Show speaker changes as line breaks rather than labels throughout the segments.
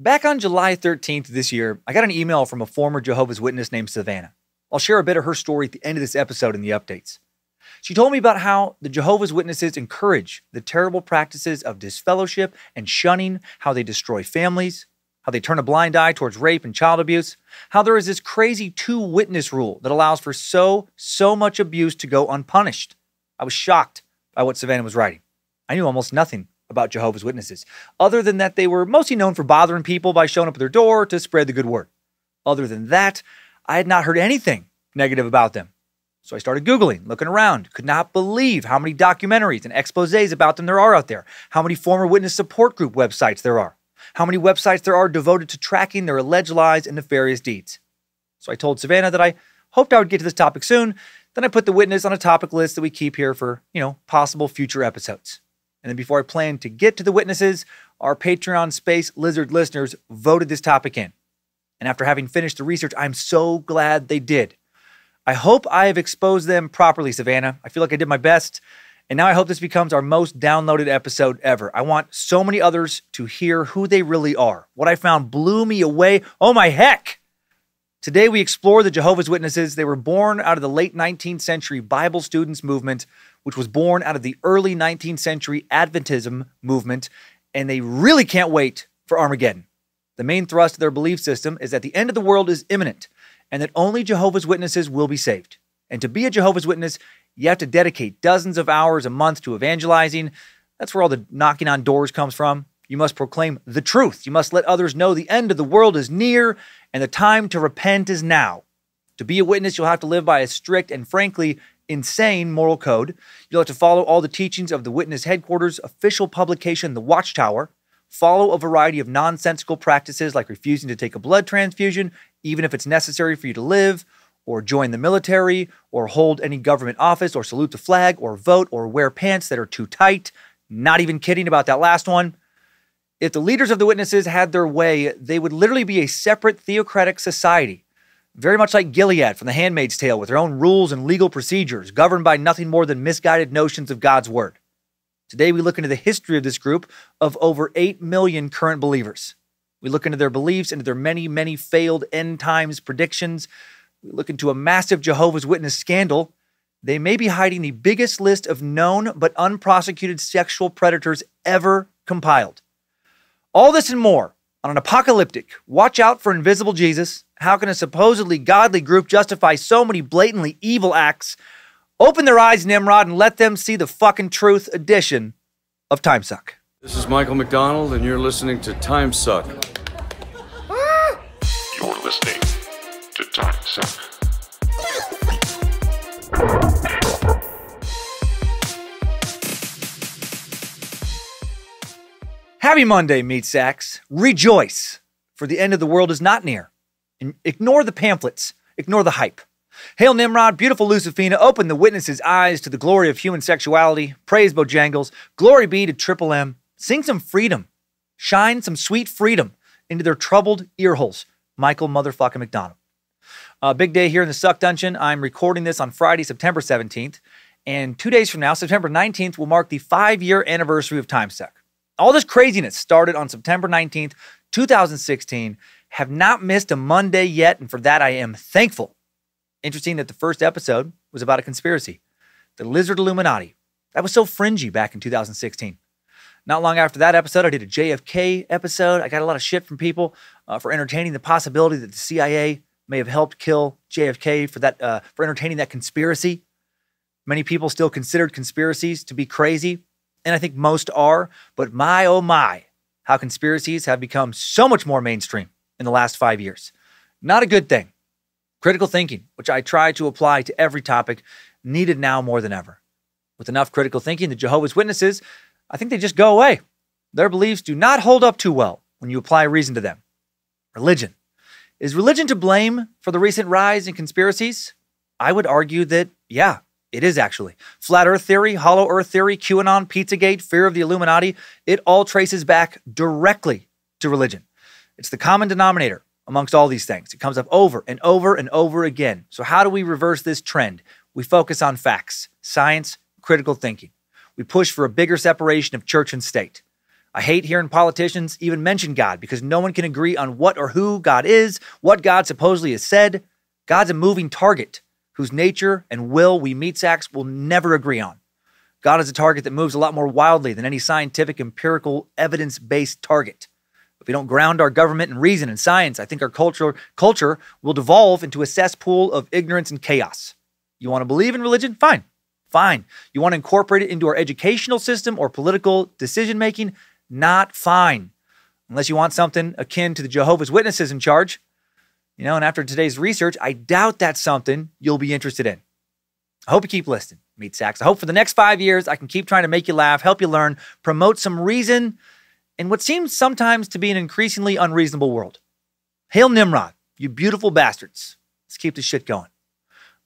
Back on July 13th this year, I got an email from a former Jehovah's Witness named Savannah. I'll share a bit of her story at the end of this episode in the updates. She told me about how the Jehovah's Witnesses encourage the terrible practices of disfellowship and shunning, how they destroy families, how they turn a blind eye towards rape and child abuse, how there is this crazy two witness rule that allows for so, so much abuse to go unpunished. I was shocked by what Savannah was writing. I knew almost nothing about Jehovah's Witnesses, other than that they were mostly known for bothering people by showing up at their door to spread the good word. Other than that, I had not heard anything negative about them. So I started Googling, looking around. Could not believe how many documentaries and exposes about them there are out there, how many former witness support group websites there are, how many websites there are devoted to tracking their alleged lies and nefarious deeds. So I told Savannah that I hoped I would get to this topic soon. Then I put the witness on a topic list that we keep here for, you know, possible future episodes. And then before I plan to get to the witnesses, our Patreon Space Lizard listeners voted this topic in. And after having finished the research, I'm so glad they did. I hope I have exposed them properly, Savannah. I feel like I did my best. And now I hope this becomes our most downloaded episode ever. I want so many others to hear who they really are. What I found blew me away. Oh my heck! Today we explore the Jehovah's Witnesses. They were born out of the late 19th century Bible students movement, which was born out of the early 19th century Adventism movement, and they really can't wait for Armageddon. The main thrust of their belief system is that the end of the world is imminent and that only Jehovah's Witnesses will be saved. And to be a Jehovah's Witness, you have to dedicate dozens of hours a month to evangelizing. That's where all the knocking on doors comes from. You must proclaim the truth. You must let others know the end of the world is near and the time to repent is now. To be a witness, you'll have to live by a strict and frankly insane moral code. You'll have to follow all the teachings of the Witness Headquarters official publication, The Watchtower follow a variety of nonsensical practices like refusing to take a blood transfusion, even if it's necessary for you to live, or join the military, or hold any government office, or salute the flag, or vote, or wear pants that are too tight. Not even kidding about that last one. If the leaders of the witnesses had their way, they would literally be a separate theocratic society, very much like Gilead from The Handmaid's Tale, with their own rules and legal procedures, governed by nothing more than misguided notions of God's word. Today, we look into the history of this group of over 8 million current believers. We look into their beliefs, into their many, many failed end times predictions. We look into a massive Jehovah's Witness scandal. They may be hiding the biggest list of known but unprosecuted sexual predators ever compiled. All this and more on an apocalyptic Watch Out for Invisible Jesus. How can a supposedly godly group justify so many blatantly evil acts? Open their eyes, Nimrod, and let them see the fucking truth edition of Time Suck.
This is Michael McDonald, and you're listening to Time Suck.
You're listening to Time Suck.
Happy Monday, meat sacks. Rejoice, for the end of the world is not near. And ignore the pamphlets, ignore the hype. Hail Nimrod, beautiful Lucifina, open the witnesses' eyes to the glory of human sexuality. Praise Bojangles. Glory be to Triple M. Sing some freedom. Shine some sweet freedom into their troubled earholes. Michael motherfucking McDonald. A big day here in the Suck Dungeon. I'm recording this on Friday, September 17th. And two days from now, September 19th, will mark the five year anniversary of Time Suck. All this craziness started on September 19th, 2016. Have not missed a Monday yet, and for that I am thankful. Interesting that the first episode was about a conspiracy, the Lizard Illuminati. That was so fringy back in 2016. Not long after that episode, I did a JFK episode. I got a lot of shit from people uh, for entertaining the possibility that the CIA may have helped kill JFK for that uh, for entertaining that conspiracy. Many people still considered conspiracies to be crazy, and I think most are. But my oh my, how conspiracies have become so much more mainstream in the last five years. Not a good thing. Critical thinking, which I try to apply to every topic, needed now more than ever. With enough critical thinking, the Jehovah's Witnesses, I think they just go away. Their beliefs do not hold up too well when you apply reason to them. Religion. Is religion to blame for the recent rise in conspiracies? I would argue that, yeah, it is actually. Flat Earth theory, Hollow Earth theory, QAnon, Pizzagate, fear of the Illuminati, it all traces back directly to religion. It's the common denominator amongst all these things. It comes up over and over and over again. So, how do we reverse this trend? We focus on facts, science, critical thinking. We push for a bigger separation of church and state. I hate hearing politicians even mention God because no one can agree on what or who God is, what God supposedly has said. God's a moving target whose nature and will we meat sacks will never agree on. God is a target that moves a lot more wildly than any scientific, empirical, evidence based target. If we don't ground our government in reason and science, I think our culture, culture will devolve into a cesspool of ignorance and chaos. You want to believe in religion? Fine. Fine. You want to incorporate it into our educational system or political decision making? Not fine. Unless you want something akin to the Jehovah's Witnesses in charge. You know, and after today's research, I doubt that's something you'll be interested in. I hope you keep listening, Meat Sacks. I hope for the next five years I can keep trying to make you laugh, help you learn, promote some reason in what seems sometimes to be an increasingly unreasonable world. Hail Nimrod, you beautiful bastards. Let's keep this shit going.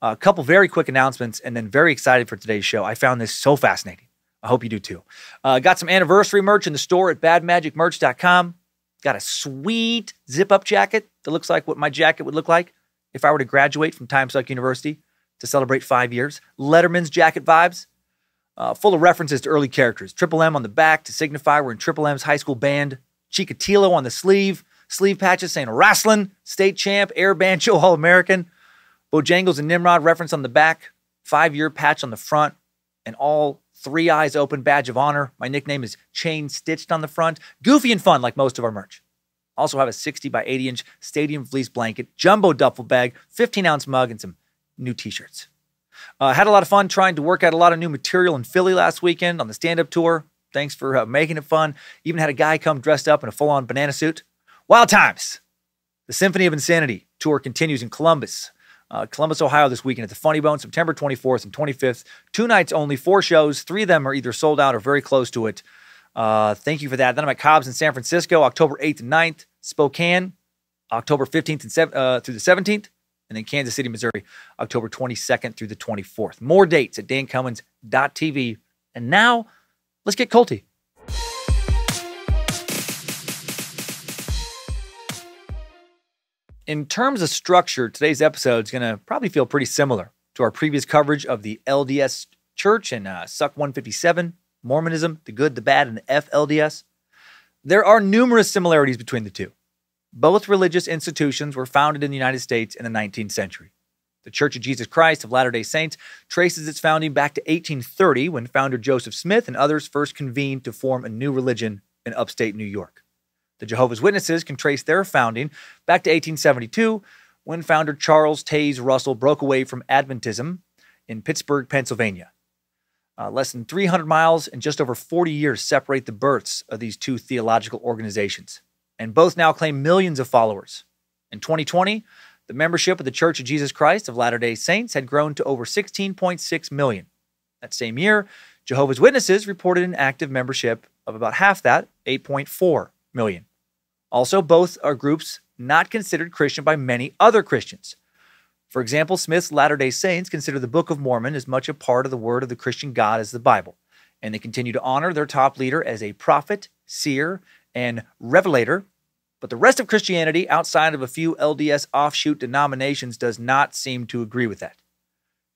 A couple very quick announcements and then very excited for today's show. I found this so fascinating. I hope you do too. Uh, got some anniversary merch in the store at badmagicmerch.com. Got a sweet zip up jacket that looks like what my jacket would look like if I were to graduate from Times Suck University to celebrate five years. Letterman's jacket vibes, uh, full of references to early characters. Triple M on the back to signify we're in Triple M's high school band. Chikatilo on the sleeve, sleeve patches saying wrestling, state champ, air banjo, All American. Bojangles and Nimrod reference on the back, five year patch on the front, and all three eyes open badge of honor. My nickname is chain stitched on the front. Goofy and fun, like most of our merch. Also have a 60 by 80 inch stadium fleece blanket, jumbo duffel bag, 15 ounce mug, and some new t shirts. Uh, had a lot of fun trying to work out a lot of new material in Philly last weekend on the stand up tour. Thanks for uh, making it fun. Even had a guy come dressed up in a full on banana suit. Wild times. The Symphony of Insanity tour continues in Columbus, uh, Columbus, Ohio this weekend at the Funny Bone, September 24th and 25th. Two nights only, four shows. Three of them are either sold out or very close to it. Uh, thank you for that. Then I'm at Cobb's in San Francisco, October 8th and 9th. Spokane, October 15th and uh, through the 17th. And then Kansas City, Missouri, October 22nd through the 24th. More dates at dancummins.tv. And now, let's get culty. In terms of structure, today's episode is going to probably feel pretty similar to our previous coverage of the LDS Church and uh, Suck 157, Mormonism, the good, the bad, and the FLDS. There are numerous similarities between the two. Both religious institutions were founded in the United States in the 19th century. The Church of Jesus Christ of Latter day Saints traces its founding back to 1830 when founder Joseph Smith and others first convened to form a new religion in upstate New York. The Jehovah's Witnesses can trace their founding back to 1872 when founder Charles Taze Russell broke away from Adventism in Pittsburgh, Pennsylvania. Uh, less than 300 miles and just over 40 years separate the births of these two theological organizations, and both now claim millions of followers. In 2020, the membership of the Church of Jesus Christ of Latter day Saints had grown to over 16.6 million. That same year, Jehovah's Witnesses reported an active membership of about half that, 8.4 million. Also, both are groups not considered Christian by many other Christians. For example, Smith's Latter day Saints consider the Book of Mormon as much a part of the Word of the Christian God as the Bible, and they continue to honor their top leader as a prophet, seer, and revelator. But the rest of Christianity, outside of a few LDS offshoot denominations, does not seem to agree with that.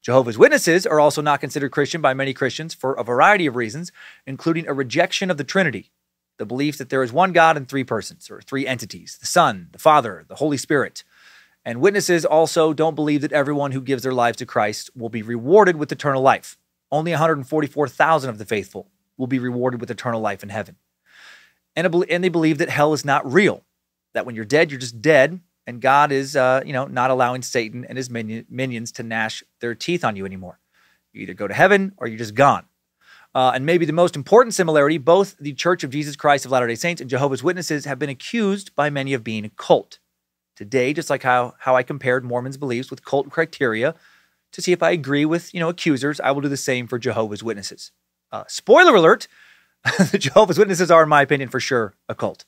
Jehovah's Witnesses are also not considered Christian by many Christians for a variety of reasons, including a rejection of the Trinity, the belief that there is one God in three persons or three entities the Son, the Father, the Holy Spirit. And witnesses also don't believe that everyone who gives their lives to Christ will be rewarded with eternal life. Only 144,000 of the faithful will be rewarded with eternal life in heaven. And, and they believe that hell is not real, that when you're dead, you're just dead, and God is, uh, you know, not allowing Satan and his minions to gnash their teeth on you anymore. You either go to heaven or you're just gone. Uh, and maybe the most important similarity both the Church of Jesus Christ of Latter day Saints and Jehovah's Witnesses have been accused by many of being a cult. Today, just like how, how I compared Mormons' beliefs with cult criteria to see if I agree with you know accusers, I will do the same for Jehovah's Witnesses. Uh, spoiler alert the Jehovah's Witnesses are, in my opinion, for sure a cult.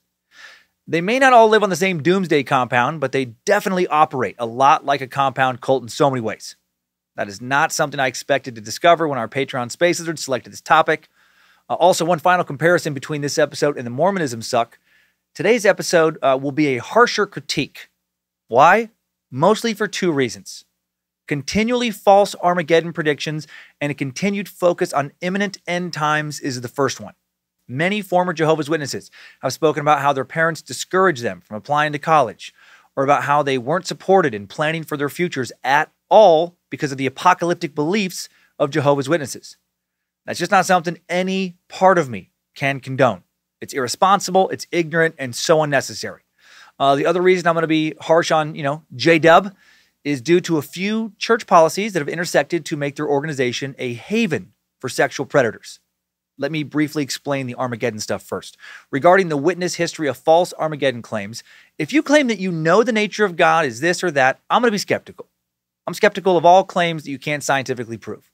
They may not all live on the same doomsday compound, but they definitely operate a lot like a compound cult in so many ways. That is not something I expected to discover when our Patreon spaces had selected this topic. Uh, also, one final comparison between this episode and the Mormonism suck. Today's episode uh, will be a harsher critique. Why? Mostly for two reasons continually false Armageddon predictions and a continued focus on imminent end times is the first one. Many former Jehovah's Witnesses have spoken about how their parents discouraged them from applying to college, or about how they weren't supported in planning for their futures at all because of the apocalyptic beliefs of Jehovah's Witnesses. That's just not something any part of me can condone. It's irresponsible, it's ignorant, and so unnecessary. Uh, the other reason I'm going to be harsh on, you know, J Dub is due to a few church policies that have intersected to make their organization a haven for sexual predators. Let me briefly explain the Armageddon stuff first. Regarding the witness history of false Armageddon claims, if you claim that you know the nature of God is this or that, I'm going to be skeptical. I'm skeptical of all claims that you can't scientifically prove.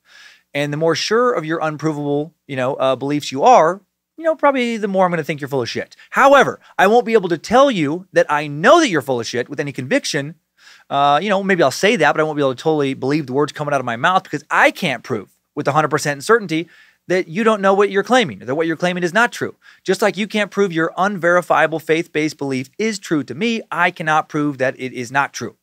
And the more sure of your unprovable, you know, uh, beliefs you are, you know, probably the more I'm going to think you're full of shit. However, I won't be able to tell you that I know that you're full of shit with any conviction. Uh, you know, maybe I'll say that, but I won't be able to totally believe the words coming out of my mouth because I can't prove with 100% certainty that you don't know what you're claiming, that what you're claiming is not true. Just like you can't prove your unverifiable faith based belief is true to me, I cannot prove that it is not true.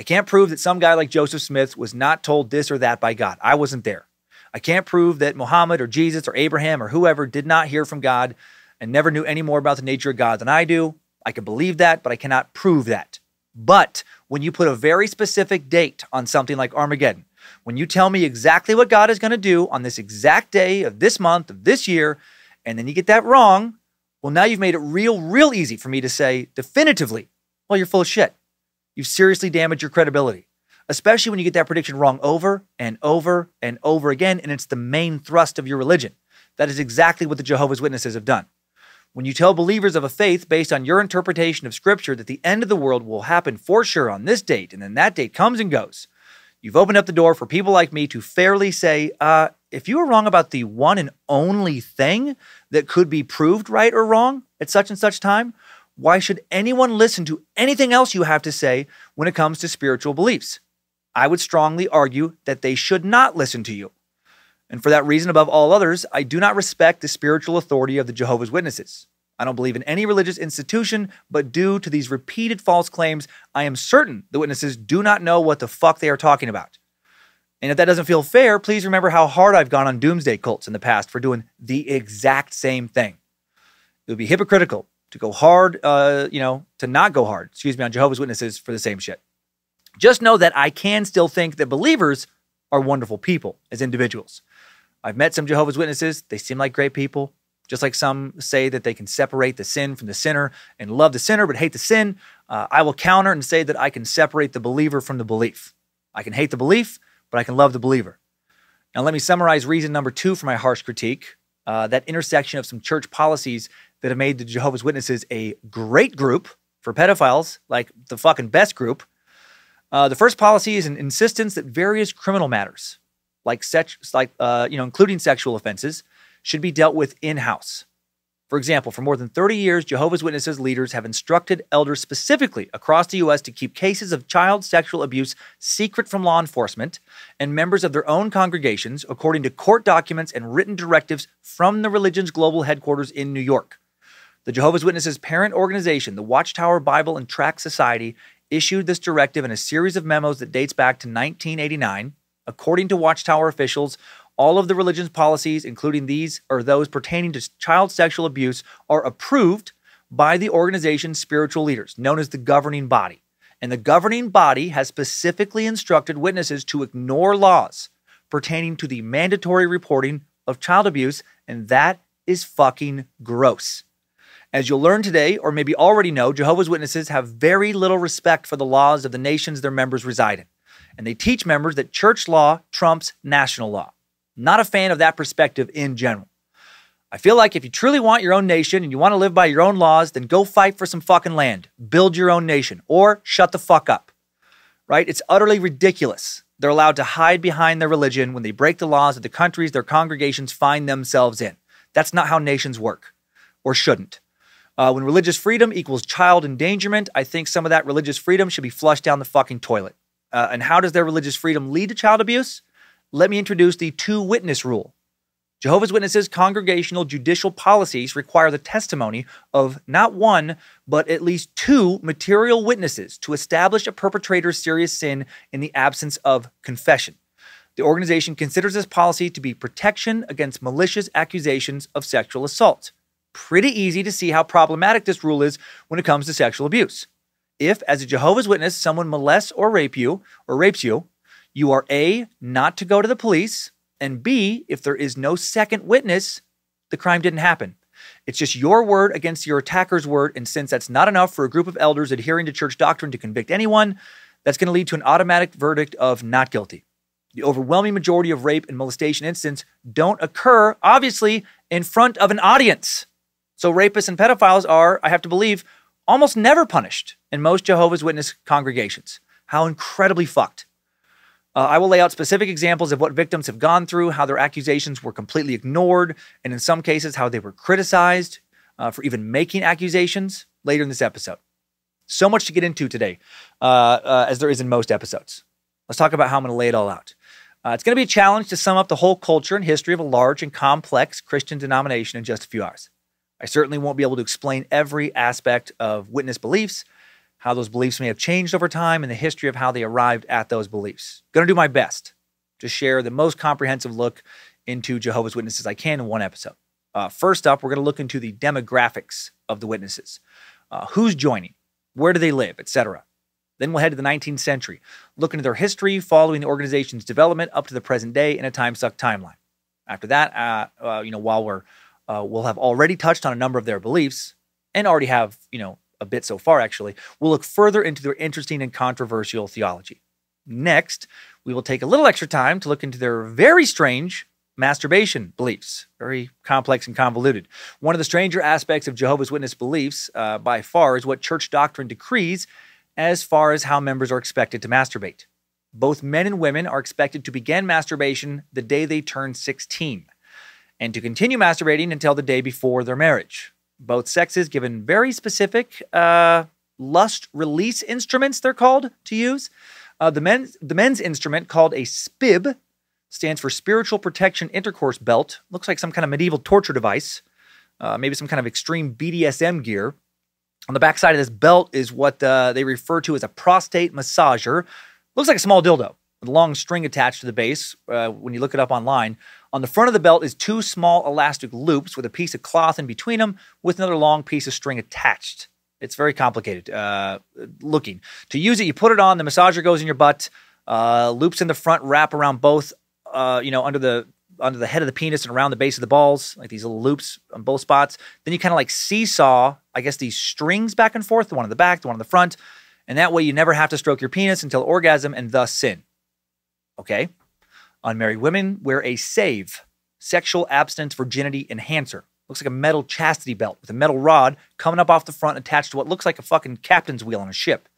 I can't prove that some guy like Joseph Smith was not told this or that by God. I wasn't there. I can't prove that Muhammad or Jesus or Abraham or whoever did not hear from God and never knew any more about the nature of God than I do. I can believe that, but I cannot prove that. But when you put a very specific date on something like Armageddon, when you tell me exactly what God is going to do on this exact day of this month, of this year, and then you get that wrong, well, now you've made it real, real easy for me to say definitively, well, you're full of shit. You've seriously damaged your credibility, especially when you get that prediction wrong over and over and over again, and it's the main thrust of your religion. That is exactly what the Jehovah's Witnesses have done. When you tell believers of a faith based on your interpretation of Scripture that the end of the world will happen for sure on this date, and then that date comes and goes, You've opened up the door for people like me to fairly say, uh, if you were wrong about the one and only thing that could be proved right or wrong at such and such time, why should anyone listen to anything else you have to say when it comes to spiritual beliefs? I would strongly argue that they should not listen to you. And for that reason, above all others, I do not respect the spiritual authority of the Jehovah's Witnesses. I don't believe in any religious institution, but due to these repeated false claims, I am certain the witnesses do not know what the fuck they are talking about. And if that doesn't feel fair, please remember how hard I've gone on doomsday cults in the past for doing the exact same thing. It would be hypocritical to go hard, uh, you know, to not go hard, excuse me, on Jehovah's Witnesses for the same shit. Just know that I can still think that believers are wonderful people as individuals. I've met some Jehovah's Witnesses. They seem like great people. Just like some say that they can separate the sin from the sinner and love the sinner but hate the sin, uh, I will counter and say that I can separate the believer from the belief. I can hate the belief, but I can love the believer. Now, let me summarize reason number two for my harsh critique uh, that intersection of some church policies that have made the Jehovah's Witnesses a great group for pedophiles, like the fucking best group. Uh, the first policy is an insistence that various criminal matters, like sex, like uh, you know, including sexual offenses, should be dealt with in house. For example, for more than 30 years, Jehovah's Witnesses leaders have instructed elders specifically across the U.S. to keep cases of child sexual abuse secret from law enforcement and members of their own congregations, according to court documents and written directives from the religion's global headquarters in New York. The Jehovah's Witnesses' parent organization, the Watchtower Bible and Tract Society, issued this directive in a series of memos that dates back to 1989. According to Watchtower officials, all of the religion's policies, including these or those pertaining to child sexual abuse, are approved by the organization's spiritual leaders, known as the governing body. And the governing body has specifically instructed witnesses to ignore laws pertaining to the mandatory reporting of child abuse, and that is fucking gross. As you'll learn today, or maybe already know, Jehovah's Witnesses have very little respect for the laws of the nations their members reside in. And they teach members that church law trumps national law. Not a fan of that perspective in general. I feel like if you truly want your own nation and you want to live by your own laws, then go fight for some fucking land. Build your own nation or shut the fuck up. Right? It's utterly ridiculous. They're allowed to hide behind their religion when they break the laws of the countries their congregations find themselves in. That's not how nations work or shouldn't. Uh, when religious freedom equals child endangerment, I think some of that religious freedom should be flushed down the fucking toilet. Uh, and how does their religious freedom lead to child abuse? let me introduce the two witness rule. Jehovah's Witnesses' congregational judicial policies require the testimony of not one, but at least two material witnesses to establish a perpetrator's serious sin in the absence of confession. The organization considers this policy to be protection against malicious accusations of sexual assault. Pretty easy to see how problematic this rule is when it comes to sexual abuse. If, as a Jehovah's Witness, someone molests or rape you or rapes you, you are A, not to go to the police, and B, if there is no second witness, the crime didn't happen. It's just your word against your attacker's word, and since that's not enough for a group of elders adhering to church doctrine to convict anyone, that's going to lead to an automatic verdict of not guilty. The overwhelming majority of rape and molestation incidents don't occur, obviously, in front of an audience. So rapists and pedophiles are, I have to believe, almost never punished in most Jehovah's Witness congregations. How incredibly fucked. Uh, I will lay out specific examples of what victims have gone through, how their accusations were completely ignored, and in some cases, how they were criticized uh, for even making accusations later in this episode. So much to get into today, uh, uh as there is in most episodes. Let's talk about how I'm going to lay it all out. Uh, it's going to be a challenge to sum up the whole culture and history of a large and complex Christian denomination in just a few hours. I certainly won't be able to explain every aspect of witness beliefs, how those beliefs may have changed over time, and the history of how they arrived at those beliefs. Going to do my best to share the most comprehensive look into Jehovah's Witnesses I can in one episode. Uh, first up, we're going to look into the demographics of the witnesses. Uh, who's joining? Where do they live? Etc. Then we'll head to the 19th century, look into their history following the organization's development up to the present day in a time suck timeline. After that, uh, uh, you know, while we're uh, we'll have already touched on a number of their beliefs and already have you know a bit so far. Actually, we'll look further into their interesting and controversial theology. Next, we will take a little extra time to look into their very strange masturbation beliefs, very complex and convoluted. One of the stranger aspects of Jehovah's Witness beliefs, uh, by far, is what church doctrine decrees as far as how members are expected to masturbate. Both men and women are expected to begin masturbation the day they turn 16 and to continue masturbating until the day before their marriage. Both sexes given very specific uh, lust release instruments, they're called to use. Uh, the, men's, the men's instrument, called a SPIB, stands for Spiritual Protection Intercourse Belt. Looks like some kind of medieval torture device, uh, maybe some kind of extreme BDSM gear. On the back side of this belt is what uh, they refer to as a prostate massager. Looks like a small dildo with a long string attached to the base uh, when you look it up online. On the front of the belt is two small elastic loops with a piece of cloth in between them with another long piece of string attached. It's very complicated uh, looking. To use it, you put it on, the massager goes in your butt, uh, loops in the front wrap around both, uh, you know, under the under the head of the penis and around the base of the balls, like these little loops on both spots. Then you kind of like seesaw, I guess, these strings back and forth, the one in the back, the one in the front. And that way you never have to stroke your penis until orgasm and thus sin. Okay? Unmarried women wear a save, sexual abstinence virginity enhancer. Looks like a metal chastity belt with a metal rod coming up off the front attached to what looks like a fucking captain's wheel on a ship.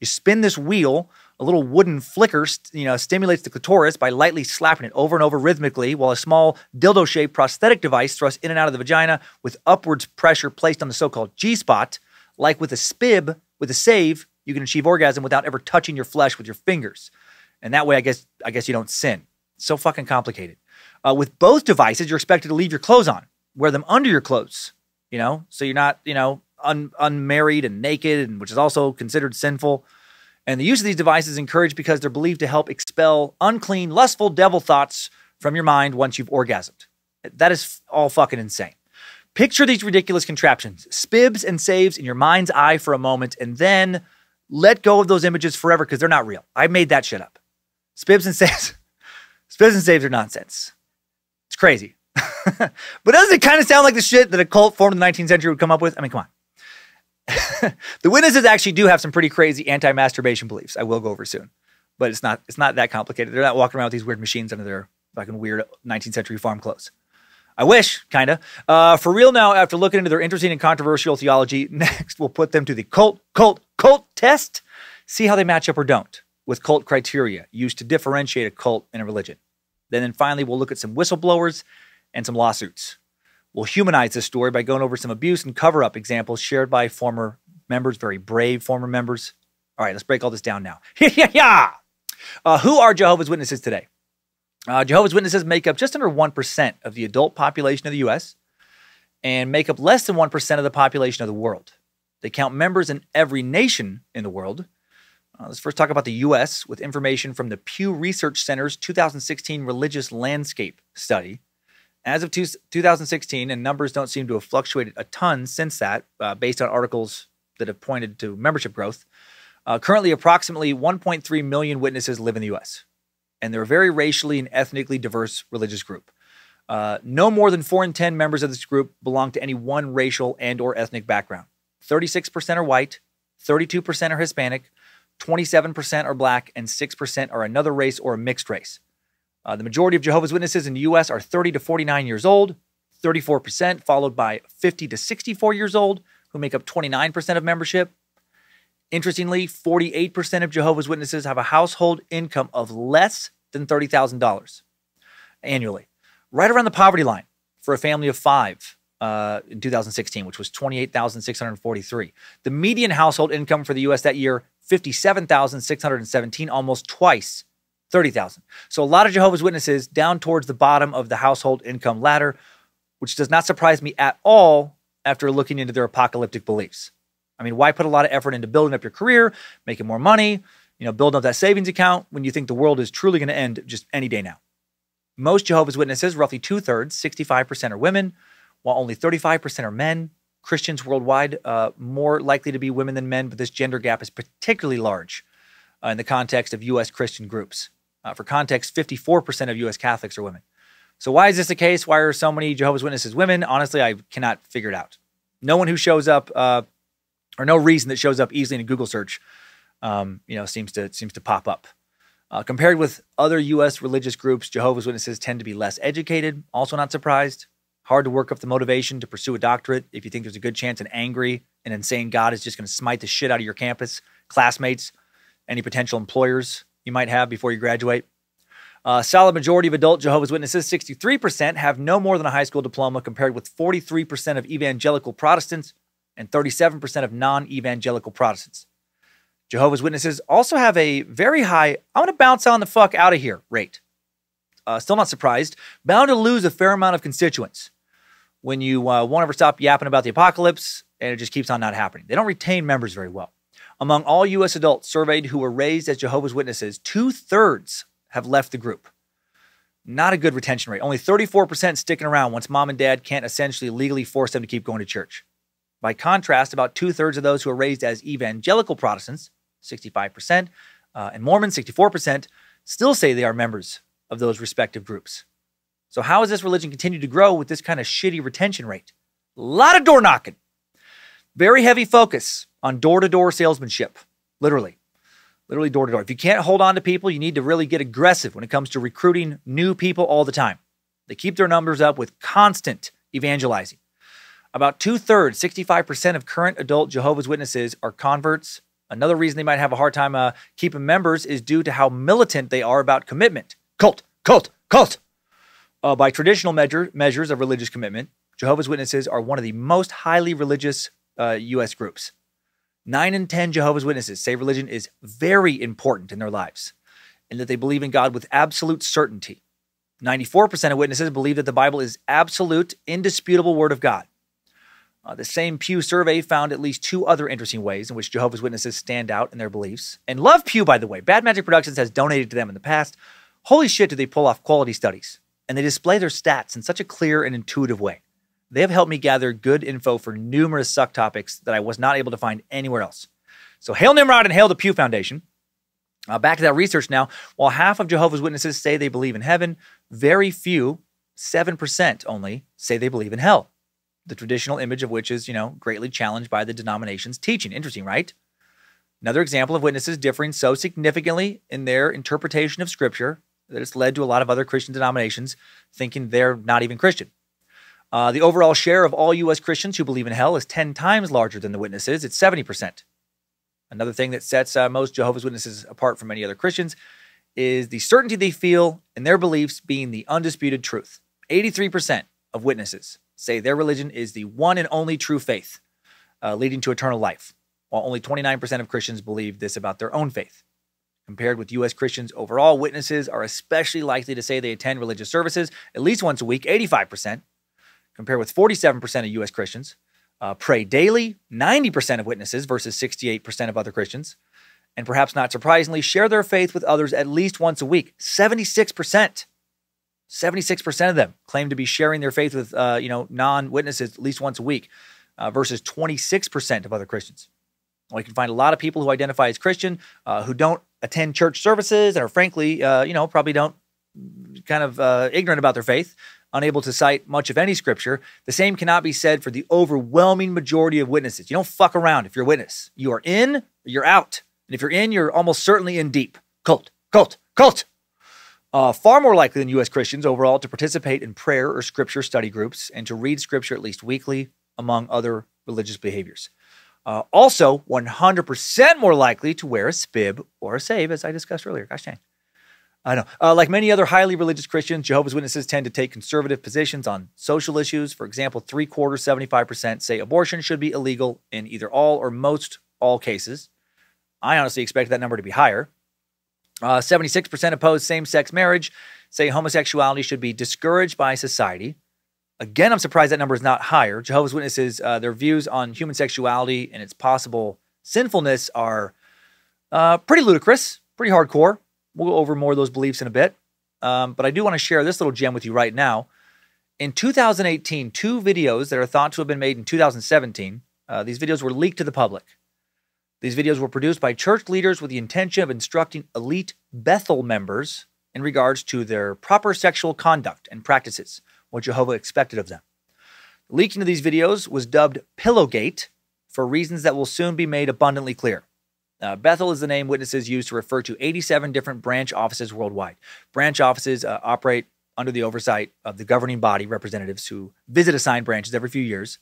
You spin this wheel, a little wooden flicker, you know, stimulates the clitoris by lightly slapping it over and over rhythmically, while a small dildo-shaped prosthetic device thrusts in and out of the vagina with upwards pressure placed on the so-called G-spot. Like with a spib, with a save, you can achieve orgasm without ever touching your flesh with your fingers, and that way, I guess, I guess you don't sin. So fucking complicated. Uh, with both devices, you're expected to leave your clothes on, wear them under your clothes, you know, so you're not, you know, un- unmarried and naked, and which is also considered sinful. And the use of these devices is encouraged because they're believed to help expel unclean, lustful devil thoughts from your mind once you've orgasmed. That is all fucking insane. Picture these ridiculous contraptions, spibs and saves in your mind's eye for a moment, and then let go of those images forever because they're not real. I made that shit up. Spibs and saves, spibs and saves are nonsense. It's crazy. but doesn't it kind of sound like the shit that a cult formed in the 19th century would come up with? I mean, come on. the witnesses actually do have some pretty crazy anti-masturbation beliefs. I will go over soon, but it's not it's not that complicated. They're not walking around with these weird machines under their fucking weird 19th century farm clothes. I wish, kind of. Uh, for real now, after looking into their interesting and controversial theology, next we'll put them to the cult, cult, cult test. See how they match up or don't with cult criteria used to differentiate a cult and a religion. Then, then finally, we'll look at some whistleblowers and some lawsuits. We'll humanize this story by going over some abuse and cover up examples shared by former members, very brave former members. All right, let's break all this down now. uh, who are Jehovah's Witnesses today? Uh, Jehovah's Witnesses make up just under 1% of the adult population of the U.S. and make up less than 1% of the population of the world. They count members in every nation in the world. Uh, let's first talk about the U.S. with information from the Pew Research Center's 2016 Religious Landscape Study As of two, 2016, and numbers don't seem to have fluctuated a ton since that, uh, based on articles that have pointed to membership growth. Uh, currently, approximately 1.3 million witnesses live in the U.S., and they're a very racially and ethnically diverse religious group. Uh, no more than four in ten members of this group belong to any one racial and/or ethnic background. 36% are white, 32% are Hispanic, 27% are black, and 6% are another race or a mixed race. Uh, the majority of Jehovah's Witnesses in the U.S. are 30 to 49 years old, 34%, followed by 50 to 64 years old, who make up 29% of membership. Interestingly, 48% of Jehovah's Witnesses have a household income of less than $30,000 annually, right around the poverty line for a family of five uh, in 2016, which was 28,643. The median household income for the U.S. that year, 57,617, almost twice 30,000. So a lot of Jehovah's Witnesses down towards the bottom of the household income ladder, which does not surprise me at all after looking into their apocalyptic beliefs. I mean, why put a lot of effort into building up your career, making more money, you know, building up that savings account when you think the world is truly going to end just any day now? Most Jehovah's Witnesses, roughly two thirds, 65% are women, while only 35% are men. Christians worldwide, uh, more likely to be women than men, but this gender gap is particularly large uh, in the context of U.S. Christian groups. Uh, for context, 54% of U.S. Catholics are women. So, why is this the case? Why are so many Jehovah's Witnesses women? Honestly, I cannot figure it out. No one who shows up, uh, or no reason that shows up easily in a Google search, um, you know, seems to seems to pop up. Uh, compared with other U.S. religious groups, Jehovah's Witnesses tend to be less educated. Also, not surprised. Hard to work up the motivation to pursue a doctorate if you think there's a good chance an angry and insane God is just going to smite the shit out of your campus, classmates, any potential employers you might have before you graduate. A solid majority of adult Jehovah's Witnesses, 63%, have no more than a high school diploma, compared with 43% of evangelical Protestants and 37% of non evangelical Protestants. Jehovah's Witnesses also have a very high, I'm going to bounce on the fuck out of here rate. Uh, still not surprised. Bound to lose a fair amount of constituents when you uh, won't ever stop yapping about the apocalypse and it just keeps on not happening. They don't retain members very well. Among all U.S. adults surveyed who were raised as Jehovah's Witnesses, two thirds have left the group. Not a good retention rate. Only 34% sticking around once mom and dad can't essentially legally force them to keep going to church. By contrast, about two thirds of those who are raised as evangelical Protestants, 65%, uh, and Mormons, 64%, still say they are members of those respective groups. So, how has this religion continued to grow with this kind of shitty retention rate? A lot of door knocking. Very heavy focus on door to door salesmanship, literally. Literally door to door. If you can't hold on to people, you need to really get aggressive when it comes to recruiting new people all the time. They keep their numbers up with constant evangelizing. About two thirds, 65% of current adult Jehovah's Witnesses are converts. Another reason they might have a hard time uh, keeping members is due to how militant they are about commitment. Cult, cult, cult. Uh, by traditional measure, measures of religious commitment, Jehovah's Witnesses are one of the most highly religious uh, U.S. groups. Nine in 10 Jehovah's Witnesses say religion is very important in their lives and that they believe in God with absolute certainty. 94% of witnesses believe that the Bible is absolute, indisputable Word of God. Uh, the same Pew survey found at least two other interesting ways in which Jehovah's Witnesses stand out in their beliefs. And love Pew, by the way. Bad Magic Productions has donated to them in the past. Holy shit, do they pull off quality studies. And they display their stats in such a clear and intuitive way. They have helped me gather good info for numerous suck topics that I was not able to find anywhere else. So, hail Nimrod and hail the Pew Foundation. Uh, back to that research now. While half of Jehovah's Witnesses say they believe in heaven, very few, 7% only, say they believe in hell. The traditional image of which is, you know, greatly challenged by the denomination's teaching. Interesting, right? Another example of witnesses differing so significantly in their interpretation of Scripture that it's led to a lot of other Christian denominations thinking they're not even Christian. Uh, the overall share of all U.S. Christians who believe in hell is 10 times larger than the witnesses. It's 70%. Another thing that sets uh, most Jehovah's Witnesses apart from any other Christians is the certainty they feel in their beliefs being the undisputed truth. 83% of witnesses say their religion is the one and only true faith, uh, leading to eternal life, while only 29% of Christians believe this about their own faith. Compared with U.S. Christians overall, witnesses are especially likely to say they attend religious services at least once a week, 85%, compared with 47% of U.S. Christians. Uh, pray daily, 90% of witnesses versus 68% of other Christians. And perhaps not surprisingly, share their faith with others at least once a week, 76%. 76% of them claim to be sharing their faith with, uh, you know, non-witnesses at least once a week, uh, versus 26% of other Christians. Well, you can find a lot of people who identify as Christian uh, who don't attend church services and are frankly, uh, you know, probably don't kind of uh, ignorant about their faith, unable to cite much of any scripture. The same cannot be said for the overwhelming majority of witnesses. You don't fuck around if you're a witness. You are in, you're out. And if you're in, you're almost certainly in deep. Cult, cult, cult. Uh, far more likely than U.S. Christians overall to participate in prayer or scripture study groups and to read scripture at least weekly, among other religious behaviors. Uh, also, 100% more likely to wear a spib or a save, as I discussed earlier. Gosh dang. I know. Uh, like many other highly religious Christians, Jehovah's Witnesses tend to take conservative positions on social issues. For example, three quarters, 75% say abortion should be illegal in either all or most all cases. I honestly expect that number to be higher. Uh, 76% oppose same sex marriage, say homosexuality should be discouraged by society. Again, I'm surprised that number is not higher. Jehovah's Witnesses, uh, their views on human sexuality and its possible sinfulness are uh, pretty ludicrous, pretty hardcore. We'll go over more of those beliefs in a bit. Um, but I do want to share this little gem with you right now. In 2018, two videos that are thought to have been made in 2017, uh, these videos were leaked to the public. These videos were produced by church leaders with the intention of instructing elite Bethel members in regards to their proper sexual conduct and practices what Jehovah expected of them. The leaking of these videos was dubbed Pillowgate for reasons that will soon be made abundantly clear. Uh, Bethel is the name witnesses use to refer to 87 different branch offices worldwide. Branch offices uh, operate under the oversight of the governing body representatives who visit assigned branches every few years.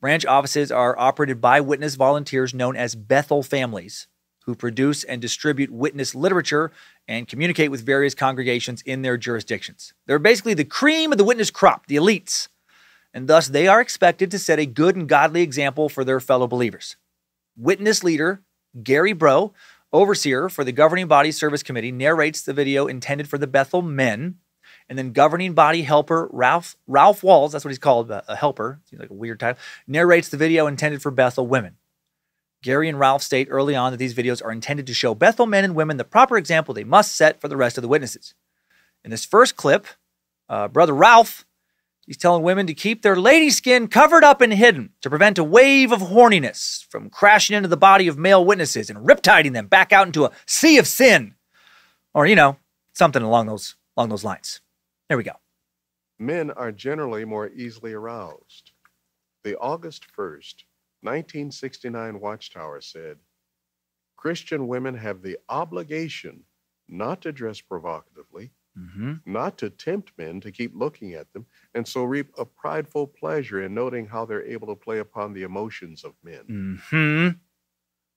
Branch offices are operated by witness volunteers known as Bethel families, who produce and distribute witness literature and communicate with various congregations in their jurisdictions. They're basically the cream of the witness crop, the elites, and thus they are expected to set a good and godly example for their fellow believers. Witness leader Gary Breaux, overseer for the governing body service committee, narrates the video intended for the Bethel men. And then governing body helper Ralph Ralph Walls, that's what he's called, a helper, seems like a weird title, narrates the video intended for Bethel women. Gary and Ralph state early on that these videos are intended to show Bethel men and women the proper example they must set for the rest of the witnesses. In this first clip, uh, Brother Ralph, he's telling women to keep their lady skin covered up and hidden to prevent a wave of horniness from crashing into the body of male witnesses and riptiding them back out into a sea of sin. Or, you know, something along those, along those lines. There we go.
Men are generally more easily aroused. The August 1st, 1969 Watchtower said Christian women have the obligation not to dress provocatively,
Mm-hmm.
not to tempt men to keep looking at them, and so reap a prideful pleasure in noting how they're able to play upon the emotions of men.
Mm-hmm.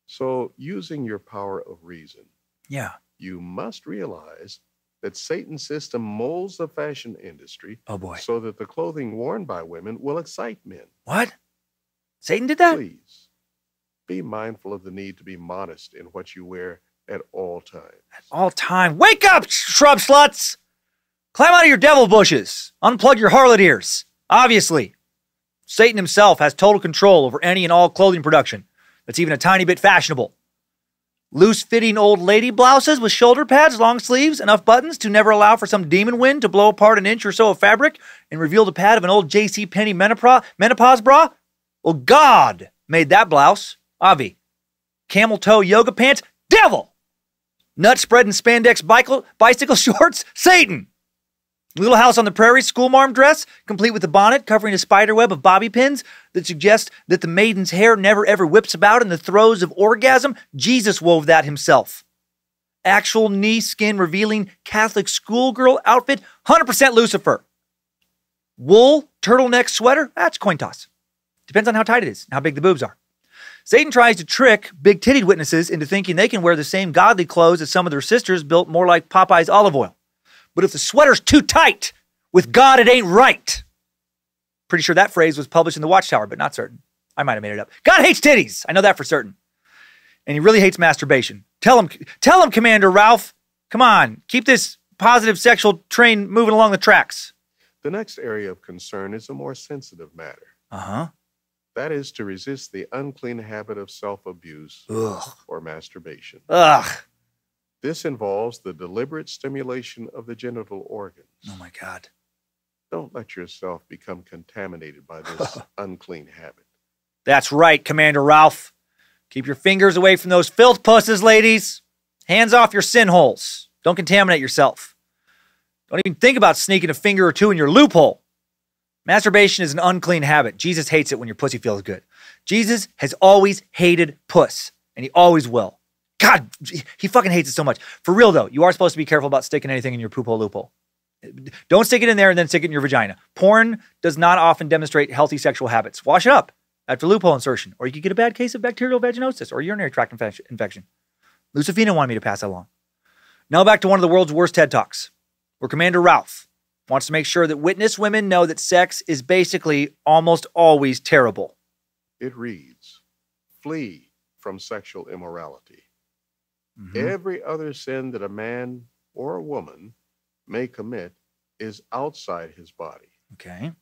So, using your power of reason,
Yeah.
you must realize that Satan's system molds the fashion industry
Oh boy.
so that the clothing worn by women will excite men.
What? Satan did that?
Please be mindful of the need to be modest in what you wear at all times.
At all time. Wake up, shrub sluts! Climb out of your devil bushes. Unplug your harlot ears. Obviously, Satan himself has total control over any and all clothing production that's even a tiny bit fashionable. Loose fitting old lady blouses with shoulder pads, long sleeves, enough buttons to never allow for some demon wind to blow apart an inch or so of fabric and reveal the pad of an old J.C. Penney menopause, menopause bra? Well, God made that blouse. Avi. Camel toe yoga pants? Devil! Nut spreading spandex bicycle, bicycle shorts? Satan! Little House on the Prairie schoolmarm dress, complete with a bonnet covering a spider web of bobby pins that suggest that the maiden's hair never ever whips about in the throes of orgasm. Jesus wove that himself. Actual knee skin revealing Catholic schoolgirl outfit, 100% Lucifer. Wool turtleneck sweater, that's coin toss. Depends on how tight it is and how big the boobs are. Satan tries to trick big titted witnesses into thinking they can wear the same godly clothes as some of their sisters built more like Popeye's Olive Oyl. But if the sweater's too tight, with God it ain't right. Pretty sure that phrase was published in the Watchtower, but not certain. I might have made it up. God hates titties. I know that for certain. And he really hates masturbation. Tell him, tell him, Commander Ralph. Come on, keep this positive sexual train moving along the tracks.
The next area of concern is a more sensitive matter.
Uh huh.
That is to resist the unclean habit of self abuse or masturbation.
Ugh.
This involves the deliberate stimulation of the genital organs.
Oh my God.
Don't let yourself become contaminated by this unclean habit.
That's right, Commander Ralph. Keep your fingers away from those filth pusses, ladies. Hands off your sin holes. Don't contaminate yourself. Don't even think about sneaking a finger or two in your loophole. Masturbation is an unclean habit. Jesus hates it when your pussy feels good. Jesus has always hated puss, and he always will. God, he fucking hates it so much. For real though, you are supposed to be careful about sticking anything in your poop hole loophole. Don't stick it in there and then stick it in your vagina. Porn does not often demonstrate healthy sexual habits. Wash it up after loophole insertion, or you could get a bad case of bacterial vaginosis or urinary tract infec- infection. Lucifina wanted me to pass that along. Now back to one of the world's worst TED Talks, where Commander Ralph wants to make sure that witness women know that sex is basically almost always terrible.
It reads Flee from sexual immorality.
Mhm.
Every other sin that a man or a woman may commit is outside his body.
Okay.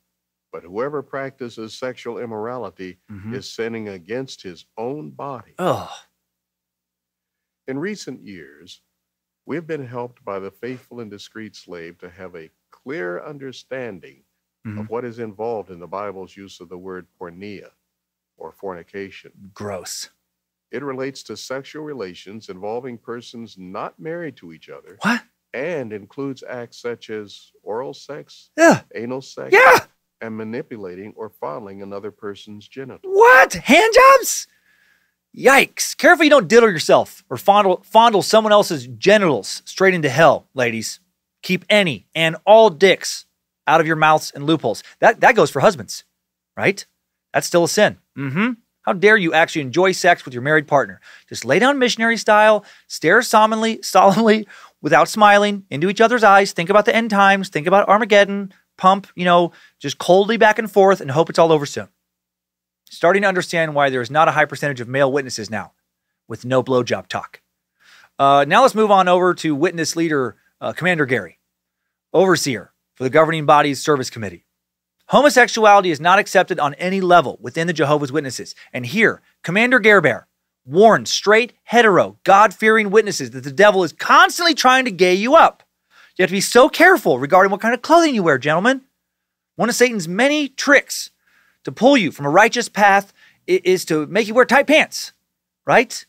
But whoever practices sexual immorality
Mhm.
is sinning against his own body.
Oh,
In recent years, we've been helped by the faithful and discreet slave to have a clear understanding
Mhm.
of what is involved in the Bible's use of the word porneia or fornication.
gross.
It relates to sexual relations involving persons not married to each other
What?
and includes acts such as oral sex,
Yeah.
anal sex,
Yeah.
and manipulating or fondling another person's genitals.
What? Hand jobs? Yikes. Careful you don't diddle yourself or fondle, fondle someone else's genitals straight into hell, ladies. Keep any and all dicks out of your mouths and loopholes. That, that goes for husbands, right? That's still a sin. Mm-hmm. How dare you actually enjoy sex with your married partner? Just lay down missionary style, stare solemnly, solemnly, without smiling, into each other's eyes. Think about the end times. Think about Armageddon. Pump, you know, just coldly back and forth and hope it's all over soon starting to understand why there is not a high percentage of male witnesses now with no blowjob talk. Uh, now let's move on over to witness leader uh, Commander Gary, overseer for the governing body's service committee. Homosexuality is not accepted on any level within the Jehovah's Witnesses. And here, Commander Bear warns straight, hetero, God fearing witnesses that the devil is constantly trying to gay you up. You have to be so careful regarding what kind of clothing you wear, gentlemen. One of Satan's many tricks to pull you from a righteous path is to make you wear tight pants, right?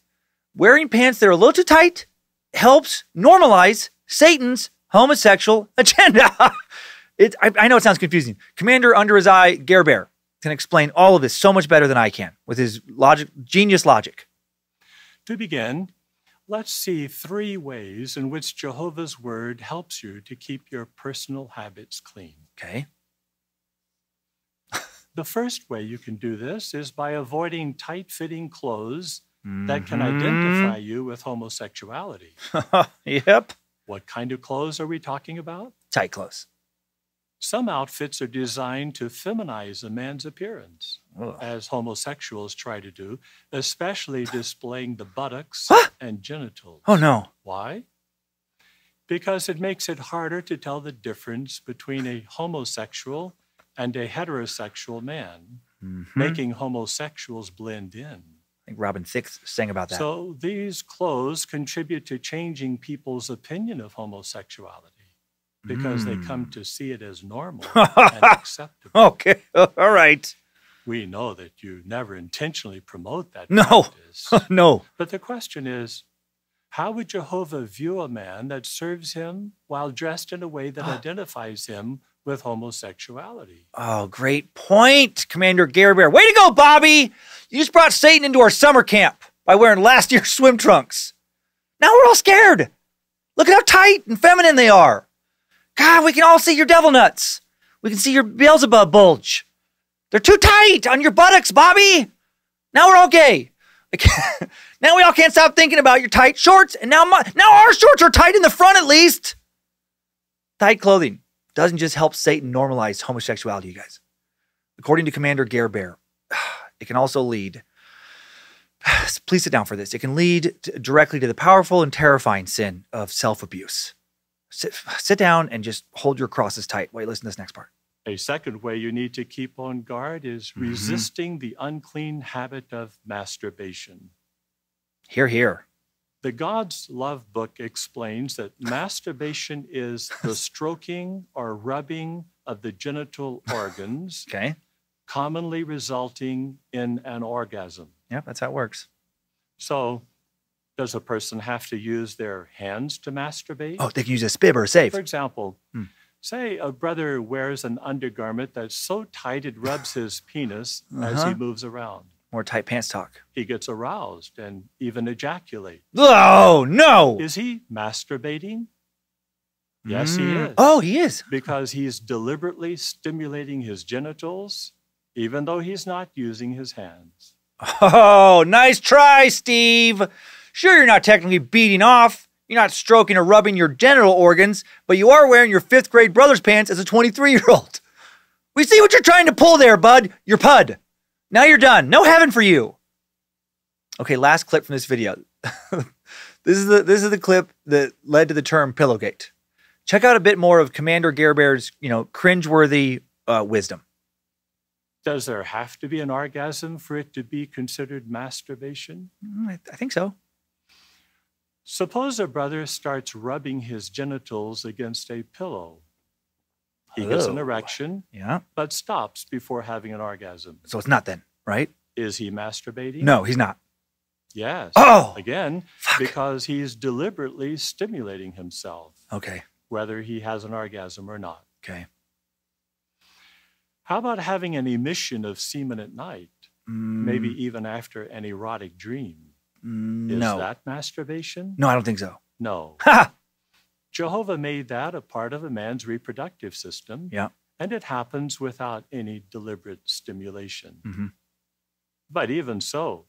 Wearing pants that are a little too tight helps normalize Satan's homosexual agenda. it, I, I know it sounds confusing. Commander Under His Eye, Bear can explain all of this so much better than I can with his logic, genius logic.
To begin, let's see three ways in which Jehovah's Word helps you to keep your personal habits clean.
Okay.
The first way you can do this is by avoiding tight fitting clothes that can
Mm-hmm.
identify you with homosexuality.
yep.
What kind of clothes are we talking about?
Tight clothes.
Some outfits are designed to feminize a man's appearance,
Ugh.
as homosexuals try to do, especially displaying the buttocks and genitals.
Oh no.
Why? Because it makes it harder to tell the difference between a homosexual and a heterosexual man,
Mhm.
making homosexuals blend in.
I think Robin Thicke sang about that.
So these clothes contribute to changing people's opinion of homosexuality because they come
Mm.
to see it as normal and acceptable.
okay. All right.
We know that you never intentionally promote that
No.
practice.
no.
But the question is, how would Jehovah view a man that serves him while dressed in a way that identifies him with homosexuality?
Oh, great point, Commander Gary Bear. Way to go, Bobby! You just brought Satan into our summer camp by wearing last year's swim trunks. Now we're all scared. Look at how tight and feminine they are. God, we can all see your devil nuts. We can see your Beelzebub bulge. They're too tight on your buttocks, Bobby. Now we're all gay. Now we all can't stop thinking about your tight shorts, and now my, now our shorts are tight in the front at least. Tight clothing doesn't just help Satan normalize homosexuality, you guys. According to Commander Gare Bear, it can also lead. Please sit down for this. It can lead to, directly to the powerful and terrifying sin of self abuse. Sit, sit down and just hold your crosses tight. Wait, listen to this next part.
A second way you need to keep on guard is
Mm-hmm.
resisting the unclean habit of masturbation.
Here, here.
The God's Love book explains that masturbation is the stroking or rubbing of the genital organs,
Okay.
commonly resulting in an orgasm.
Yep, that's how it works.
So, does a person have to use their hands to masturbate?
Oh, they can use a spib or a save.
For example,
Hmm.
say a brother wears an undergarment that's so tight it rubs his penis as
Uh-huh.
he moves around.
More tight pants talk.
He gets aroused and even ejaculates.
Oh, no.
Is he masturbating? Yes, he
Mm.
is.
Oh, he is.
Because he's deliberately stimulating his genitals, even though he's not using his hands.
Oh, nice try, Steve. Sure, you're not technically beating off. You're not stroking or rubbing your genital organs, but you are wearing your fifth grade brother's pants as a 23 year old. We see what you're trying to pull there, bud. You're pud. Now you're done. No heaven for you. Okay, last clip from this video. this is the this is the clip that led to the term Pillowgate. Check out a bit more of Commander Bear's, you know, cringeworthy uh, wisdom.
Does there have to be an orgasm for it to be considered masturbation?
Mm, I, I think so.
Suppose a brother starts rubbing his genitals against a pillow. He gets an
Oh.
erection,
Yeah.
but stops before having an orgasm.
So it's not then, right?
Is he masturbating?
No, he's not.
Yes.
Oh!
Again,
Fuck.
because he's deliberately stimulating himself,
Okay.
whether he has an orgasm or not.
Okay.
How about having an emission of semen at night,
Mm,
maybe even after an erotic dream?
mm,
Is
no.
that masturbation?
No, I don't think so.
No. Jehovah made that a part of a man's reproductive system,
Yeah.
and it happens without any deliberate stimulation.
Mhm.
But even so,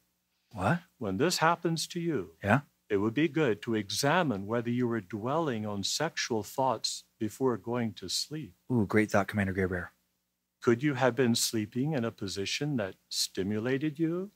What?
when this happens to you,
Yeah.
it would be good to examine whether you were dwelling on sexual thoughts before going to sleep.
Ooh, great thought, Commander Gray
Could you have been sleeping in a position that stimulated you,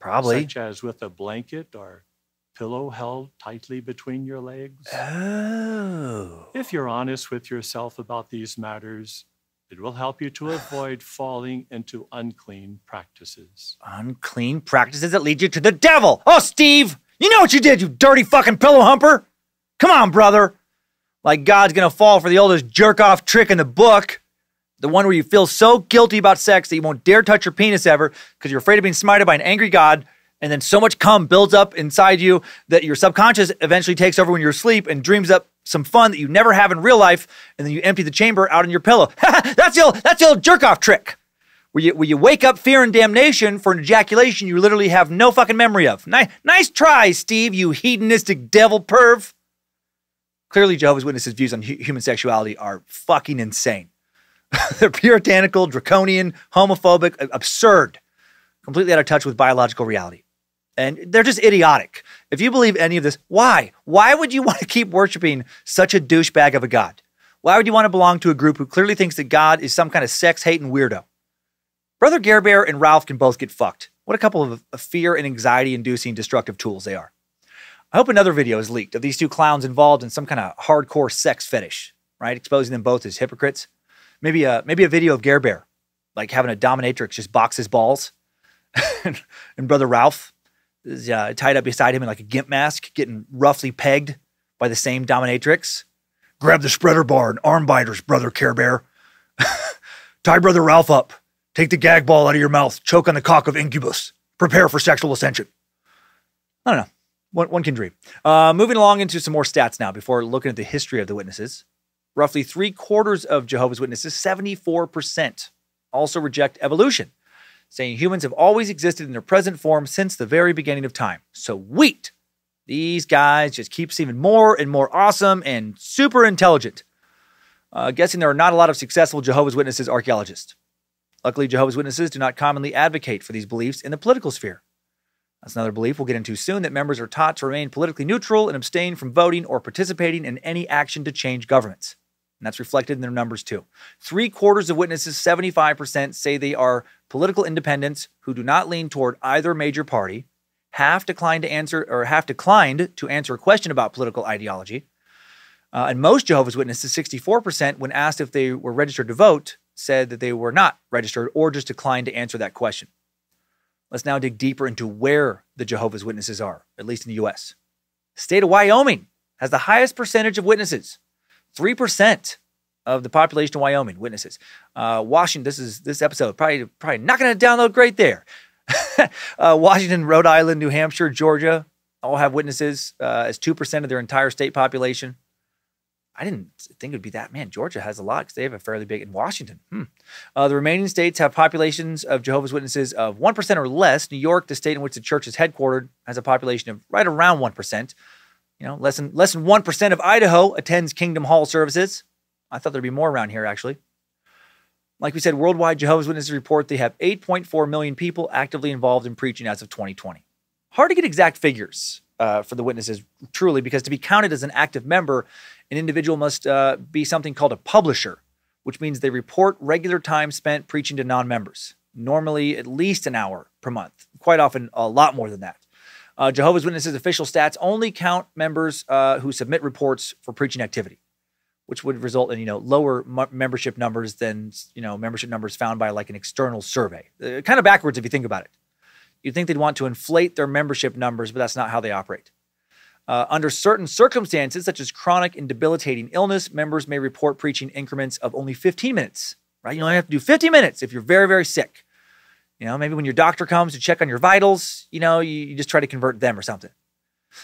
Probably.
such as with a blanket or pillow held tightly between your legs?
Oh.
If you're honest with yourself about these matters, it will help you to avoid falling into unclean practices.
Unclean practices that lead you to the devil. Oh, Steve, you know what you did, you dirty fucking pillow humper. Come on, brother. Like God's gonna fall for the oldest jerk off trick in the book. The one where you feel so guilty about sex that you won't dare touch your penis ever because you're afraid of being smited by an angry God. And then so much cum builds up inside you that your subconscious eventually takes over when you're asleep and dreams up some fun that you never have in real life. And then you empty the chamber out in your pillow. that's the old, that's the old jerk off trick where you, where you wake up fear and damnation for an ejaculation you literally have no fucking memory of. Nice, nice try, Steve, you hedonistic devil perv. Clearly, Jehovah's Witnesses' views on hu- human sexuality are fucking insane. They're puritanical, draconian, homophobic, absurd, completely out of touch with biological reality. And they're just idiotic. If you believe any of this, why? Why would you want to keep worshiping such a douchebag of a God? Why would you want to belong to a group who clearly thinks that God is some kind of sex hating weirdo? Brother Gare Bear and Ralph can both get fucked. What a couple of, fear and anxiety inducing destructive tools they are. I hope another video is leaked of these two clowns involved in some kind of hardcore sex fetish, right? Exposing them both as hypocrites. Maybe a maybe a video of Gare Bear, like having a dominatrix just box his balls, and brother Ralph is uh, tied up beside him in like a gimp mask, getting roughly pegged by the same dominatrix. Grab the spreader bar and arm biters, brother Care Bear. Tie brother Ralph up. Take the gag ball out of your mouth. Choke on the cock of incubus. Prepare for sexual ascension. I don't know. One, one can dream. Uh, moving along into some more stats now before looking at the history of the witnesses. Roughly three quarters of Jehovah's Witnesses, 74%, also reject evolution, saying humans have always existed in their present form since the very beginning of time. So, wheat. These guys just keep seeming more and more awesome and super intelligent. Uh, guessing there are not a lot of successful Jehovah's Witnesses archaeologists. Luckily, Jehovah's Witnesses do not commonly advocate for these beliefs in the political sphere. That's another belief we'll get into soon that members are taught to remain politically neutral and abstain from voting or participating in any action to change governments. And that's reflected in their numbers too. Three quarters of witnesses, 75%, say they are political independents who do not lean toward either major party, half declined to answer or half declined to answer a question about political ideology. Uh, and most Jehovah's Witnesses, 64%, when asked if they were registered to vote, said that they were not registered or just declined to answer that question. Let's now dig deeper into where the Jehovah's Witnesses are, at least in the US. State of Wyoming has the highest percentage of witnesses, 3% of the population of Wyoming witnesses. Uh, Washington, this is this episode, probably, probably not going to download great there. uh, Washington, Rhode Island, New Hampshire, Georgia all have witnesses uh, as 2% of their entire state population. I didn't think it would be that. Man, Georgia has a lot because they have a fairly big in Washington. Hmm. Uh, the remaining states have populations of Jehovah's Witnesses of 1% or less. New York, the state in which the church is headquartered, has a population of right around 1%. You know, less than less than 1% of Idaho attends Kingdom Hall services. I thought there'd be more around here actually. Like we said, worldwide Jehovah's Witnesses report they have 8.4 million people actively involved in preaching as of 2020. Hard to get exact figures uh, for the witnesses, truly, because to be counted as an active member, an individual must uh, be something called a publisher, which means they report regular time spent preaching to non members, normally at least an hour per month, quite often a lot more than that. Uh, Jehovah's Witnesses official stats only count members uh, who submit reports for preaching activity, which would result in you know lower m- membership numbers than you know membership numbers found by like an external survey. Uh, kind of backwards if you think about it. You'd think they'd want to inflate their membership numbers, but that's not how they operate. Uh, under certain circumstances, such as chronic and debilitating illness, members may report preaching increments of only 15 minutes. Right? You only have to do 50 minutes if you're very, very sick. You know, maybe when your doctor comes to check on your vitals, you know, you, you just try to convert them or something.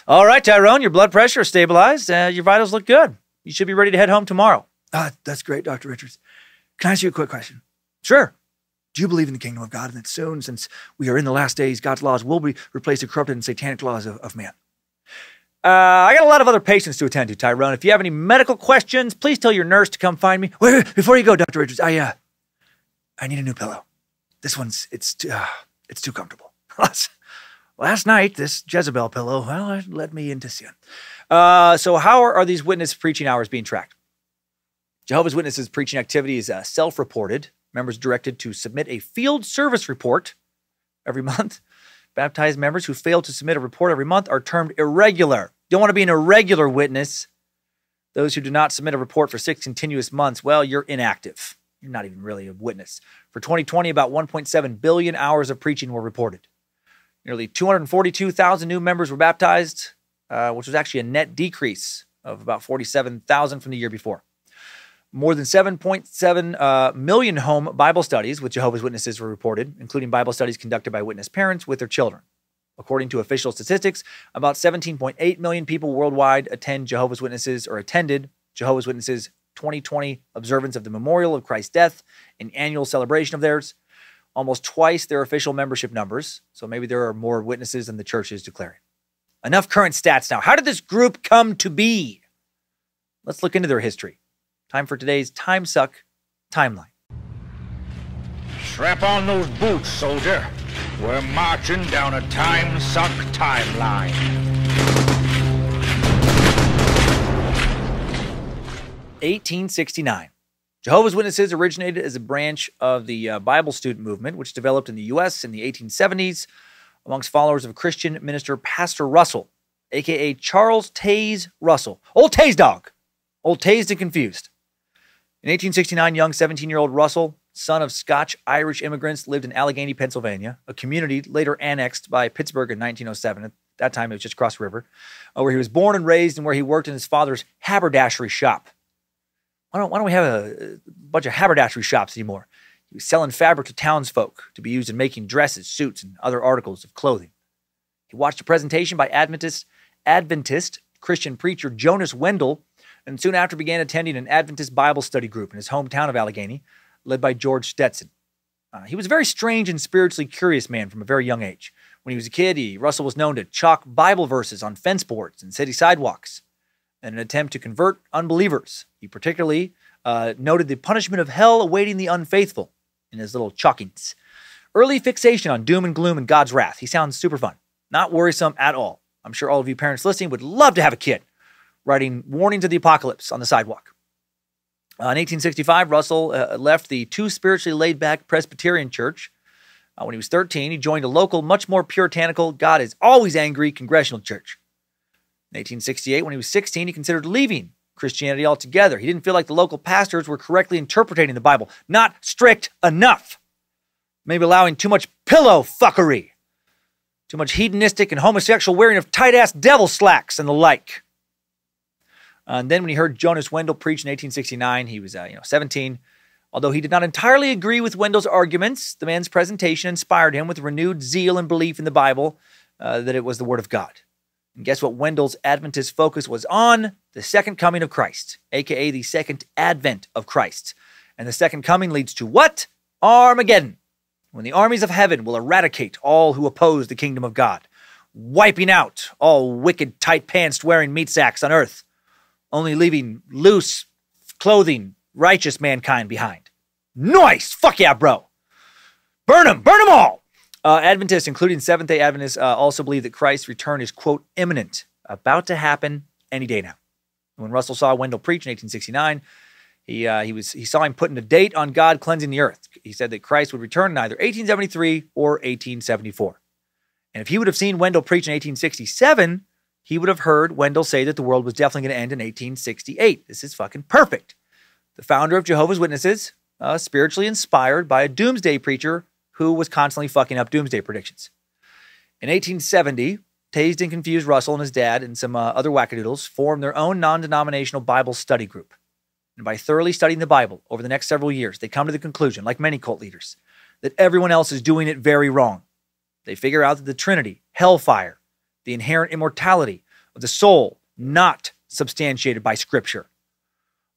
All right, Tyrone, your blood pressure is stabilized. Uh, your vitals look good. You should be ready to head home tomorrow.
Ah, that's great, Dr. Richards. Can I ask you a quick question?
Sure.
Do you believe in the kingdom of God and that soon, since we are in the last days, God's laws will be replaced with corrupted and satanic laws of, of man?
Uh, I got a lot of other patients to attend to, Tyrone. If you have any medical questions, please tell your nurse to come find me.
Wait, wait before you go, Dr. Richards, I, uh, I need a new pillow. This one's, it's, too, uh, it's too comfortable. Last night, this Jezebel pillow, well, it led me into sin.
Uh, so, how are, these witness preaching hours being tracked? Jehovah's Witnesses preaching activity is uh, self reported. Members directed to submit a field service report every month. Baptized members who fail to submit a report every month are termed irregular. You don't want to be an irregular witness. Those who do not submit a report for six continuous months, well, you're inactive. You're not even really a witness. For 2020, about 1.7 billion hours of preaching were reported. Nearly 242,000 new members were baptized, uh, which was actually a net decrease of about 47,000 from the year before. More than 7.7 uh, million home Bible studies with Jehovah's Witnesses were reported, including Bible studies conducted by witness parents with their children. According to official statistics, about 17.8 million people worldwide attend Jehovah's Witnesses or attended Jehovah's Witnesses 2020 observance of the memorial of Christ's death, an annual celebration of theirs, almost twice their official membership numbers. So maybe there are more witnesses than the church is declaring. Enough current stats now. How did this group come to be? Let's look into their history. Time for today's Time Suck timeline.
Strap on those boots, soldier. We're marching down a Time Suck timeline.
1869. Jehovah's Witnesses originated as a branch of the uh, Bible student movement, which developed in the U.S. in the 1870s amongst followers of Christian minister Pastor Russell, aka Charles Taze Russell. Old Taze dog. Old Taze and confused. In 1869, young 17 year old Russell, son of Scotch Irish immigrants, lived in Allegheny, Pennsylvania, a community later annexed by Pittsburgh in 1907. At that time, it was just across river, uh, where he was born and raised and where he worked in his father's haberdashery shop. Why don't, why don't we have a, a bunch of haberdashery shops anymore? He was selling fabric to townsfolk to be used in making dresses, suits, and other articles of clothing. He watched a presentation by Adventist, Adventist Christian preacher Jonas Wendell and soon after began attending an Adventist Bible study group in his hometown of Allegheny, led by George Stetson. Uh, he was a very strange and spiritually curious man from a very young age. When he was a kid, he, Russell was known to chalk Bible verses on fence boards and city sidewalks in an attempt to convert unbelievers. He particularly uh, noted the punishment of hell awaiting the unfaithful in his little chalkings. Early fixation on doom and gloom and God's wrath. He sounds super fun, not worrisome at all. I'm sure all of you parents listening would love to have a kid writing warnings of the apocalypse on the sidewalk. Uh, in 1865, Russell uh, left the too spiritually laid back Presbyterian church. Uh, when he was 13, he joined a local, much more puritanical, God is always angry congregational church. In 1868, when he was 16, he considered leaving Christianity altogether. He didn't feel like the local pastors were correctly interpreting the Bible, not strict enough, maybe allowing too much pillow fuckery. Too much hedonistic and homosexual wearing of tight ass devil slacks and the like. And then when he heard Jonas Wendell preach in 1869, he was uh, you know 17. Although he did not entirely agree with Wendell's arguments, the man's presentation inspired him with renewed zeal and belief in the Bible uh, that it was the Word of God. And guess what Wendell's Adventist focus was on? The second coming of Christ, aka the second advent of Christ. And the second coming leads to what? Armageddon, when the armies of heaven will eradicate all who oppose the kingdom of God, wiping out all wicked, tight pants wearing meat sacks on earth, only leaving loose clothing, righteous mankind behind. Nice! Fuck yeah, bro! Burn them! Burn them all! Uh, Adventists, including Seventh day Adventists, uh, also believe that Christ's return is, quote, imminent, about to happen any day now. When Russell saw Wendell preach in 1869, he, uh, he, was, he saw him putting a date on God cleansing the earth. He said that Christ would return in either 1873 or 1874. And if he would have seen Wendell preach in 1867, he would have heard Wendell say that the world was definitely going to end in 1868. This is fucking perfect. The founder of Jehovah's Witnesses, uh, spiritually inspired by a doomsday preacher who was constantly fucking up doomsday predictions. In 1870, Tased and confused Russell and his dad and some uh, other wackadoodles formed their own non denominational Bible study group. And by thoroughly studying the Bible over the next several years, they come to the conclusion, like many cult leaders, that everyone else is doing it very wrong. They figure out that the Trinity, hellfire, the inherent immortality of the soul, not substantiated by Scripture.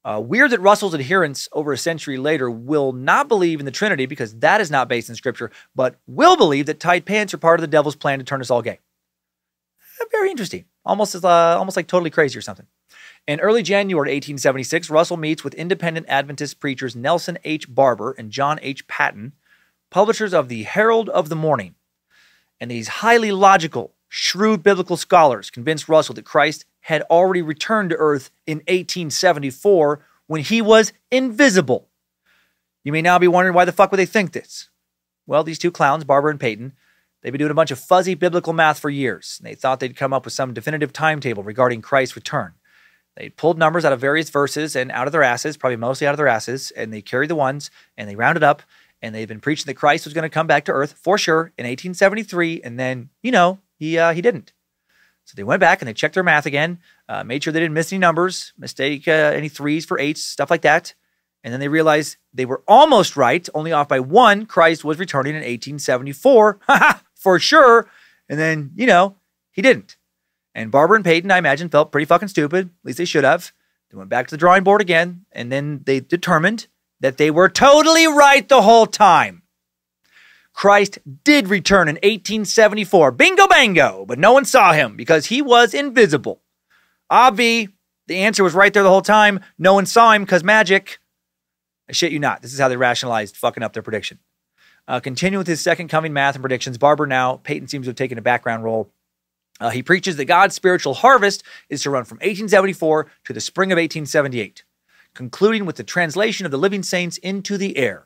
Uh, weird that Russell's adherents over a century later will not believe in the Trinity because that is not based in Scripture, but will believe that tight pants are part of the devil's plan to turn us all gay. Uh, very interesting. Almost, as, uh, almost like totally crazy or something. In early January 1876, Russell meets with independent Adventist preachers Nelson H. Barbour and John H. Paton, publishers of the Herald of the Morning. And these highly logical, shrewd biblical scholars convinced Russell that Christ had already returned to Earth in 1874 when he was invisible. You may now be wondering why the fuck would they think this? Well, these two clowns, Barbour and Paton, they've been doing a bunch of fuzzy biblical math for years. And they thought they'd come up with some definitive timetable regarding Christ's return. They pulled numbers out of various verses and out of their asses, probably mostly out of their asses, and they carried the ones and they rounded up. And they've been preaching that Christ was going to come back to Earth for sure in 1873, and then you know he uh, he didn't. So they went back and they checked their math again, uh, made sure they didn't miss any numbers, mistake uh, any threes for eights, stuff like that. And then they realized they were almost right, only off by one. Christ was returning in 1874, for sure. And then, you know, he didn't. And Barbour and Paton, I imagine, felt pretty fucking stupid. At least they should have. They went back to the drawing board again, and then they determined that they were totally right the whole time. Christ did return in 1874. Bingo bango, but no one saw him because he was invisible. Obvi, the answer was right there the whole time. No one saw him because magic. I shit you not. This is how they rationalized fucking up their prediction. Uh, continue with his second coming math and predictions. Barbour now, Paton seems to have taken a background role. Uh, he preaches that God's spiritual harvest is to run from 1874 to the spring of 1878, concluding with the translation of the living saints into the air.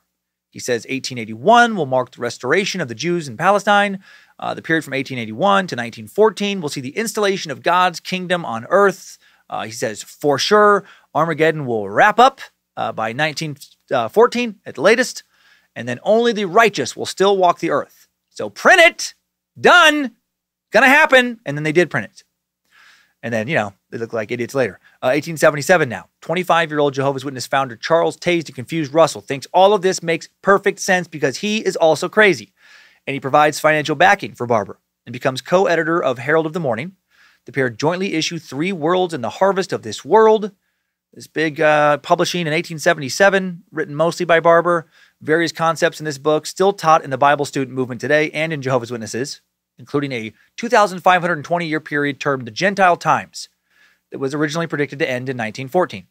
He says 1881 will mark the restoration of the Jews in Palestine. Uh, the period from 1881 to 1914 will see the installation of God's kingdom on earth. Uh, he says, for sure, Armageddon will wrap up uh, by 1914 at the latest, and then only the righteous will still walk the earth. So print it, done, gonna happen. And then they did print it. And then, you know, they look like idiots later. Uh, 1877 now. 25 year old Jehovah's Witness founder Charles Taze, to confuse Russell, thinks all of this makes perfect sense because he is also crazy. And he provides financial backing for Barbour and becomes co editor of Herald of the Morning. The pair jointly issue Three Worlds and the Harvest of This World. This big uh, publishing in 1877, written mostly by Barbour. Various concepts in this book still taught in the Bible student movement today and in Jehovah's Witnesses, including a 2,520 year period termed the Gentile Times that was originally predicted to end in 1914.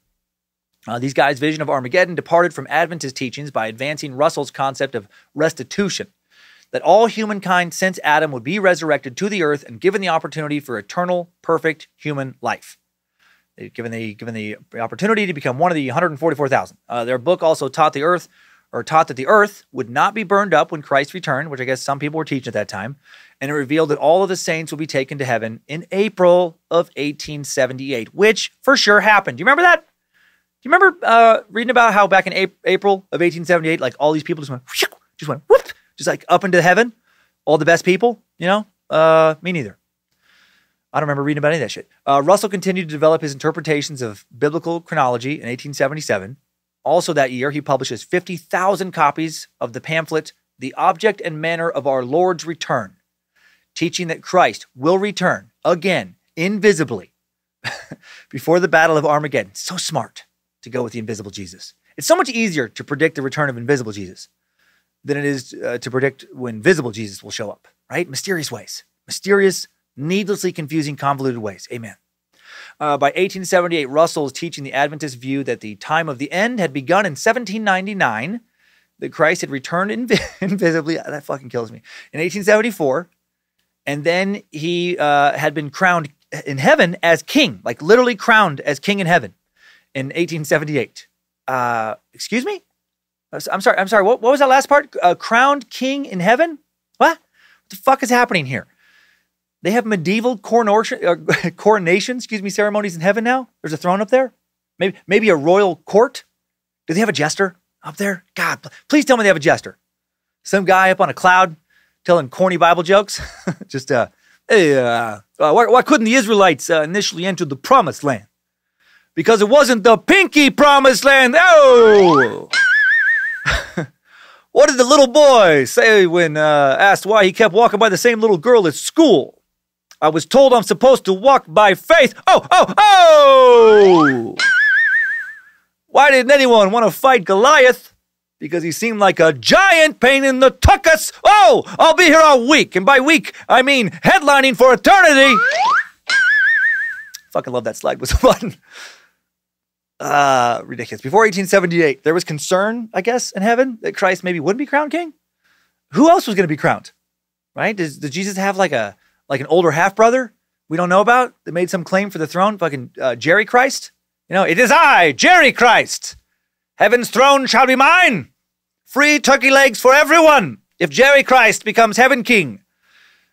Uh, these guys' vision of Armageddon departed from Adventist teachings by advancing Russell's concept of restitution that all humankind since Adam would be resurrected to the earth and given the opportunity for eternal, perfect human life. Given the, given the opportunity to become one of the 144,000. Uh, their book also taught the earth, or taught that the earth would not be burned up when Christ returned, which I guess some people were teaching at that time. And it revealed that all of the saints will be taken to heaven in April of 1878, which for sure happened. Do you remember that? Do you remember uh, reading about how back in April of 1878, like all these people just went, just went whoop, just like up into heaven, all the best people, you know, Uh, me neither. I don't remember reading about any of that shit. Uh, Russell continued to develop his interpretations of biblical chronology in 1877. Also, that year, he publishes 50,000 copies of the pamphlet, The Object and Manner of Our Lord's Return, teaching that Christ will return again, invisibly, before the Battle of Armageddon. So smart to go with the invisible Jesus. It's so much easier to predict the return of invisible Jesus than it is uh, to predict when visible Jesus will show up, right? Mysterious ways. Mysterious, needlessly confusing, convoluted ways. Amen. Uh, by 1878, Russell is teaching the Adventist view that the time of the end had begun in 1799, that Christ had returned invi- invisibly. That fucking kills me. In 1874, and then he uh, had been crowned in heaven as king, like literally crowned as king in heaven in 1878. Uh, excuse me? I'm sorry. I'm sorry. What, what was that last part? Uh, crowned king in heaven? What? What the fuck is happening here? They have medieval uh, coronation, excuse me, ceremonies in heaven now. There's a throne up there. Maybe, maybe a royal court. Do they have a jester up there? God, please tell me they have a jester. Some guy up on a cloud telling corny Bible jokes. Just, uh, hey, uh, uh, why, why couldn't the Israelites uh, initially enter the promised land? Because it wasn't the pinky promised land. Oh! what did the little boy say when uh, asked why he kept walking by the same little girl at school? I was told I'm supposed to walk by faith. Oh, oh, oh! Why didn't anyone want to fight Goliath? Because he seemed like a giant pain in the tuckus. Oh, I'll be here all week. And by week, I mean headlining for eternity. Fucking love that slide was fun. Uh, ridiculous. Before 1878, there was concern, I guess, in heaven that Christ maybe wouldn't be crowned king. Who else was going to be crowned? Right? Does, does Jesus have like a like an older half brother we don't know about that made some claim for the throne? Fucking uh, Jerry Christ? You know, it is I, Jerry Christ. Heaven's throne shall be mine. Free turkey legs for everyone if Jerry Christ becomes heaven king.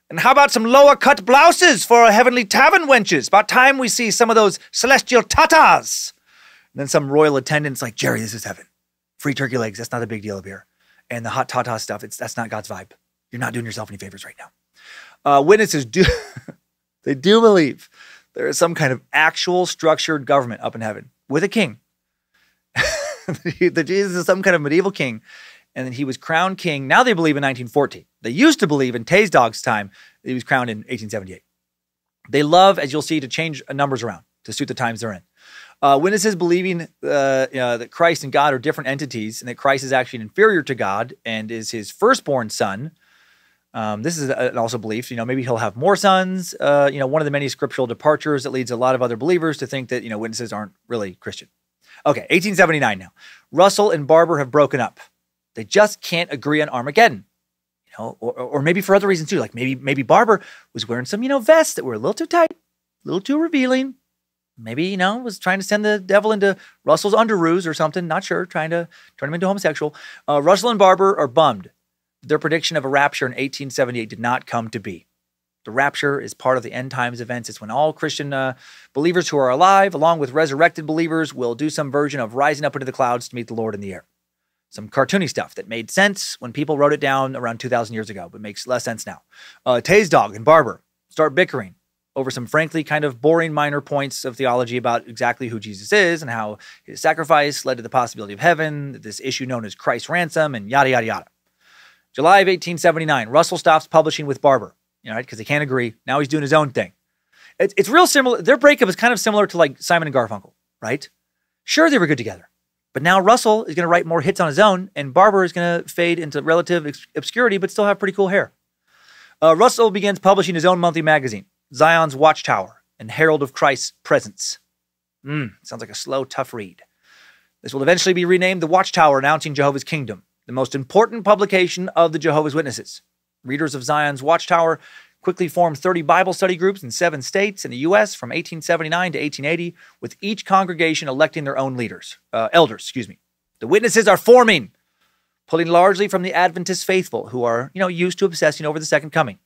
And how about some lower cut blouses for our heavenly tavern wenches? About time we see some of those celestial tatas. And then some royal attendants like, Jerry, this is heaven. Free turkey legs, that's not a big deal up here. And the hot tata stuff, it's that's not God's vibe. You're not doing yourself any favors right now. Uh, witnesses do they do believe there is some kind of actual structured government up in heaven with a king. that Jesus is some kind of medieval king, and then he was crowned king. Now they believe in 1914. They used to believe in Taze Dog's time he was crowned in 1878. They love, as you'll see, to change numbers around to suit the times they're in. Uh, witnesses believing uh, that Christ and God are different entities, and that Christ is actually inferior to God and is his firstborn son. Um, this is an also belief. You know, maybe he'll have more sons. Uh, you know, one of the many scriptural departures that leads a lot of other believers to think that you know witnesses aren't really Christian. Okay, 1879 now. Russell and Barbour have broken up. They just can't agree on Armageddon. You know, or, or maybe for other reasons too. Like maybe maybe Barbour was wearing some you know vests that were a little too tight, a little too revealing. Maybe you know was trying to send the devil into Russell's underoos or something. Not sure. Trying to turn him into homosexual. Uh, Russell and Barbour are bummed. Their prediction of a rapture in 1878 did not come to be. The rapture is part of the end times events. It's when all Christian uh, believers who are alive, along with resurrected believers, will do some version of rising up into the clouds to meet the Lord in the air. Some cartoony stuff that made sense when people wrote it down around 2,000 years ago, but makes less sense now. Uh, Taze Dog and Barbour start bickering over some frankly kind of boring minor points of theology about exactly who Jesus is and how his sacrifice led to the possibility of heaven, this issue known as Christ's ransom, and yada, yada, yada. July of 1879, Russell stops publishing with Barbour, you know, right? Because they can't agree. Now he's doing his own thing. It's, it's real similar. Their breakup is kind of similar to like Simon and Garfunkel, right? Sure, they were good together. But now Russell is going to write more hits on his own, and Barbour is going to fade into relative obscurity, but still have pretty cool hair. Uh, Russell begins publishing his own monthly magazine, Zion's Watchtower and Herald of Christ's Presence. Mm, sounds like a slow, tough read. This will eventually be renamed the Watchtower, announcing Jehovah's Kingdom the most important publication of the Jehovah's Witnesses. Readers of Zion's Watchtower quickly formed 30 Bible study groups in seven states in the U.S. from 1879 to 1880, with each congregation electing their own leaders, uh, elders, excuse me. The witnesses are forming, pulling largely from the Adventist faithful who are, you know, used to obsessing over the second coming.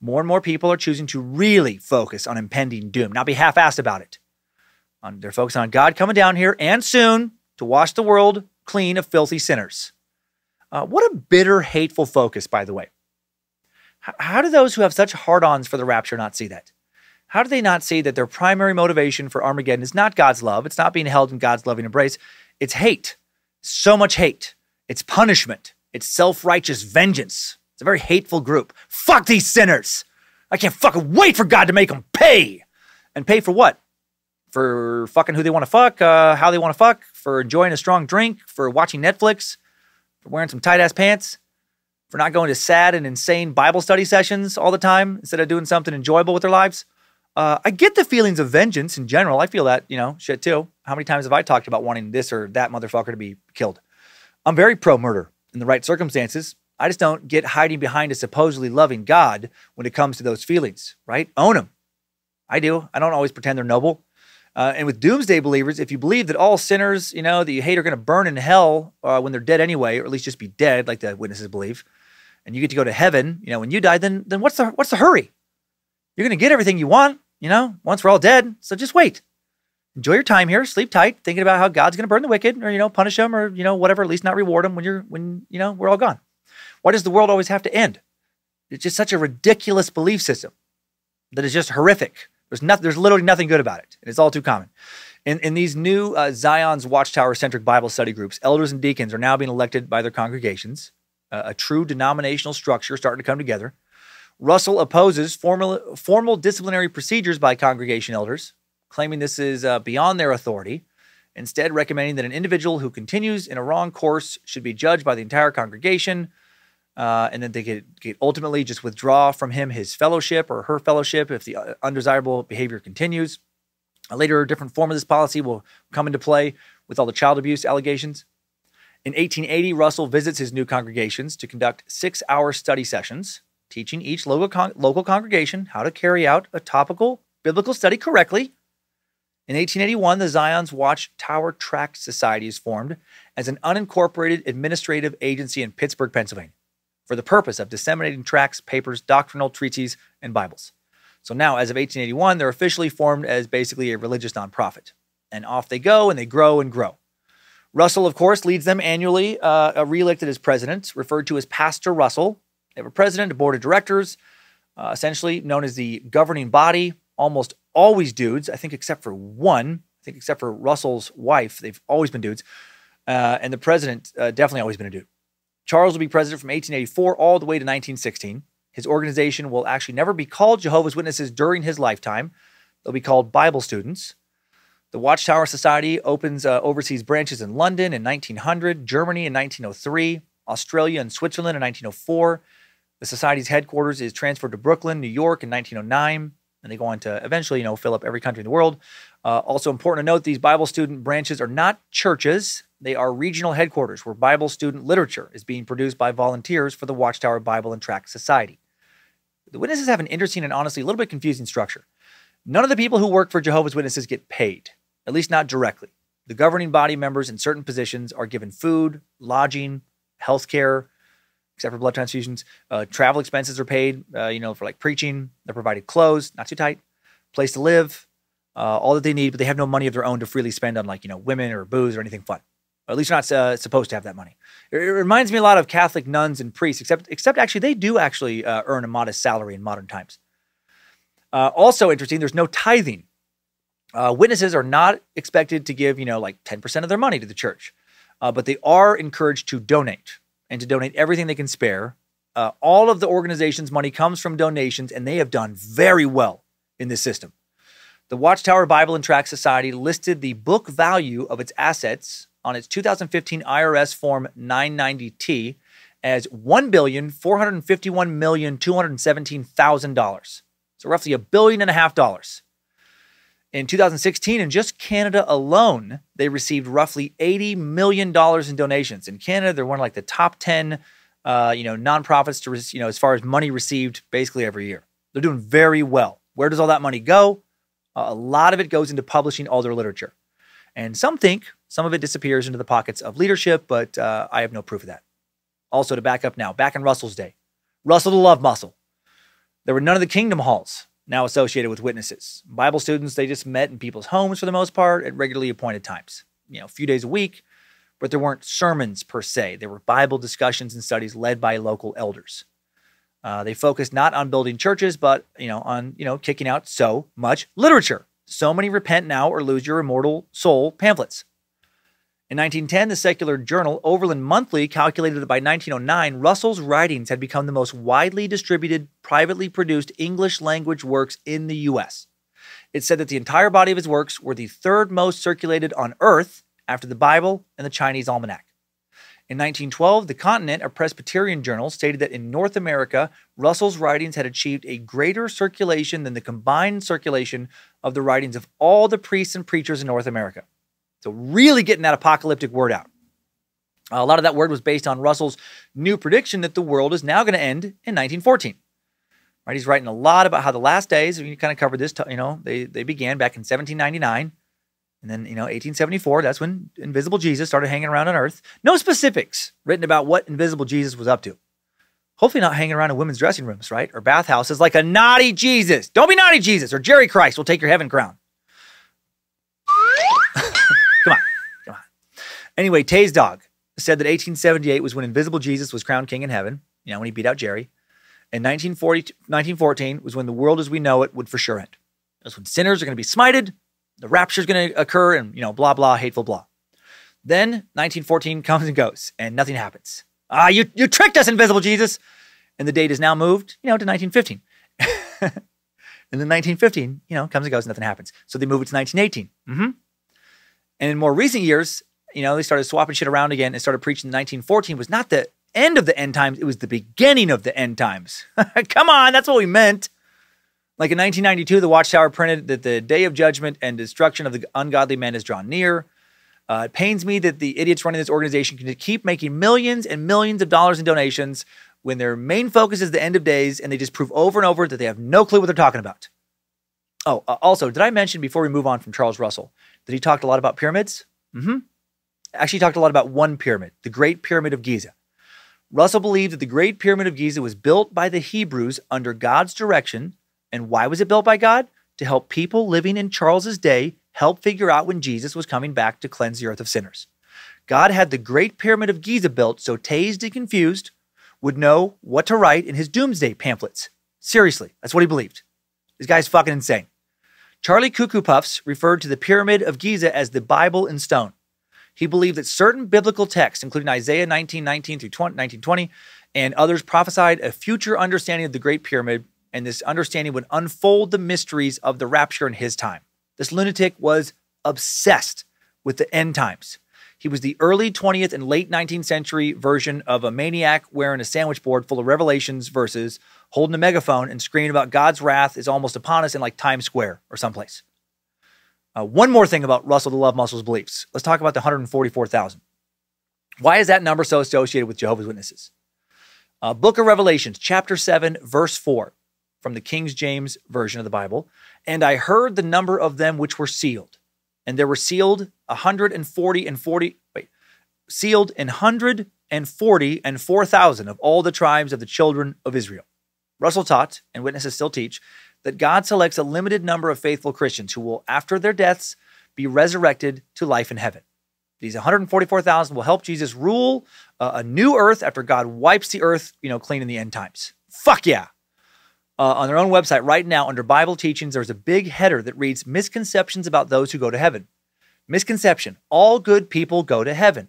More and more people are choosing to really focus on impending doom, not be half-assed about it. They're focused on God coming down here and soon to wash the world clean of filthy sinners. Uh, what a bitter, hateful focus, by the way. H- how do those who have such hard ons for the rapture not see that? How do they not see that their primary motivation for Armageddon is not God's love? It's not being held in God's loving embrace. It's hate. So much hate. It's punishment. It's self righteous vengeance. It's a very hateful group. Fuck these sinners. I can't fucking wait for God to make them pay. And pay for what? For fucking who they want to fuck, uh, how they want to fuck, for enjoying a strong drink, for watching Netflix, for wearing some tight ass pants, for not going to sad and insane Bible study sessions all the time instead of doing something enjoyable with their lives. Uh, I get the feelings of vengeance in general. I feel that, you know, shit too. How many times have I talked about wanting this or that motherfucker to be killed? I'm very pro murder in the right circumstances. I just don't get hiding behind a supposedly loving God when it comes to those feelings, right? Own them. I do. I don't always pretend they're noble. Uh, and with doomsday believers, if you believe that all sinners, you know, that you hate are going to burn in hell uh, when they're dead anyway, or at least just be dead, like the witnesses believe, and you get to go to heaven, you know, when you die, then then what's the what's the hurry? You're going to get everything you want, you know, once we're all dead. So just wait. Enjoy your time here. Sleep tight, thinking about how God's going to burn the wicked, or you know, punish them, or you know, whatever. At least not reward them when you're when you know we're all gone. Why does the world always have to end? It's just such a ridiculous belief system that is just horrific. There's nothing. There's literally nothing good about it. And it's all too common. In, in these new uh, Zion's Watchtower centric Bible study groups, elders and deacons are now being elected by their congregations. Uh, a true denominational structure starting to come together. Russell opposes formal, formal disciplinary procedures by congregation elders, claiming this is uh, beyond their authority. Instead, recommending that an individual who continues in a wrong course should be judged by the entire congregation, uh, and then they could ultimately just withdraw from him his fellowship or her fellowship if the uh, undesirable behavior continues. A later, different form of this policy will come into play with all the child abuse allegations. In 1880, Russell visits his new congregations to conduct six hour study sessions, teaching each local, con- local congregation how to carry out a topical biblical study correctly. In 1881, the Zion's Watchtower Tract Society is formed as an unincorporated administrative agency in Pittsburgh, Pennsylvania for the purpose of disseminating tracts, papers, doctrinal treatises, and Bibles. So now, as of 1881, they're officially formed as basically a religious nonprofit. And off they go and they grow and grow. Russell, of course, leads them annually, uh, reelected as president, referred to as Pastor Russell. They have a president, a board of directors, uh, essentially known as the governing body. Almost always dudes, I think, except for one. I think, except for Russell's wife, they've always been dudes. Uh, and the president, uh, definitely always been a dude. Charles will be president from 1884 all the way to 1916. His organization will actually never be called Jehovah's Witnesses during his lifetime. They'll be called Bible Students. The Watchtower Society opens uh, overseas branches in London in 1900, Germany in 1903, Australia and Switzerland in 1904. The society's headquarters is transferred to Brooklyn, New York in 1909, and they go on to eventually, you know, fill up every country in the world. Uh, also important to note, these Bible student branches are not churches. They are regional headquarters where Bible student literature is being produced by volunteers for the Watchtower Bible and Tract Society. The witnesses have an interesting and honestly a little bit confusing structure. None of the people who work for Jehovah's Witnesses get paid, at least not directly. The governing body members in certain positions are given food, lodging, health care, except for blood transfusions. Uh, travel expenses are paid, uh, you know, for like preaching. They're provided clothes, not too tight, place to live, uh, all that they need, but they have no money of their own to freely spend on like, you know, women or booze or anything fun. Or at least not uh, supposed to have that money. It, it, reminds me a lot of Catholic nuns and priests, except except actually they do actually uh, earn a modest salary in modern times. Uh, also interesting, there's no tithing. Uh, witnesses are not expected to give, you know, like 10% of their money to the church, uh, but they are encouraged to donate and to donate everything they can spare. All of the organization's money comes from donations, and they have done very well in this system. The Watchtower Bible and Tract Society listed the book value of its assets on its 2015 IRS Form 990T as $1,451,217,000. So roughly a billion and a half dollars. In 2016, in just Canada alone, they received roughly $80 million in donations. In Canada, they're one of like the top 10 uh, you know, nonprofits to, you know, as far as money received basically every year. They're doing very well. Where does all that money go? A lot of it goes into publishing all their literature. And some think some of it disappears into the pockets of leadership, but uh, I have no proof of that. Also, to back up now, back in Russell's day, Russell the Love Muscle, there were none of the kingdom halls now associated with witnesses. Bible students, they just met in people's homes for the most part at regularly appointed times, you know, a few days a week, but there weren't sermons per se. There were Bible discussions and studies led by local elders. Uh, they focused not on building churches, but you know, on you know, kicking out so much literature. So many repent now or lose your immortal soul pamphlets. In 1910, the secular journal Overland Monthly calculated that by 1909, Russell's writings had become the most widely distributed, privately produced English language works in the U.S. It said that the entire body of his works were the third most circulated on Earth after the Bible and the Chinese Almanac. In 1912, The Continent, a Presbyterian journal, stated that in North America, Russell's writings had achieved a greater circulation than the combined circulation of the writings of all the priests and preachers in North America. So, really getting that apocalyptic word out. A lot of that word was based on Russell's new prediction that the world is now going to end in 1914. Right? He's writing a lot about how the last days, we kind of covered this, you know, they, they began back in 1799. And then, you know, 1874, that's when Invisible Jesus started hanging around on Earth. No specifics written about what Invisible Jesus was up to. Hopefully, not hanging around in women's dressing rooms, right? Or bathhouses like a naughty Jesus. Don't be naughty Jesus, or Jerry Christ will take your heaven crown. come on, come on. Anyway, Taze Dog said that 1878 was when Invisible Jesus was crowned king in heaven, you know, when he beat out Jerry. And 1940, 1914 was when the world as we know it would for sure end. That's when sinners are going to be smited, the rapture is going to occur, and, you know, blah, blah, hateful, blah. Then 1914 comes and goes, and nothing happens. Ah, you, you tricked us, Invisible Jesus. And the date is now moved, you know, to 1915. and then 1915, you know, comes and goes, nothing happens. So they move it to 1918. Mm-hmm. And in more recent years, you know, they started swapping shit around again and started preaching 1914 was not the end of the end times, it was the beginning of the end times. Come on, that's what we meant. Like in 1992, the Watchtower printed that the day of judgment and destruction of the ungodly men is drawn near. Uh, it pains me that the idiots running this organization can keep making millions and millions of dollars in donations when their main focus is the end of days and they just prove over and over that they have no clue what they're talking about. Oh, uh, also, did I mention before we move on from Charles Russell that he talked a lot about pyramids? Mm-hmm. Actually, he talked a lot about one pyramid, the Great Pyramid of Giza. Russell believed that the Great Pyramid of Giza was built by the Hebrews under God's direction. And why was it built by God? To help people living in Charles's day help figure out when Jesus was coming back to cleanse the earth of sinners. God had the Great Pyramid of Giza built so tased and confused would know what to write in his doomsday pamphlets. Seriously, that's what he believed. This guy's fucking insane. Charlie Cuckoo Puffs referred to the Pyramid of Giza as the Bible in stone. He believed that certain biblical texts, including Isaiah 1919 through 20, 1920, and others prophesied a future understanding of the Great Pyramid, and this understanding would unfold the mysteries of the rapture in his time. This lunatic was obsessed with the end times. He was the early 20th and late 19th century version of a maniac wearing a sandwich board full of revelations verses, holding a megaphone and screaming about God's wrath is almost upon us in like Times Square or someplace. Uh, one more thing about Russell the Love Muscles beliefs. Let's talk about the 144,000. Why is that number so associated with Jehovah's Witnesses? Uh, Book of Revelations, chapter 7, verse 4, from the King James Version of the Bible. And I heard the number of them which were sealed. And there were sealed 140 and 40, wait, sealed in 140 and 4,000 of all the tribes of the children of Israel. Russell taught, and witnesses still teach, that God selects a limited number of faithful Christians who will, after their deaths, be resurrected to life in heaven. These 144,000 will help Jesus rule uh, a new earth after God wipes the earth, you know, clean in the end times. Fuck yeah. Uh, on their own website right now, under Bible teachings, there's a big header that reads Misconceptions about those who go to heaven. Misconception all good people go to heaven.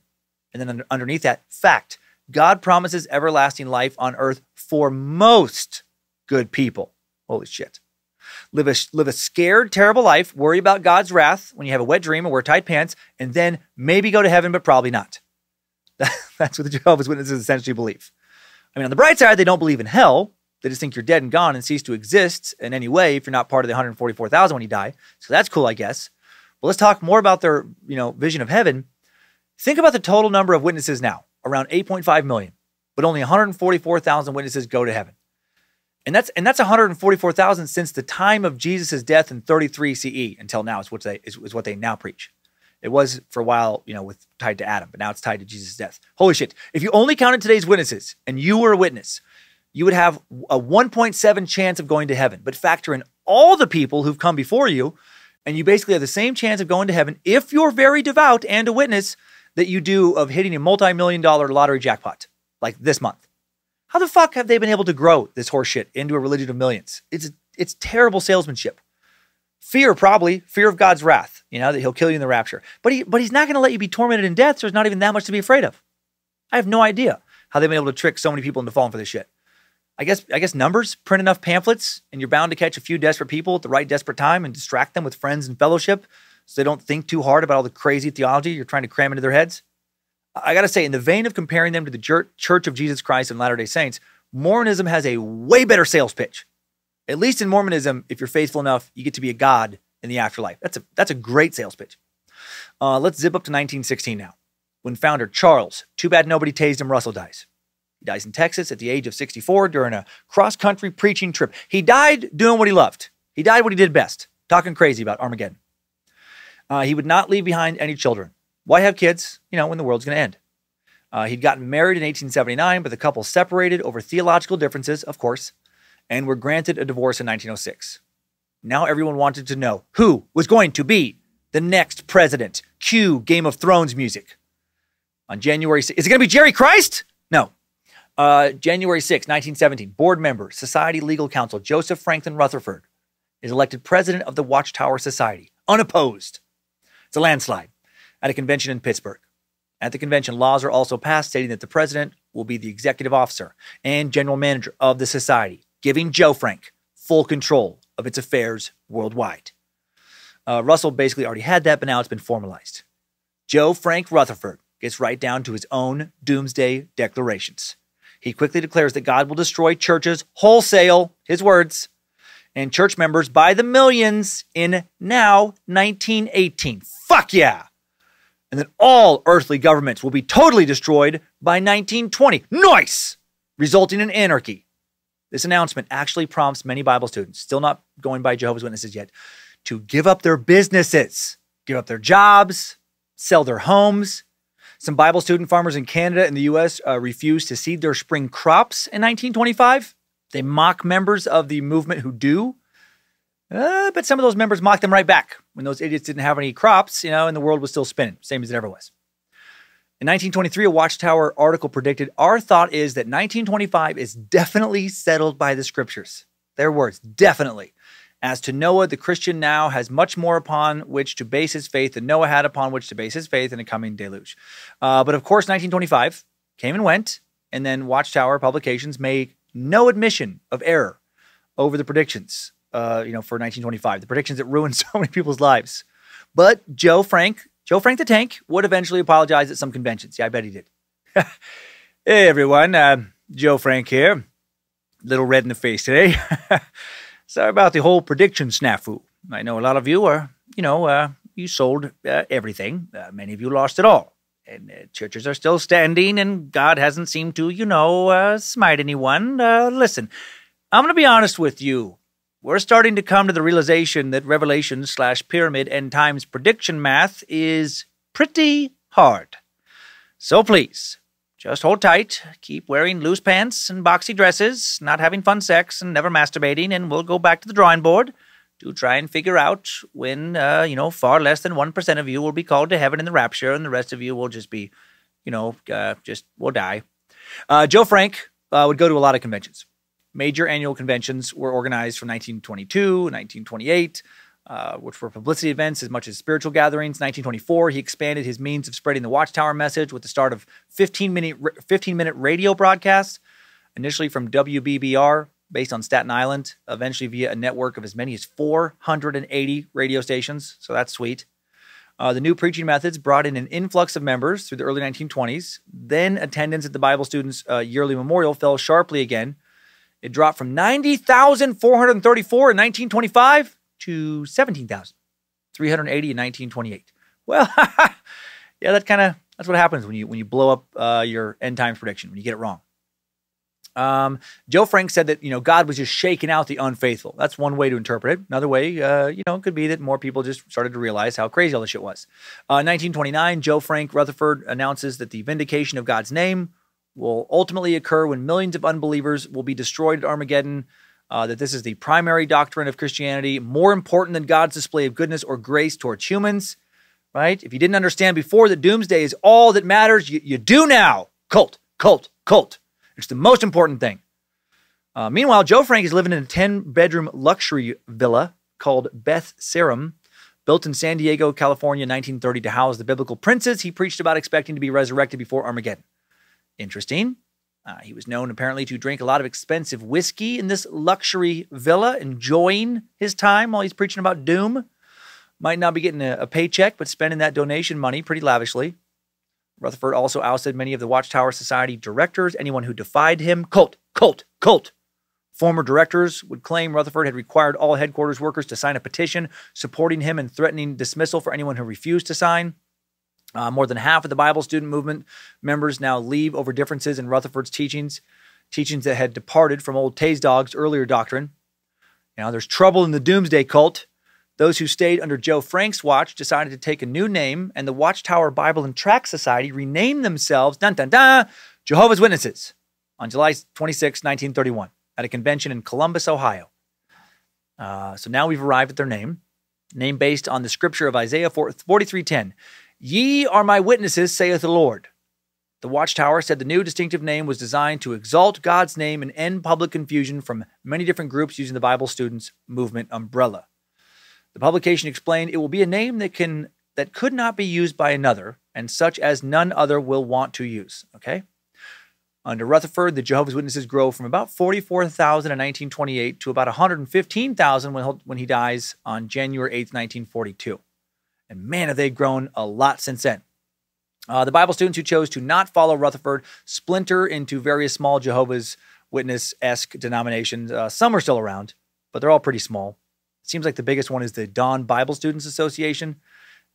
And then under, underneath that, fact God promises everlasting life on earth for most good people. Holy shit live a, live a scared, terrible life, worry about God's wrath when you have a wet dream and wear tight pants, and then maybe go to heaven, but probably not. That's what the Jehovah's Witnesses essentially believe. I mean, on the bright side, they don't believe in hell. They just think you're dead and gone and cease to exist in any way if you're not part of the 144,000 when you die. So that's cool, I guess. But let's talk more about their, you know, vision of heaven. Think about the total number of witnesses now, around 8.5 million, but only 144,000 witnesses go to heaven. And that's and that's 144,000 since the time of Jesus' death in 33 CE until now is what they is, is what they now preach. It was for a while, you know, with tied to Adam, but now it's tied to Jesus' death. Holy shit. If you only counted today's witnesses and you were a witness, you would have a 1.7 chance of going to heaven. But factor in all the people who've come before you, and you basically have the same chance of going to heaven if you're very devout and a witness that you do of hitting a multi-million dollar lottery jackpot like this month. How the fuck have they been able to grow this horseshit into a religion of millions? It's it's terrible salesmanship. Fear, probably fear of God's wrath. You know that He'll kill you in the rapture. But he, but He's not going to let you be tormented in death. So there's not even that much to be afraid of. I have no idea how they've been able to trick so many people into falling for this shit. I guess I guess numbers print enough pamphlets, and you're bound to catch a few desperate people at the right desperate time and distract them with friends and fellowship, so they don't think too hard about all the crazy theology you're trying to cram into their heads. I got to say, in the vein of comparing them to the Church of Jesus Christ and Latter Day Saints, Mormonism has a way better sales pitch. At least in Mormonism, if you're faithful enough, you get to be a god in the afterlife. That's a that's a great sales pitch. Uh, let's zip up to 1916 now, when founder Charles, too bad nobody tased him, Russell dies. He dies in Texas at the age of 64 during a cross country preaching trip. He died doing what he loved. He died what he did best, talking crazy about Armageddon. Uh, he would not leave behind any children. Why have kids, you know, when the world's going to end? Uh, he'd gotten married in 1879, but the couple separated over theological differences, of course, and were granted a divorce in 1906. Now everyone wanted to know who was going to be the next president. Cue Game of Thrones music. On January 6th, is it going to be Jerry Christ? Uh, January 6, 1917, board member, Society Legal Counsel Joseph Franklin Rutherford is elected president of the Watchtower Society, unopposed. It's a landslide at a convention in Pittsburgh. At the convention, laws are also passed stating that the president will be the executive officer and general manager of the society, giving Joe Frank full control of its affairs worldwide. Uh, Russell basically already had that, but now it's been formalized. Joe Frank Rutherford gets right down to his own doomsday declarations. He quickly declares that God will destroy churches wholesale, his words, and church members by the millions in now 1918. Fuck yeah! And that all earthly governments will be totally destroyed by 1920. Nice! Resulting in anarchy. This announcement actually prompts many Bible students, still not going by Jehovah's Witnesses yet, to give up their businesses, give up their jobs, sell their homes, some Bible student farmers in Canada and the US uh, refused to seed their spring crops in 1925. They mock members of the movement who do. Uh, but some of those members mocked them right back when those idiots didn't have any crops, you know, and the world was still spinning, same as it ever was. In 1923, a Watchtower article predicted our thought is that 1925 is definitely settled by the scriptures. Their words, definitely. As to Noah, the Christian now has much more upon which to base his faith than Noah had upon which to base his faith in a coming deluge. Uh, but of course, 1925 came and went, and then Watchtower publications made no admission of error over the predictions. Uh, you know, for 1925, the predictions that ruined so many people's lives. But Joe Frank, Joe Frank the Tank, would eventually apologize at some conventions. Yeah, I bet he did. hey everyone, uh, Joe Frank here. Little red in the face today. Sorry about the whole prediction snafu. I know a lot of you are, you know, uh, you sold uh, everything. Uh, many of you lost it all. And uh, churches are still standing, and God hasn't seemed to, you know, uh, smite anyone. Uh, listen, I'm going to be honest with you. We're starting to come to the realization that Revelation slash Pyramid End Times prediction math is pretty hard. So please, just hold tight, keep wearing loose pants and boxy dresses, not having fun sex, and never masturbating, and we'll go back to the drawing board to try and figure out when, uh, you know, far less than 1% of you will be called to heaven in the rapture, and the rest of you will just be, you know, uh, just will die. Uh, Joe Frank uh, would go to a lot of conventions. Major annual conventions were organized from 1922, 1928 uh, which were publicity events as much as spiritual gatherings. 1924, he expanded his means of spreading the Watchtower message with the start of 15 minute 15 minute radio broadcasts, initially from WBBR based on Staten Island, eventually via a network of as many as 480 radio stations. So that's sweet. Uh, the new preaching methods brought in an influx of members through the early 1920s. Then attendance at the Bible Students' uh, yearly memorial fell sharply again. It dropped from 90,434 in 1925 to 17,380 in 1928. Well, yeah, that kind of that's what happens when you when you blow up uh, your end times prediction when you get it wrong. Um, Joe Frank said that you know God was just shaking out the unfaithful. That's one way to interpret it. Another way, uh, you know, it could be that more people just started to realize how crazy all this shit was. Uh, 1929, Joe Frank Rutherford announces that the vindication of God's name will ultimately occur when millions of unbelievers will be destroyed at Armageddon uh, that this is the primary doctrine of Christianity, more important than God's display of goodness or grace towards humans, right? If you didn't understand before that doomsday is all that matters, you, you do now. Cult, cult, cult. It's the most important thing. Uh, meanwhile, Joe Frank is living in a 10 bedroom luxury villa called Beth Sarim, built in San Diego, California, 1930 to house the biblical princes he preached about expecting to be resurrected before Armageddon. Interesting. Uh, he was known apparently to drink a lot of expensive whiskey in this luxury villa, enjoying his time while he's preaching about doom. Might not be getting a, a paycheck, but spending that donation money pretty lavishly. Rutherford also ousted many of the Watchtower Society directors, anyone who defied him. Cult, cult, cult. Former directors would claim Rutherford had required all headquarters workers to sign a petition supporting him and threatening dismissal for anyone who refused to sign. Uh, more than half of the Bible student movement members now leave over differences in Rutherford's teachings, teachings that had departed from old Tazedog's earlier doctrine. Now, there's trouble in the Doomsday cult. Those who stayed under Joe Frank's watch decided to take a new name, and the Watchtower Bible and Tract Society renamed themselves, dun dun dun, Jehovah's Witnesses, on July 26, 1931, at a convention in Columbus, Ohio. Uh, so now we've arrived at their name, name based on the scripture of Isaiah 43:10. Ye are my witnesses, saith the Lord. The Watchtower said the new distinctive name was designed to exalt God's name and end public confusion from many different groups using the Bible students movement umbrella. The publication explained it will be a name that can that could not be used by another, and such as none other will want to use. Okay. Under Rutherford, the Jehovah's Witnesses grow from about 44,000 in 1928 to about 115,000 when, when he dies on January 8, 1942. And man, have they grown a lot since then. Uh, the Bible students who chose to not follow Rutherford splinter into various small Jehovah's Witness esque denominations. Uh, some are still around, but they're all pretty small. Seems like the biggest one is the Dawn Bible Students Association.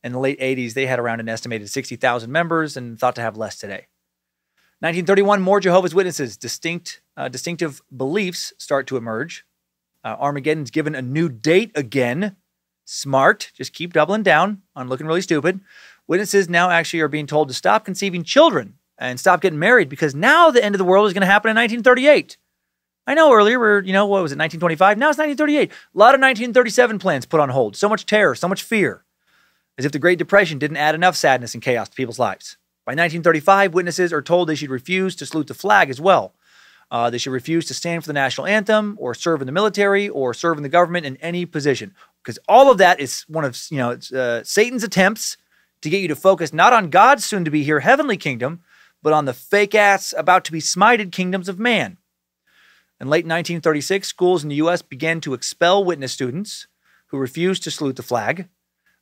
In the late 80s, they had around an estimated 60,000 members and thought to have less today. 1931, more Jehovah's Witnesses, distinct, uh, distinctive beliefs start to emerge. Uh, Armageddon's given a new date again. Smart. Just keep doubling down on looking really stupid. Witnesses now actually are being told to stop conceiving children and stop getting married because now the end of the world is going to happen in 1938. I know earlier we're, you know, what was it, 1925? Now it's 1938. A lot of 1937 plans put on hold. So much terror, so much fear. As if the Great Depression didn't add enough sadness and chaos to people's lives. By 1935, witnesses are told they should refuse to salute the flag as well. Uh, they should refuse to stand for the national anthem or serve in the military or serve in the government in any position. Because all of that is one of, you know, uh, Satan's attempts to get you to focus not on God's soon to be here heavenly kingdom, but on the fake ass about to be smited kingdoms of man. In late 1936, schools in the U.S. began to expel witness students who refused to salute the flag.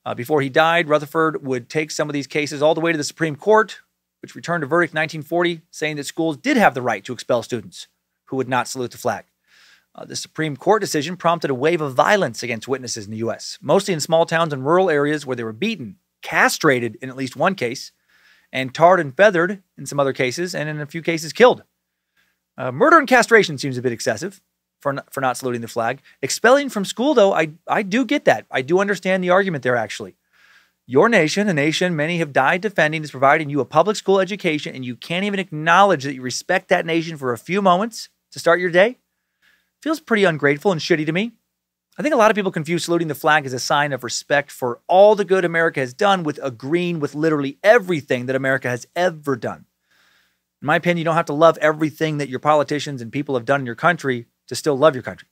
Uh, before he died, Rutherford would take some of these cases all the way to the Supreme Court, which returned a verdict in 1940 saying that schools did have the right to expel students who would not salute the flag. Uh, the Supreme Court decision prompted a wave of violence against witnesses in the U.S., mostly in small towns and rural areas where they were beaten, castrated in at least one case, and tarred and feathered in some other cases, and in a few cases killed. Uh, murder and castration seems a bit excessive for not, for not saluting the flag. Expelling from school, though, I, I do get that. I do understand the argument there, actually. Your nation, a nation many have died defending, is providing you a public school education, and you can't even acknowledge that you respect that nation for a few moments to start your day? Feels pretty ungrateful and shitty to me. I think a lot of people confuse saluting the flag as a sign of respect for all the good America has done with agreeing with literally everything that America has ever done. In my opinion, you don't have to love everything that your politicians and people have done in your country to still love your country.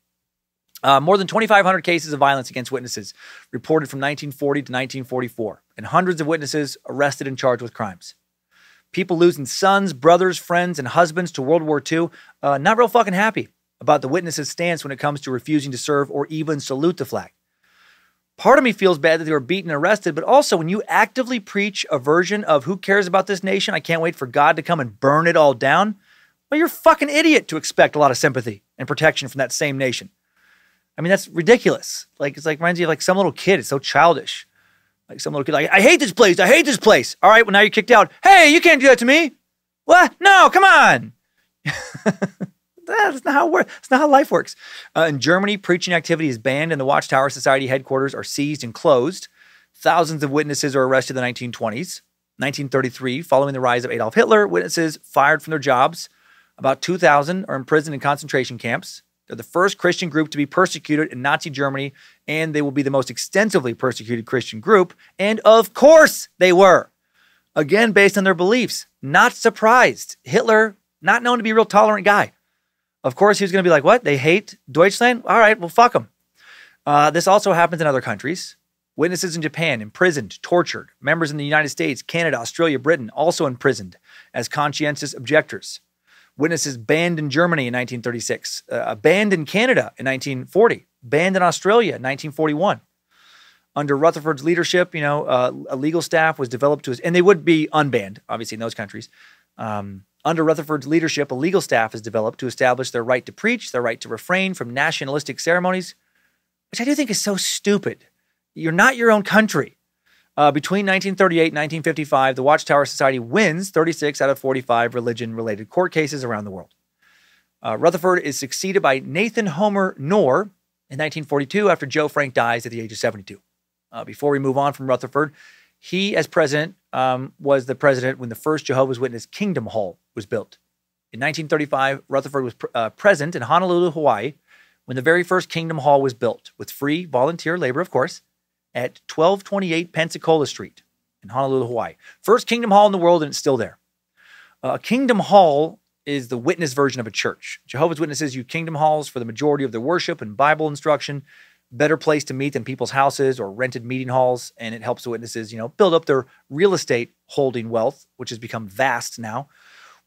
Uh, more than 2,500 cases of violence against witnesses reported from 1940 to 1944, and hundreds of witnesses arrested and charged with crimes. People losing sons, brothers, friends, and husbands to World War II, uh, not real fucking happy about the witness's stance when it comes to refusing to serve or even salute the flag. Part of me feels bad that they were beaten and arrested, but also when you actively preach a version of who cares about this nation, I can't wait for God to come and burn it all down, well, you're a fucking idiot to expect a lot of sympathy and protection from that same nation. I mean, that's ridiculous. Like, it's like reminds you of like some little kid. It's so childish. Like some little kid, like, I hate this place. I hate this place. All right, well, now you're kicked out. Hey, you can't do that to me. What? No, come on. That's not how it works. That's not how life works. Uh, in Germany, preaching activity is banned, and the Watchtower Society headquarters are seized and closed. Thousands of witnesses are arrested in the 1920s. 1933, following the rise of Adolf Hitler, witnesses fired from their jobs. About 2,000 are imprisoned in concentration camps. They're the first Christian group to be persecuted in Nazi Germany, and they will be the most extensively persecuted Christian group. And of course, they were. Again, based on their beliefs. Not surprised. Hitler not known to be a real tolerant guy. Of course, he was going to be like, what? They hate Deutschland? All right, well, fuck them. Uh, this also happens in other countries. Witnesses in Japan imprisoned, tortured. Members in the United States, Canada, Australia, Britain also imprisoned as conscientious objectors. Witnesses banned in Germany in 1936, uh, banned in Canada in 1940, banned in Australia in 1941. Under Rutherford's leadership, you know, uh, a legal staff was developed to, and they would be unbanned, obviously, in those countries. Um, under Rutherford's leadership, a legal staff is developed to establish their right to preach, their right to refrain from nationalistic ceremonies, which I do think is so stupid. You're not your own country. Uh, between 1938 and 1955, the Watchtower Society wins 36 out of 45 religion related court cases around the world. Uh, Rutherford is succeeded by Nathan Homer Knorr in 1942 after Joe Frank dies at the age of 72. Uh, before we move on from Rutherford, he, as president, um, was the president when the first Jehovah's Witness Kingdom Hall was built. In 1935, Rutherford was pr- uh, present in Honolulu, Hawaii, when the very first Kingdom Hall was built, with free volunteer labor, of course, at 1228 Pensacola Street in Honolulu, Hawaii. First Kingdom Hall in the world, and it's still there. Uh, Kingdom Hall is the witness version of a church. Jehovah's Witnesses use Kingdom Halls for the majority of their worship and Bible instruction. Better place to meet than people's houses or rented meeting halls, and it helps the witnesses, you know, build up their real estate holding wealth, which has become vast now.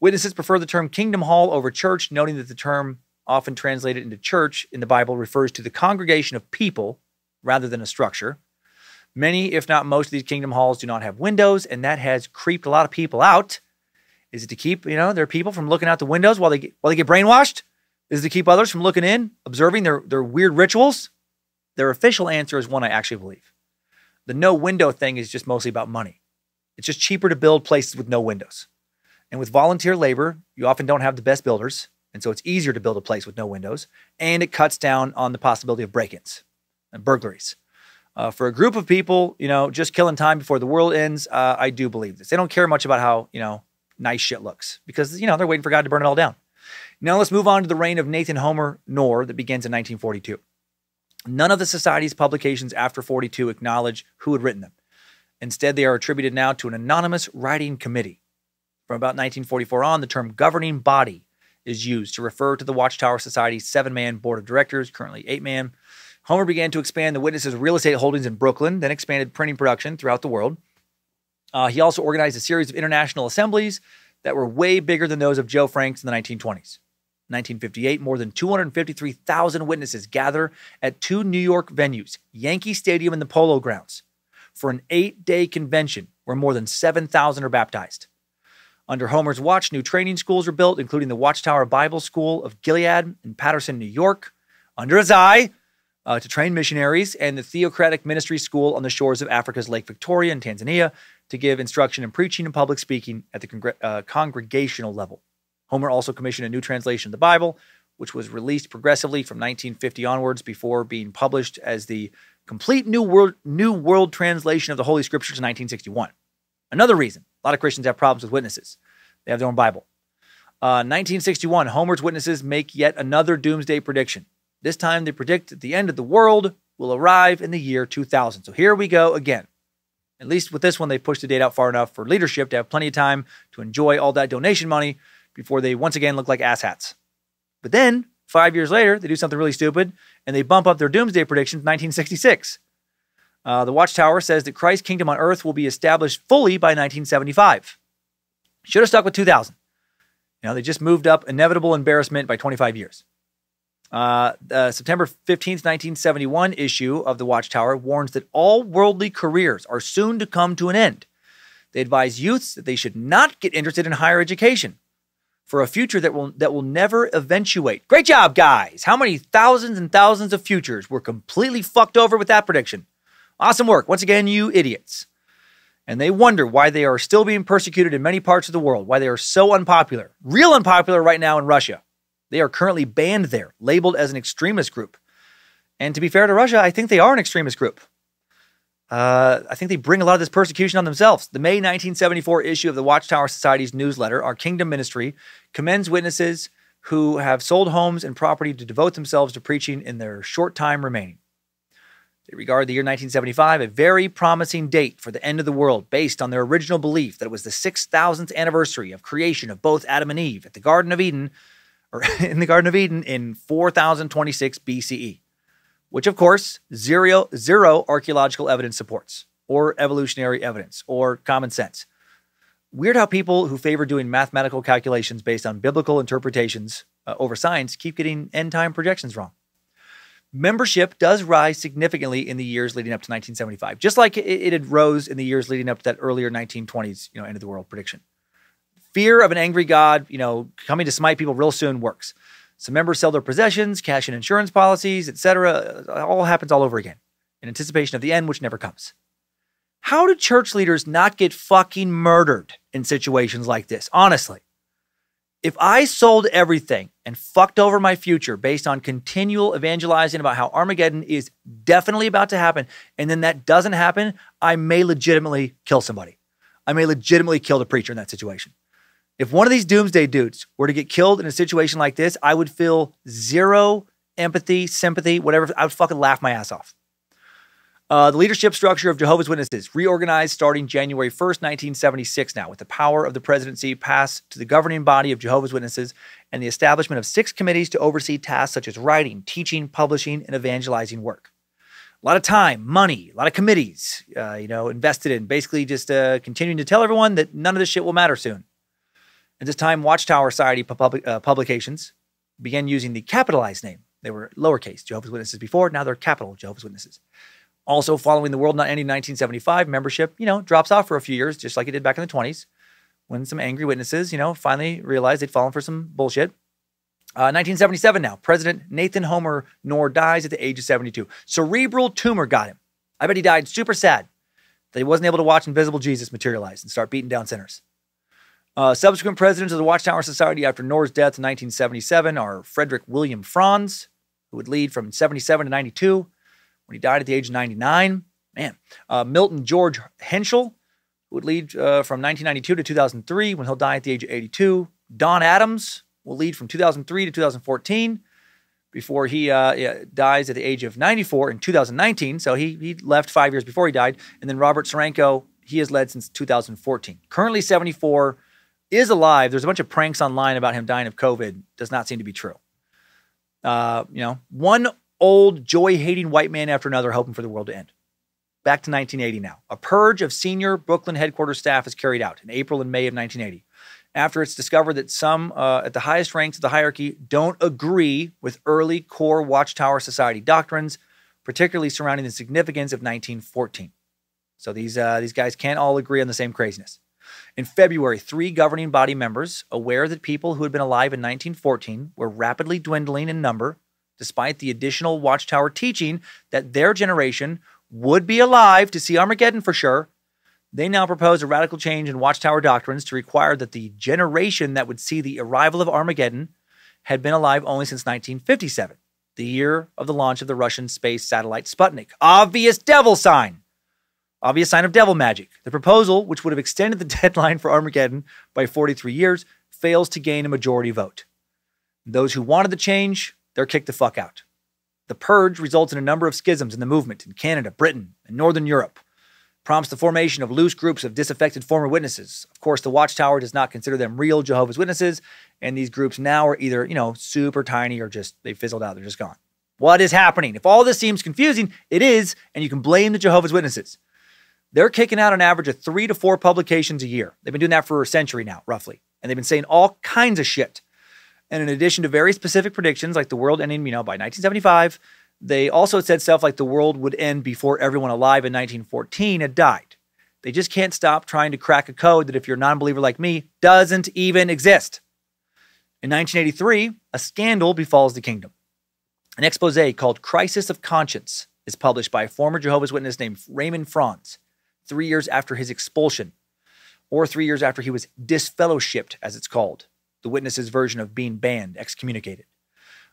Witnesses prefer the term Kingdom Hall over church, noting that the term, often translated into church in the Bible, refers to the congregation of people rather than a structure. Many, if not most, of these kingdom halls do not have windows, and that has creeped a lot of people out. Is it to keep you know their people from looking out the windows while they get, while they get brainwashed? Is it to keep others from looking in, observing their their weird rituals? Their official answer is one I actually believe. The no window thing is just mostly about money. It's just cheaper to build places with no windows. And with volunteer labor, you often don't have the best builders, and so it's easier to build a place with no windows, and it cuts down on the possibility of break-ins and burglaries. Uh, for a group of people, you know, just killing time before the world ends, uh, I do believe this. They don't care much about how, you know, nice shit looks because, you know, they're waiting for God to burn it all down. Now let's move on to the reign of Nathan Homer Knorr that begins in 1942. None of the Society's publications after 42 acknowledge who had written them. Instead, they are attributed now to an anonymous writing committee. From about 1944 on, the term governing body is used to refer to the Watchtower Society's seven man board of directors, currently eight man. Homer began to expand the Witnesses' real estate holdings in Brooklyn, then expanded printing production throughout the world. Uh, he also organized a series of international assemblies that were way bigger than those of Joe Franks in the 1920s. 1958, more than 253,000 witnesses gather at two New York venues, Yankee Stadium and the Polo Grounds, for an eight day convention where more than 7,000 are baptized. Under Homer's watch, new training schools were built, including the Watchtower Bible School of Gilead in Patterson, New York. Under his eye, uh, to train missionaries, and the Theocratic Ministry School on the shores of Africa's Lake Victoria in Tanzania to give instruction in preaching and public speaking at the uh, congregational level. Homer also commissioned a new translation of the Bible, which was released progressively from 1950 onwards before being published as the complete New World, New World Translation of the Holy Scriptures in 1961. Another reason a lot of Christians have problems with witnesses, they have their own Bible. Uh, 1961, Homer's witnesses make yet another doomsday prediction. This time they predict that the end of the world will arrive in the year 2000. So here we go again. At least with this one, they pushed the date out far enough for leadership to have plenty of time to enjoy all that donation money before they once again look like asshats. But then, five years later, they do something really stupid and they bump up their doomsday prediction to 1966. Uh, the Watchtower says that Christ's kingdom on earth will be established fully by 1975. Should have stuck with 2000. You know, they just moved up inevitable embarrassment by 25 years. Uh, September 15th, 1971 issue of the Watchtower warns that all worldly careers are soon to come to an end. They advise youths that they should not get interested in higher education for a future that will that will never eventuate. Great job, guys. How many thousands and thousands of futures were completely fucked over with that prediction? Awesome work. Once again, you idiots. And they wonder why they are still being persecuted in many parts of the world, why they are so unpopular. Real unpopular right now in Russia. They are currently banned there, labeled as an extremist group. And to be fair to Russia, I think they are an extremist group. Uh, I think they bring a lot of this persecution on themselves. The May 1974 issue of the Watchtower Society's newsletter, Our Kingdom Ministry, commends witnesses who have sold homes and property to devote themselves to preaching in their short time remaining. They regard the year 1975 a very promising date for the end of the world based on their original belief that it was the 6000th anniversary of creation of both Adam and Eve at the Garden of Eden or in the Garden of Eden in 4026 BCE, which of course zero zero archaeological evidence supports or evolutionary evidence or common sense. Weird how people who favor doing mathematical calculations based on biblical interpretations uh, over science keep getting end time projections wrong. Membership does rise significantly in the years leading up to 1975, just like it, it had rose in the years leading up to that earlier 1920s, you know, end of the world prediction. Fear of an angry God, you know, coming to smite people real soon works. Some members sell their possessions, cash in insurance policies, etc. All happens all over again in anticipation of the end, which never comes. How do church leaders not get fucking murdered in situations like this? Honestly, if I sold everything and fucked over my future based on continual evangelizing about how Armageddon is definitely about to happen, and then that doesn't happen, I may legitimately kill somebody. I may legitimately kill the preacher in that situation. If one of these doomsday dudes were to get killed in a situation like this, I would feel zero empathy, sympathy, whatever. I would fucking laugh my ass off. Uh, the leadership structure of Jehovah's Witnesses reorganized starting January 1st, 1976, now, with the power of the presidency passed to the governing body of Jehovah's Witnesses and the establishment of six committees to oversee tasks such as writing, teaching, publishing, and evangelizing work. A lot of time, money, a lot of committees, uh, you know, invested in basically just uh, continuing to tell everyone that none of this shit will matter soon. At this time, Watchtower Society uh, publications began using the capitalized name. They were lowercase Jehovah's Witnesses before, now they're capital Jehovah's Witnesses. Also, following the world not ending 1975, membership, you know, drops off for a few years, just like it did back in the 20s, when some angry witnesses, you know, finally realized they'd fallen for some bullshit. Uh, 1977 now, President Nathan Homer Knorr dies at the age of 72. Cerebral tumor got him. I bet he died super sad that he wasn't able to watch Invisible Jesus materialize and start beating down sinners. Uh, subsequent presidents of the Watchtower Society after Knorr's death in 1977 are Frederick William Franz, who would lead from 77 to 92, when he died at the age of 99. Man, uh, Milton George Henschel would lead uh, from 1992 to 2003 when he'll die at the age of 82. Don Adams will lead from 2003 to 2014 before he uh, yeah, dies at the age of 94 in 2019. So he, he left five years before he died. And then Robert Ciranko, he has led since 2014. Currently 74, is alive. There's a bunch of pranks online about him dying of COVID. Does not seem to be true. Uh, you know, one old, joy hating white man after another hoping for the world to end. Back to 1980 now. A purge of senior Brooklyn headquarters staff is carried out in April and May of 1980 after it's discovered that some uh, at the highest ranks of the hierarchy don't agree with early core Watchtower Society doctrines, particularly surrounding the significance of 1914. So these, uh, these guys can't all agree on the same craziness. In February, three governing body members, aware that people who had been alive in 1914 were rapidly dwindling in number, despite the additional Watchtower teaching that their generation would be alive to see Armageddon for sure, they now propose a radical change in Watchtower doctrines to require that the generation that would see the arrival of Armageddon had been alive only since 1957, the year of the launch of the Russian space satellite Sputnik. Obvious devil sign. Obvious sign of devil magic. The proposal, which would have extended the deadline for Armageddon by 43 years, fails to gain a majority vote. Those who wanted the change they're kicked the fuck out. The purge results in a number of schisms in the movement in Canada, Britain, and Northern Europe. Prompts the formation of loose groups of disaffected former witnesses. Of course, the Watchtower does not consider them real Jehovah's Witnesses, and these groups now are either, you know, super tiny or just they fizzled out, they're just gone. What is happening? If all this seems confusing, it is, and you can blame the Jehovah's Witnesses. They're kicking out an average of three to four publications a year. They've been doing that for a century now, roughly. And they've been saying all kinds of shit. And in addition to very specific predictions like the world ending, you know, by 1975, they also said stuff like the world would end before everyone alive in 1914 had died. They just can't stop trying to crack a code that, if you're a non believer like me, doesn't even exist. In 1983, a scandal befalls the kingdom. An expose called Crisis of Conscience is published by a former Jehovah's Witness named Raymond Franz three years after his expulsion, or three years after he was disfellowshipped, as it's called the witness's version of being banned, excommunicated.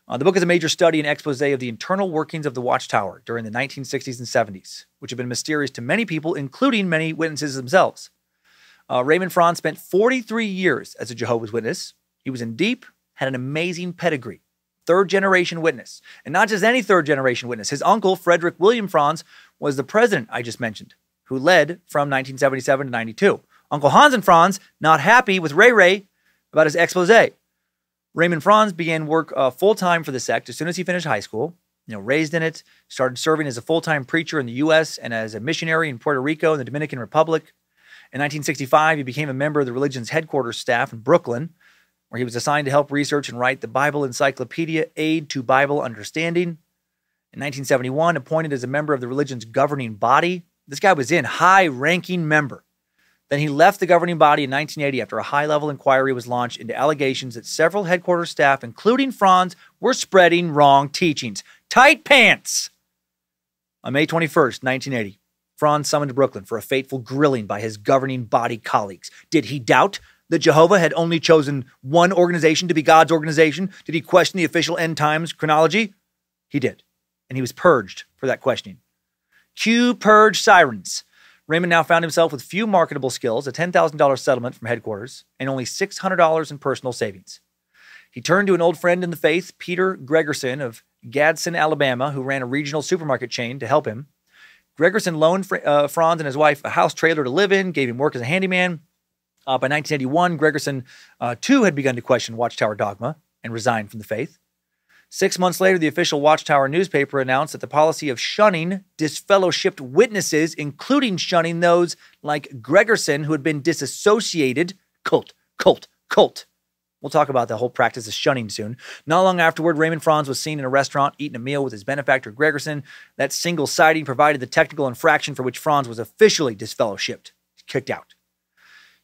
Uh, the book is a major study and expose of the internal workings of the Watchtower during the 1960s and 70s, which have been mysterious to many people, including many witnesses themselves. Uh, Raymond Franz spent 43 years as a Jehovah's Witness. He was in deep, had an amazing pedigree third generation witness. And not just any third generation witness. His uncle, Frederick William Franz, was the president I just mentioned, who led from 1977 to 92. Uncle Hans and Franz, not happy with Ray Ray about his expose. Raymond Franz began work uh, full time for the sect as soon as he finished high school. You know, raised in it, started serving as a full time preacher in the U.S. and as a missionary in Puerto Rico and the Dominican Republic. In 1965, he became a member of the religion's headquarters staff in Brooklyn, where he was assigned to help research and write the Bible Encyclopedia Aid to Bible Understanding. In 1971, appointed as a member of the religion's governing body. This guy was in high ranking member. Then he left the governing body in 1980 after a high level inquiry was launched into allegations that several headquarters staff, including Franz, were spreading wrong teachings. Tight pants! On May 21st, 1980, Franz summoned to Brooklyn for a fateful grilling by his governing body colleagues. Did he doubt that Jehovah had only chosen one organization to be God's organization? Did he question the official end times chronology? He did, and he was purged for that questioning. Cue purge sirens. Raymond now found himself with few marketable skills, a $10,000 settlement from headquarters, and only $600 in personal savings. He turned to an old friend in the faith, Peter Gregerson of Gadsden, Alabama, who ran a regional supermarket chain to help him. Gregerson loaned uh, Franz and his wife a house trailer to live in, gave him work as a handyman. Uh, by 1981, Gregerson uh, too had begun to question Watchtower dogma and resigned from the faith. Six months later, the official Watchtower newspaper announced that the policy of shunning disfellowshipped witnesses, including shunning those like Gregerson who had been disassociated, cult, cult, cult. We'll talk about the whole practice of shunning soon. Not long afterward, Raymond Franz was seen in a restaurant eating a meal with his benefactor Gregerson. That single sighting provided the technical infraction for which Franz was officially disfellowshipped, kicked out.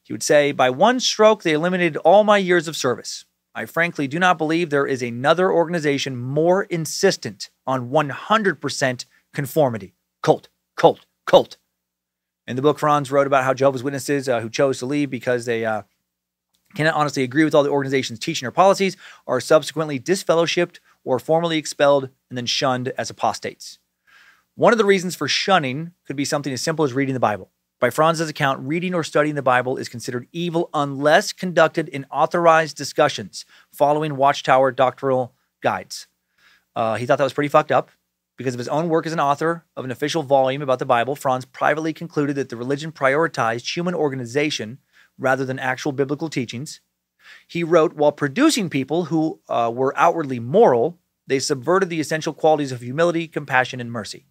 He would say, By one stroke, they eliminated all my years of service. I frankly do not believe there is another organization more insistent on 100% conformity. Cult, cult, cult. In the book, Franz wrote about how Jehovah's Witnesses uh, who chose to leave because they uh, cannot honestly agree with all the organization's teaching or policies are subsequently disfellowshipped or formally expelled and then shunned as apostates. One of the reasons for shunning could be something as simple as reading the Bible. By Franz's account, reading or studying the Bible is considered evil unless conducted in authorized discussions following Watchtower doctrinal guides. Uh, he thought that was pretty fucked up. Because of his own work as an author of an official volume about the Bible, Franz privately concluded that the religion prioritized human organization rather than actual biblical teachings. He wrote, while producing people who uh, were outwardly moral, they subverted the essential qualities of humility, compassion, and mercy.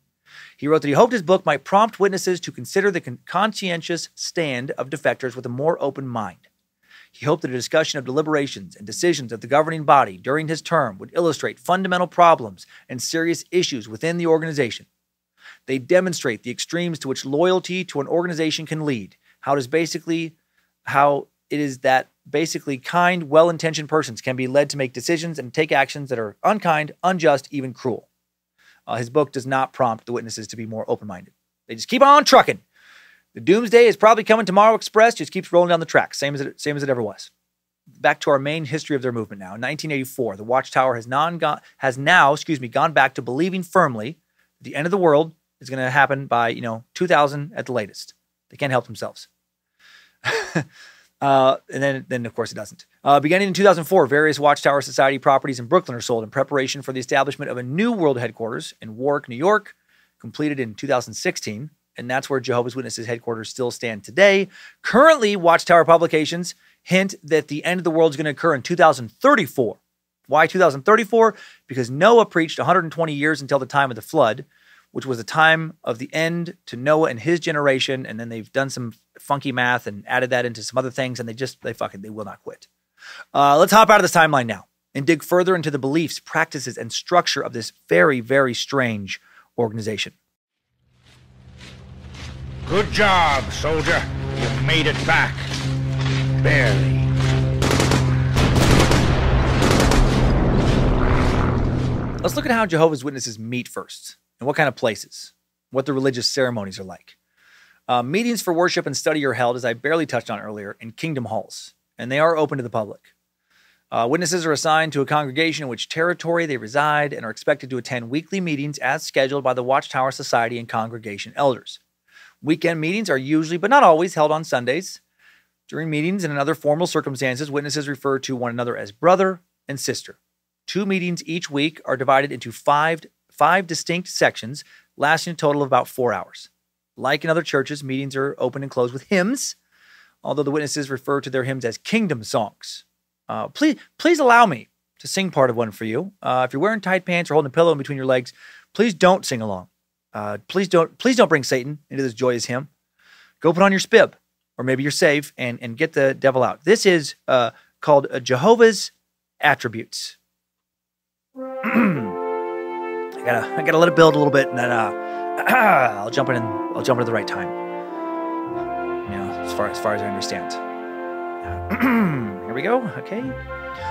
He wrote that he hoped his book might prompt witnesses to consider the con- conscientious stand of defectors with a more open mind. He hoped that a discussion of deliberations and decisions of the governing body during his term would illustrate fundamental problems and serious issues within the organization. They demonstrate the extremes to which loyalty to an organization can lead, how it is basically how it is that basically kind, well-intentioned persons can be led to make decisions and take actions that are unkind, unjust, even cruel. Uh, his book does not prompt the witnesses to be more open minded. They just keep on trucking. The doomsday is probably coming tomorrow. Express just keeps rolling down the track, same as it, same as it ever was. Back to our main history of their movement now. In 1984, the Watchtower has, non has now, excuse me, gone back to believing firmly that the end of the world is going to happen by you know 2000 at the latest. They can't help themselves. Uh, and then, then of course, it doesn't. Uh, beginning in 2004, various Watchtower Society properties in Brooklyn are sold in preparation for the establishment of a new world headquarters in Warwick, New York, completed in 2016. And that's where Jehovah's Witnesses headquarters still stand today. Currently, Watchtower publications hint that the end of the world is going to occur in 2034. Why 2034? Because Noah preached 120 years until the time of the flood which was the time of the end to Noah and his generation. And then they've done some funky math and added that into some other things, and they just they fucking they will not quit. Uh, let's hop out of this timeline now and dig further into the beliefs, practices, and structure of this very, very strange organization.
Good job, soldier. You've made it back. Barely.
Let's look at how Jehovah's Witnesses meet first and what kind of places, what the religious ceremonies are like. Uh, meetings for worship and study are held, as I barely touched on earlier, in kingdom halls, and they are open to the public. Uh, witnesses are assigned to a congregation in which territory they reside and are expected to attend weekly meetings as scheduled by the Watchtower Society and congregation elders. Weekend meetings are usually, but not always, held on Sundays. During meetings and in other formal circumstances, witnesses refer to one another as brother and sister. Two meetings each week are divided into five, five distinct sections, lasting a total of about four hours. Like in other churches, meetings are open and closed with hymns, although the witnesses refer to their hymns as kingdom songs. Uh, please, please allow me to sing part of one for you. Uh, if you're wearing tight pants or holding a pillow in between your legs, please don't sing along. Uh, please don't, please don't bring Satan into this joyous hymn. Go put on your spib, or maybe you're safe, and and get the devil out. This is uh, called Jehovah's attributes. I gotta, I gotta let it build a little bit, and then uh, I'll jump in. I'll jump in at the right time. You know, as far as far as I understand. Here we go. Okay.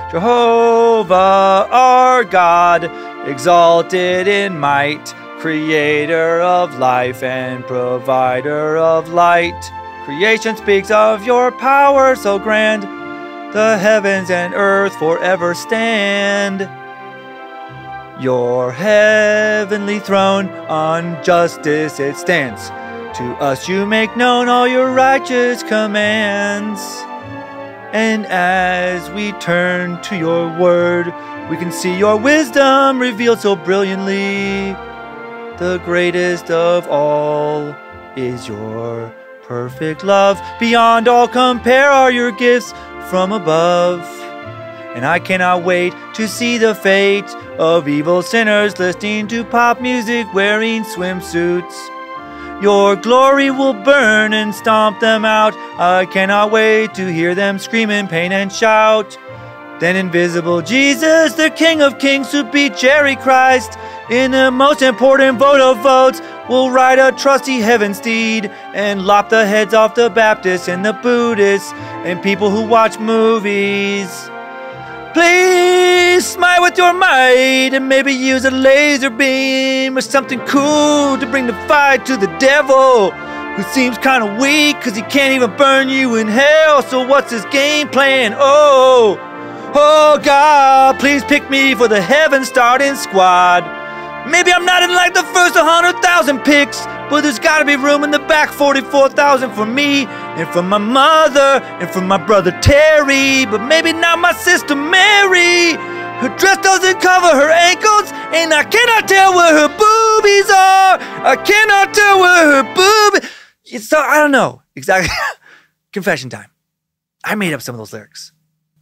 Jehovah, our God, exalted in might, creator of life and provider of light. Creation speaks of your power so grand, the heavens and earth forever stand. Your heavenly throne on justice it stands. To us you make known all your righteous commands. And as we turn to your word, we can see your wisdom revealed so brilliantly. The greatest of all is your perfect love. Beyond all compare are your gifts from above. And I cannot wait to see the fate of evil sinners listening to pop music wearing swimsuits. Your glory will burn and stomp them out. I cannot wait to hear them scream in pain and shout. Then invisible Jesus, the King of Kings who beat Jerry Christ, in the most important vote of votes, will ride a trusty heaven steed and lop the heads off the Baptists and the Buddhists and people who watch movies. Please smile with your might and maybe use a laser beam or something cool to bring the fight to the devil who seems kind of weak because he can't even burn you in hell. So, what's his game plan? Oh, oh God, please pick me for the heaven starting squad. Maybe I'm not in like the first 100,000 picks, but there's gotta be room in the back 44,000 for me, and for my mother, and for my brother Terry, but maybe not my sister Mary. Her dress doesn't cover her ankles, and I cannot tell where her boobies are. I cannot tell where her boobies. So I don't know exactly. Confession time. I made up some of those lyrics.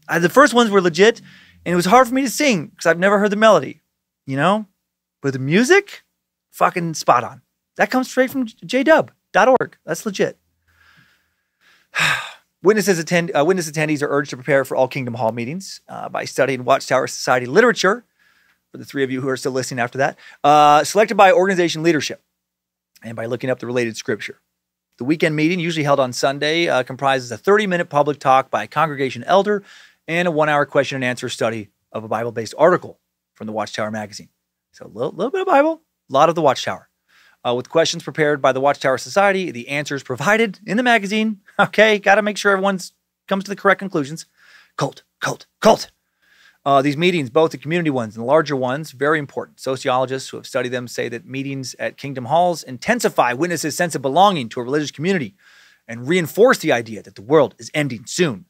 Uh, the first ones were legit, and it was hard for me to sing because I've never heard the melody, you know? But the music, fucking spot on. That comes straight from jdub.org. That's legit. Witnesses attend, uh, witness attendees are urged to prepare for all Kingdom Hall meetings uh, by studying Watchtower Society literature. For the three of you who are still listening after that, uh, selected by organization leadership and by looking up the related scripture. The weekend meeting, usually held on Sunday, uh, comprises a 30 minute public talk by a congregation elder and a one hour question and answer study of a Bible based article from the Watchtower magazine. So a little, little bit of Bible, a lot of the Watchtower. Uh, with questions prepared by the Watchtower Society, the answers provided in the magazine. Okay, got to make sure everyone's comes to the correct conclusions. Cult, cult, cult. Uh, these meetings, both the community ones and the larger ones, very important. Sociologists who have studied them say that meetings at Kingdom Halls intensify witnesses' sense of belonging to a religious community and reinforce the idea that the world is ending soon.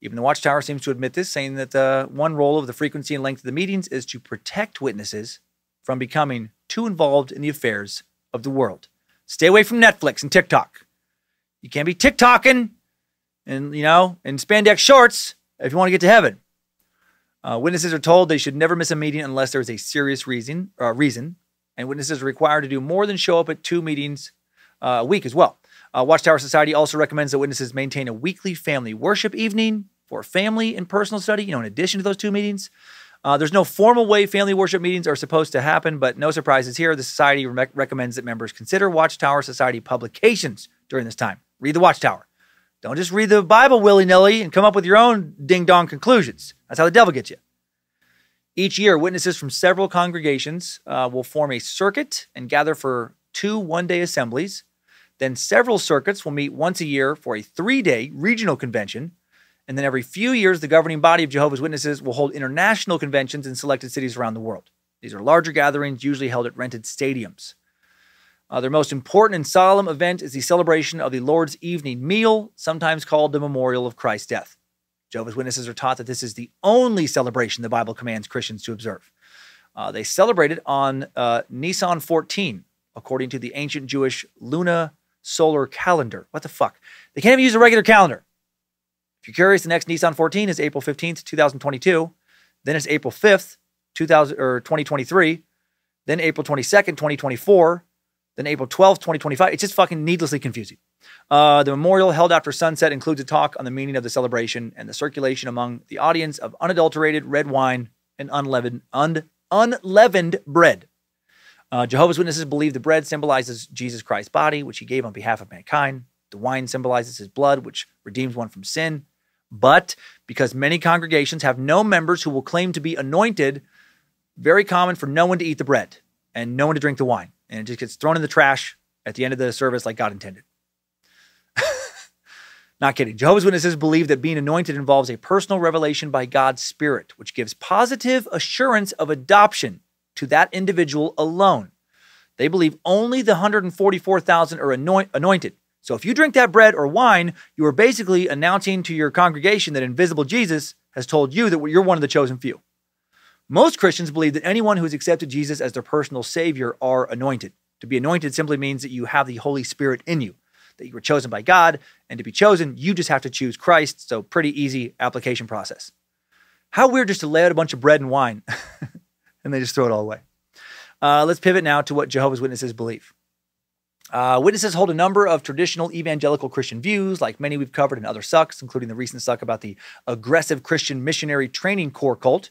Even the Watchtower seems to admit this, saying that uh, one role of the frequency and length of the meetings is to protect witnesses from becoming too involved in the affairs of the world. Stay away from Netflix and TikTok. You can't be TikToking and, you know, in spandex shorts if you want to get to heaven. Uh, witnesses are told they should never miss a meeting unless there is a serious reason, uh, reason, and witnesses are required to do more than show up at two meetings uh, a week as well. Uh, Watchtower Society also recommends that witnesses maintain a weekly family worship evening for family and personal study, you know, in addition to those two meetings. Uh, there's no formal way family worship meetings are supposed to happen, but no surprises here. The Society re- recommends that members consider Watchtower Society publications during this time. Read the Watchtower. Don't just read the Bible willy nilly and come up with your own ding dong conclusions. That's how the devil gets you. Each year, witnesses from several congregations uh, will form a circuit and gather for two one day assemblies. Then, several circuits will meet once a year for a three day regional convention and then every few years, the governing body of Jehovah's Witnesses will hold international conventions in selected cities around the world. These are larger gatherings, usually held at rented stadiums. Uh, their most important and solemn event is the celebration of the Lord's evening meal, sometimes called the memorial of Christ's death. Jehovah's Witnesses are taught that this is the only celebration the Bible commands Christians to observe. Uh, they celebrate it on uh, Nisan 14, according to the ancient Jewish Luna solar calendar. What the fuck? They can't even use a regular calendar. If you're curious, the next Nisan 14 is April 15th, 2022. Then it's April 5th, 2000 or 2023. Then April 22nd, 2024. Then April 12th, 2025. It's just fucking needlessly confusing. Uh, the memorial held after sunset includes a talk on the meaning of the celebration and the circulation among the audience of unadulterated red wine and unleavened, un, unleavened bread. Uh, Jehovah's Witnesses believe the bread symbolizes Jesus Christ's body, which he gave on behalf of mankind. The wine symbolizes his blood, which redeems one from sin. But because many congregations have no members who will claim to be anointed, very common for no one to eat the bread and no one to drink the wine. And it just gets thrown in the trash at the end of the service like God intended. Not kidding. Jehovah's Witnesses believe that being anointed involves a personal revelation by God's Spirit, which gives positive assurance of adoption to that individual alone. They believe only the 144,000 are anoint- anointed. So if you drink that bread or wine, you are basically announcing to your congregation that invisible Jesus has told you that you're one of the chosen few. Most Christians believe that anyone who has accepted Jesus as their personal Savior are anointed. To be anointed simply means that you have the Holy Spirit in you, that you were chosen by God, and to be chosen, you just have to choose Christ. So, pretty easy application process. How weird just to lay out a bunch of bread and wine and they just throw it all away. Uh, let's pivot now to what Jehovah's Witnesses believe. Uh, witnesses hold a number of traditional evangelical Christian views, like many we've covered in other sucks, including the recent suck about the aggressive Christian missionary training corps cult,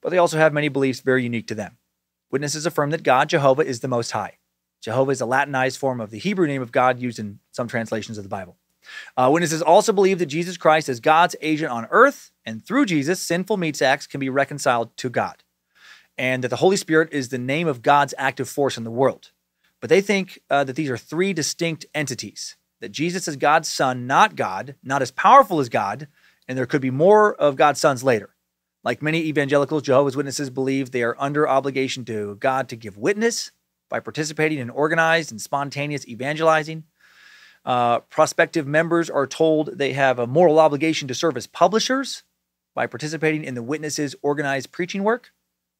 but they also have many beliefs very unique to them. Witnesses affirm that God, Jehovah, is the Most High. Jehovah is a Latinized form of the Hebrew name of God used in some translations of the Bible. Uh, witnesses also believe that Jesus Christ is God's agent on earth, and through Jesus, sinful meats acts can be reconciled to God, and that the Holy Spirit is the name of God's active force in the world. But they think uh, that these are three distinct entities, that Jesus is God's son, not God, not as powerful as God, and there could be more of God's sons later. Like many evangelicals, Jehovah's Witnesses believe they are under obligation to God to give witness by participating in organized and spontaneous evangelizing. Uh, prospective members are told they have a moral obligation to serve as publishers by participating in the witnesses' organized preaching work.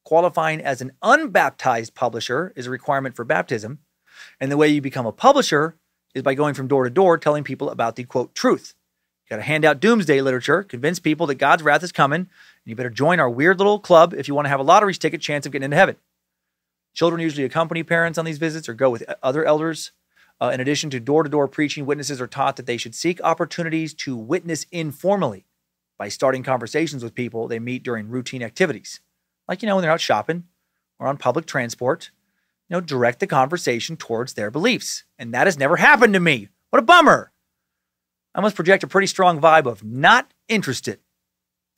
Qualifying as an unbaptized publisher is a requirement for baptism. And the way you become a publisher is by going from door to door telling people about the quote truth. You got to hand out doomsday literature, convince people that God's wrath is coming, and you better join our weird little club if you want to have a lottery ticket chance of getting into heaven. Children usually accompany parents on these visits or go with other elders. Uh, in addition to door to door preaching, witnesses are taught that they should seek opportunities to witness informally by starting conversations with people they meet during routine activities. Like, you know, when they're out shopping or on public transport, you know, direct the conversation towards their beliefs. And that has never happened to me. What a bummer. I must project a pretty strong vibe of not interested.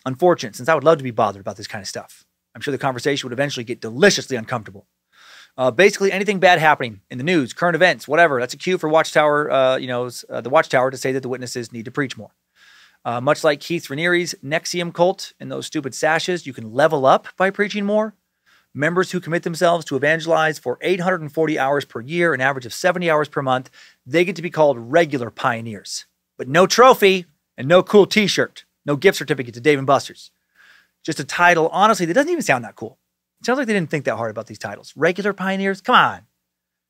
Unfortunate, since I would love to be bothered about this kind of stuff. I'm sure the conversation would eventually get deliciously uncomfortable. Uh, basically, anything bad happening in the news, current events, whatever. That's a cue for Watchtower, uh, you know, uh, the Watchtower to say that the witnesses need to preach more. Uh, much like Keith Raniere's NXIVM cult and those stupid sashes, you can level up by preaching more. Members who commit themselves to evangelize for 840 hours per year, an average of 70 hours per month, they get to be called regular pioneers. But no trophy and no cool t shirt, no gift certificate to Dave and Buster's. Just a title, honestly, that doesn't even sound that cool. It sounds like they didn't think that hard about these titles. Regular pioneers? Come on.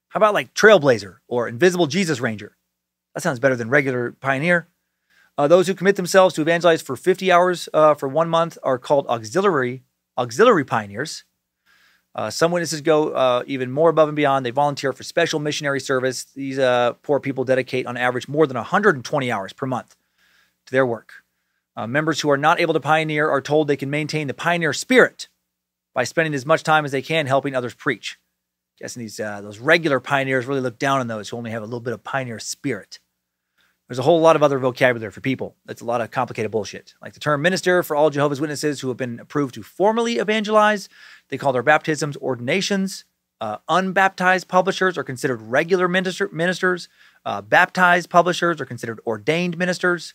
How about like Trailblazer or Invisible Jesus Ranger? That sounds better than regular pioneer. Uh, those who commit themselves to evangelize for 50 hours uh, for one month are called auxiliary auxiliary pioneers. Uh, some witnesses go uh, even more above and beyond. They volunteer for special missionary service. These uh, poor people dedicate, on average, more than 120 hours per month to their work. Uh, members who are not able to pioneer are told they can maintain the pioneer spirit by spending as much time as they can helping others preach. Guessing these uh, those regular pioneers really look down on those who only have a little bit of pioneer spirit. There's a whole lot of other vocabulary for people. That's a lot of complicated bullshit. Like the term minister for all Jehovah's Witnesses who have been approved to formally evangelize. They call their baptisms ordinations. Uh, unbaptized publishers are considered regular minister, ministers. Uh, baptized publishers are considered ordained ministers.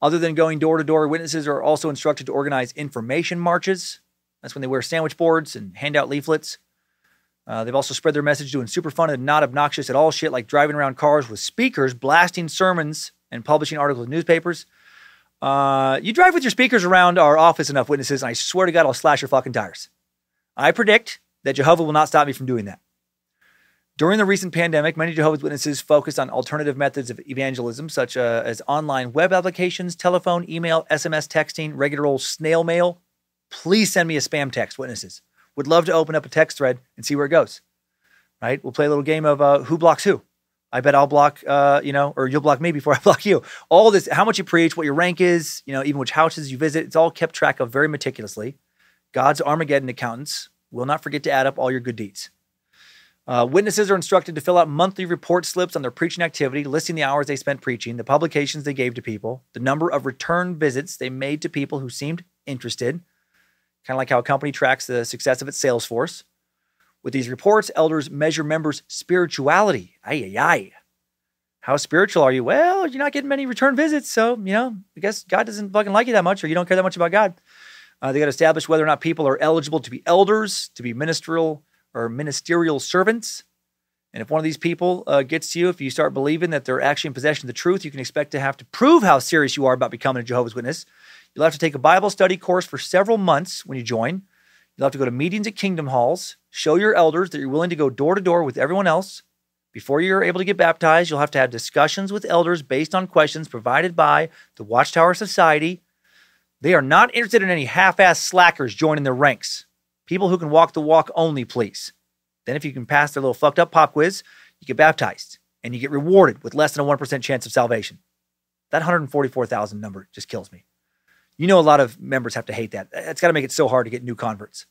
Other than going door to door, witnesses are also instructed to organize information marches. That's when they wear sandwich boards and hand out leaflets. Uh, they've also spread their message doing super fun and not obnoxious at all shit like driving around cars with speakers, blasting sermons, and publishing articles in newspapers. Uh, you drive with your speakers around our office enough, witnesses, and I swear to God, I'll slash your fucking tires. I predict that Jehovah will not stop me from doing that. During the recent pandemic, many Jehovah's Witnesses focused on alternative methods of evangelism, such uh, as online web applications, telephone, email, SMS texting, regular old snail mail. Please send me a spam text, witnesses. Would love to open up a text thread and see where it goes. Right? We'll play a little game of uh, who blocks who. I bet I'll block, uh, you know, or you'll block me before I block you. All this, how much you preach, what your rank is, you know, even which houses you visit, it's all kept track of very meticulously. God's Armageddon accountants will not forget to add up all your good deeds. Uh, witnesses are instructed to fill out monthly report slips on their preaching activity, listing the hours they spent preaching, the publications they gave to people, the number of return visits they made to people who seemed interested, kind of like how a company tracks the success of its sales force. With these reports, elders measure members' spirituality. Ay, ay, ay. How spiritual are you? Well, you're not getting many return visits, so, you know, I guess God doesn't fucking like you that much or you don't care that much about God. Uh, they got to establish whether or not people are eligible to be elders, to be ministerial or ministerial servants. And if one of these people uh, gets to you, if you start believing that they're actually in possession of the truth, you can expect to have to prove how serious you are about becoming a Jehovah's Witness. You'll have to take a Bible study course for several months when you join. You'll have to go to meetings at kingdom halls, show your elders that you're willing to go door to door with everyone else. Before you're able to get baptized, you'll have to have discussions with elders based on questions provided by the Watchtower Society. They are not interested in any half ass slackers joining their ranks. People who can walk the walk only, please. Then, if you can pass their little fucked up pop quiz, you get baptized and you get rewarded with less than a 1% chance of salvation. That 144,000 number just kills me. You know, a lot of members have to hate that. It's got to make it so hard to get new converts.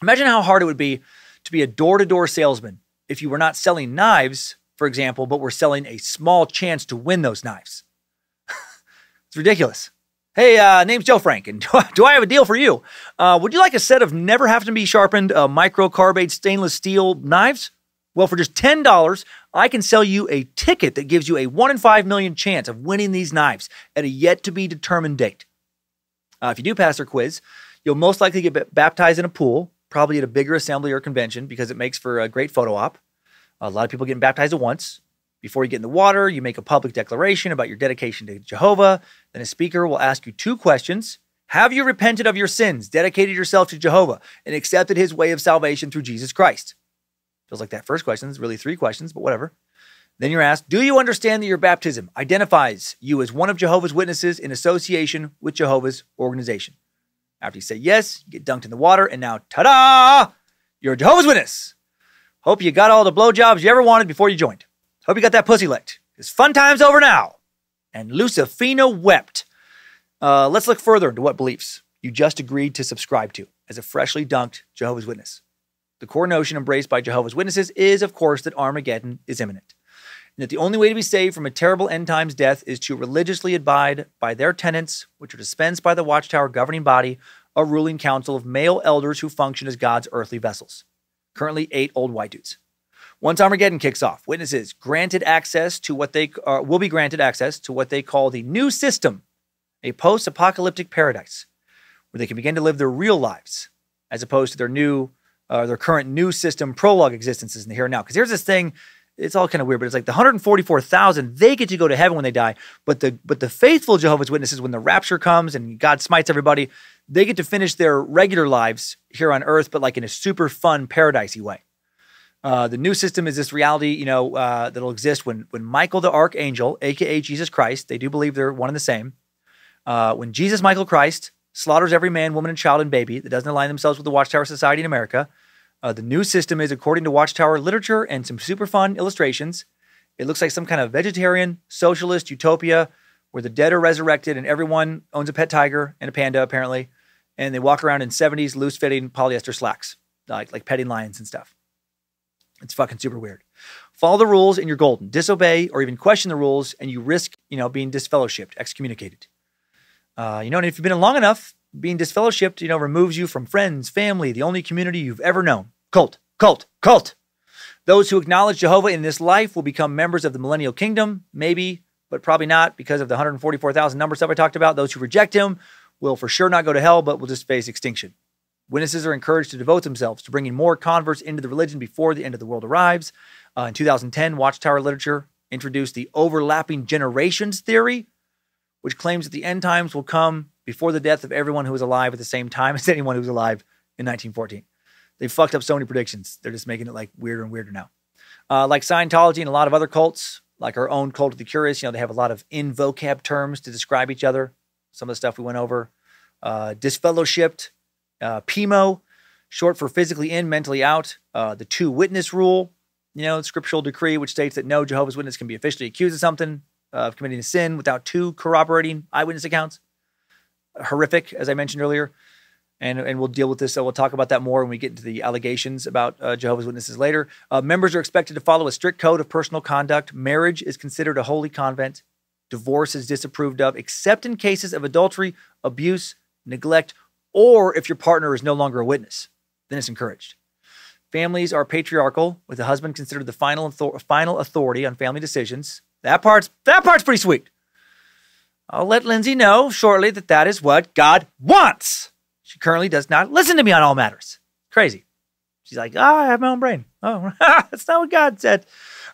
Imagine how hard it would be to be a door to door salesman if you were not selling knives, for example, but were selling a small chance to win those knives. it's ridiculous. Hey, uh, name's Joe Frank, and do I have a deal for you? Uh, would you like a set of never have to be sharpened uh, microcarbide stainless steel knives? Well, for just $10, I can sell you a ticket that gives you a 1 in 5 million chance of winning these knives at a yet to be determined date. Uh, if you do pass their quiz, you'll most likely get baptized in a pool, probably at a bigger assembly or convention, because it makes for a great photo op. A lot of people getting baptized at once. Before you get in the water, you make a public declaration about your dedication to Jehovah. Then a speaker will ask you two questions. Have you repented of your sins, dedicated yourself to Jehovah, and accepted his way of salvation through Jesus Christ? Feels like that first question is really three questions, but whatever. Then you're asked, Do you understand that your baptism identifies you as one of Jehovah's Witnesses in association with Jehovah's organization? After you say yes, you get dunked in the water, and now, ta da! You're a Jehovah's Witness. Hope you got all the blowjobs you ever wanted before you joined. Hope you got that pussy licked. It's fun times over now. And Lucifina wept. Uh, let's look further into what beliefs you just agreed to subscribe to as a freshly dunked Jehovah's Witness. The core notion embraced by Jehovah's Witnesses is, of course, that Armageddon is imminent and that the only way to be saved from a terrible end times death is to religiously abide by their tenets, which are dispensed by the Watchtower governing body, a ruling council of male elders who function as God's earthly vessels. Currently, eight old white dudes. Once Armageddon kicks off, witnesses granted access to what they uh, will be granted access to what they call the new system, a post-apocalyptic paradise, where they can begin to live their real lives, as opposed to their new, uh, their current new system prologue existences in the here and now. Because here's this thing it's all kind of weird, but it's like the 144,000, they get to go to heaven when they die. But the but the faithful Jehovah's Witnesses, when the rapture comes and God smites everybody, they get to finish their regular lives here on earth, but like in a super fun, paradisey way. Uh, the new system is this reality, you know, uh, that'll exist when when Michael the Archangel, aka Jesus Christ, they do believe they're one and the same. Uh, when Jesus Michael Christ slaughters every man, woman, and child and baby that doesn't align themselves with the Watchtower Society in America, uh, the new system is, according to Watchtower literature and some super fun illustrations, it looks like some kind of vegetarian, socialist utopia where the dead are resurrected and everyone owns a pet tiger and a panda, apparently. And they walk around in 70s loose fitting polyester slacks, like, like petting lions and stuff. It's fucking super weird. Follow the rules and you're golden. Disobey or even question the rules and you risk, you know, being disfellowshipped, excommunicated. Uh, you know, and if you've been in long enough, being disfellowshipped, you know, removes you from friends, family, the only community you've ever known. Cult, cult, cult. Those who acknowledge Jehovah in this life will become members of the millennial kingdom, maybe, but probably not because of the 144,000 number stuff I talked about. Those who reject him will for sure not go to hell, but will just face extinction. Witnesses are encouraged to devote themselves to bringing more converts into the religion before the end of the world arrives. Uh, in 2010, Watchtower Literature introduced the overlapping generations theory, which claims that the end times will come before the death of everyone who was alive at the same time as anyone who was alive in 1914. They fucked up so many predictions. They're just making it like weirder and weirder now. Uh, like Scientology and a lot of other cults, like our own cult of the curious, you know, they have a lot of in vocab terms to describe each other. Some of the stuff we went over. Uh, disfellowshipped, uh, PIMO, short for physically in, mentally out. Uh, the two witness rule, you know, scriptural decree, which states that no Jehovah's Witness can be officially accused of something, of committing a sin without two corroborating eyewitness accounts. Horrific, as I mentioned earlier. And, and we'll deal with this. So we'll talk about that more when we get into the allegations about uh, Jehovah's Witnesses later. Uh, members are expected to follow a strict code of personal conduct. Marriage is considered a holy convent. Divorce is disapproved of, except in cases of adultery, abuse, neglect, or if your partner is no longer a witness, then it's encouraged. Families are patriarchal, with the husband considered the final final authority on family decisions. That part's that part's pretty sweet. I'll let Lindsay know shortly that that is what God wants. She currently does not listen to me on all matters. Crazy. She's like, oh, I have my own brain. Oh, that's not what God said.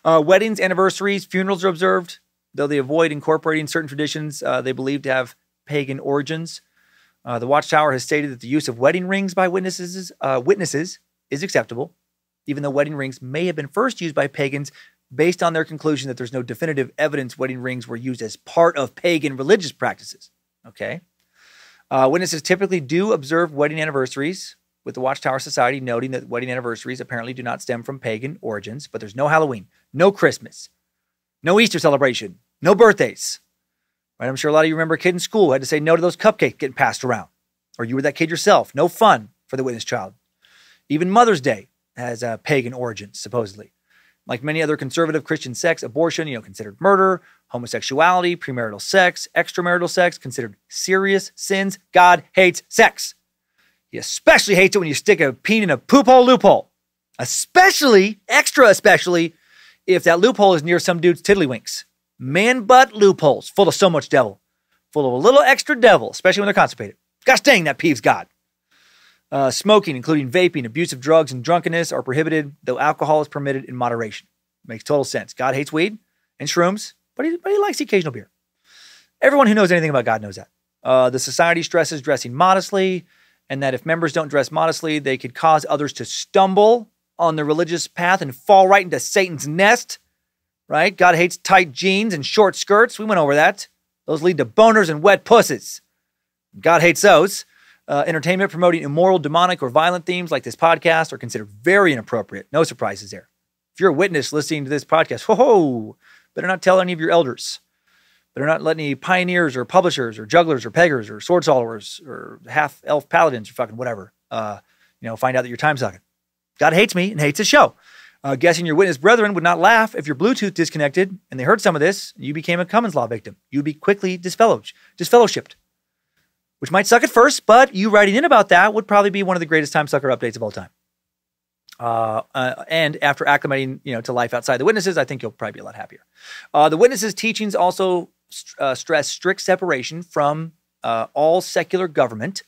Uh, weddings, anniversaries, funerals are observed, though they avoid incorporating certain traditions uh, they believe to have pagan origins. Uh, the Watchtower has stated that the use of wedding rings by witnesses uh, witnesses is acceptable, even though wedding rings may have been first used by pagans based on their conclusion that there's no definitive evidence wedding rings were used as part of pagan religious practices. Okay. Uh, witnesses typically do observe wedding anniversaries, with the Watchtower Society noting that wedding anniversaries apparently do not stem from pagan origins, but there's no Halloween, no Christmas, no Easter celebration, no birthdays. Right? I'm sure a lot of you remember a kid in school who had to say no to those cupcakes getting passed around, or you were that kid yourself. No fun for the witness child. Even Mother's Day has a pagan origins, supposedly. Like many other conservative Christian sects, abortion, you know, considered murder, homosexuality, premarital sex, extramarital sex, considered serious sins. God hates sex. He especially hates it when you stick a peen in a poop hole loophole. Especially, extra especially, if that loophole is near some dude's tiddlywinks. Man butt loopholes full of so much devil. Full of a little extra devil, especially when they're constipated. Gosh dang, that peeves God. Uh, smoking, including vaping, abuse of drugs, and drunkenness, are prohibited, though alcohol is permitted in moderation. Makes total sense. God hates weed and shrooms, but he, but he likes the occasional beer. Everyone who knows anything about God knows that. Uh, the society stresses dressing modestly, and that if members don't dress modestly, they could cause others to stumble on the religious path and fall right into Satan's nest. Right? God hates tight jeans and short skirts. We went over that. Those lead to boners and wet pussies. God hates those. Uh, entertainment promoting immoral, demonic, or violent themes like this podcast are considered very inappropriate. No surprises there. If you're a witness listening to this podcast, ho ho, better not tell any of your elders. Better not let any pioneers or publishers or jugglers or peggers or sword swallowers or half elf paladins or fucking whatever, uh, you know, find out that you're time sucking. God hates me and hates his show. Uh, guessing your witness brethren would not laugh if your Bluetooth disconnected and they heard some of this, you became a Cummins Law victim. You'd be quickly disfellowed, disfellowshipped which might suck at first, but you writing in about that would probably be one of the greatest time sucker updates of all time. Uh, uh, and after acclimating, you know, to life outside the witnesses, I think you'll probably be a lot happier. Uh, the witnesses' teachings also st- uh, stress strict separation from uh, all secular government,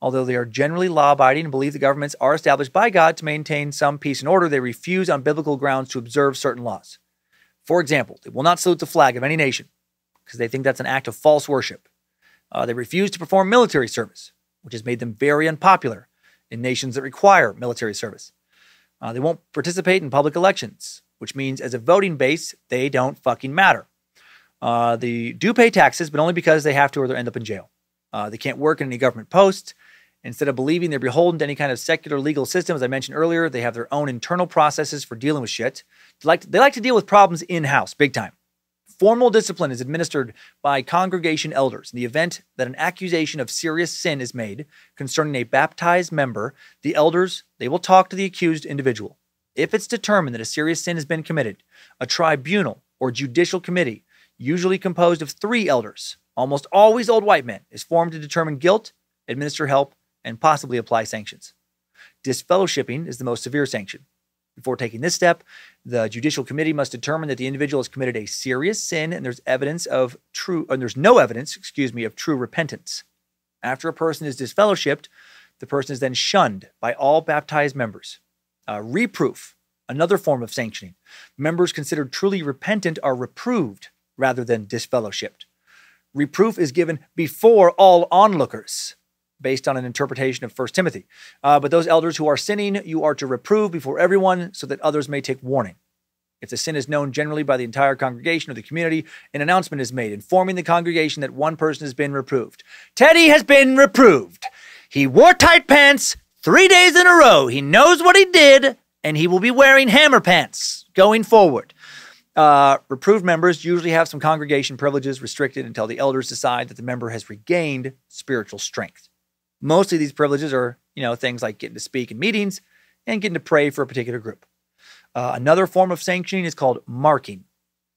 although they are generally law-abiding and believe the governments are established by God to maintain some peace and order. They refuse, on biblical grounds, to observe certain laws. For example, they will not salute the flag of any nation because they think that's an act of false worship. Uh, they refuse to perform military service, which has made them very unpopular in nations that require military service. Uh, they won't participate in public elections, which means as a voting base, they don't fucking matter. Uh, they do pay taxes, but only because they have to or they'll end up in jail. Uh, they can't work in any government post. Instead of believing they're beholden to any kind of secular legal system, as I mentioned earlier, they have their own internal processes for dealing with shit. They like to, they like to deal with problems in house, big time. Formal discipline is administered by congregation elders. In the event that an accusation of serious sin is made concerning a baptized member, the elders they will talk to the accused individual. If it's determined that a serious sin has been committed, a tribunal or judicial committee, usually composed of three elders, almost always old white men, is formed to determine guilt, administer help, and possibly apply sanctions. Disfellowshipping is the most severe sanction. Before taking this step, the judicial committee must determine that the individual has committed a serious sin and there's evidence of true and there's no evidence, excuse me, of true repentance. After a person is disfellowshipped, the person is then shunned by all baptized members. Uh, reproof, another form of sanctioning. Members considered truly repentant are reproved rather than disfellowshipped. Reproof is given before all onlookers, based on an interpretation of 1 Timothy. Uh, but those elders who are sinning, you are to reprove before everyone so that others may take warning. If the sin is known generally by the entire congregation or the community, an announcement is made informing the congregation that one person has been reproved. Teddy has been reproved. He wore tight pants three days in a row. He knows what he did, and he will be wearing hammer pants going forward. Uh, reproved members usually have some congregation privileges restricted until the elders decide that the member has regained spiritual strength. Mostly these privileges are, you know, things like getting to speak in meetings and getting to pray for a particular group. Uh, another form of sanctioning is called marking.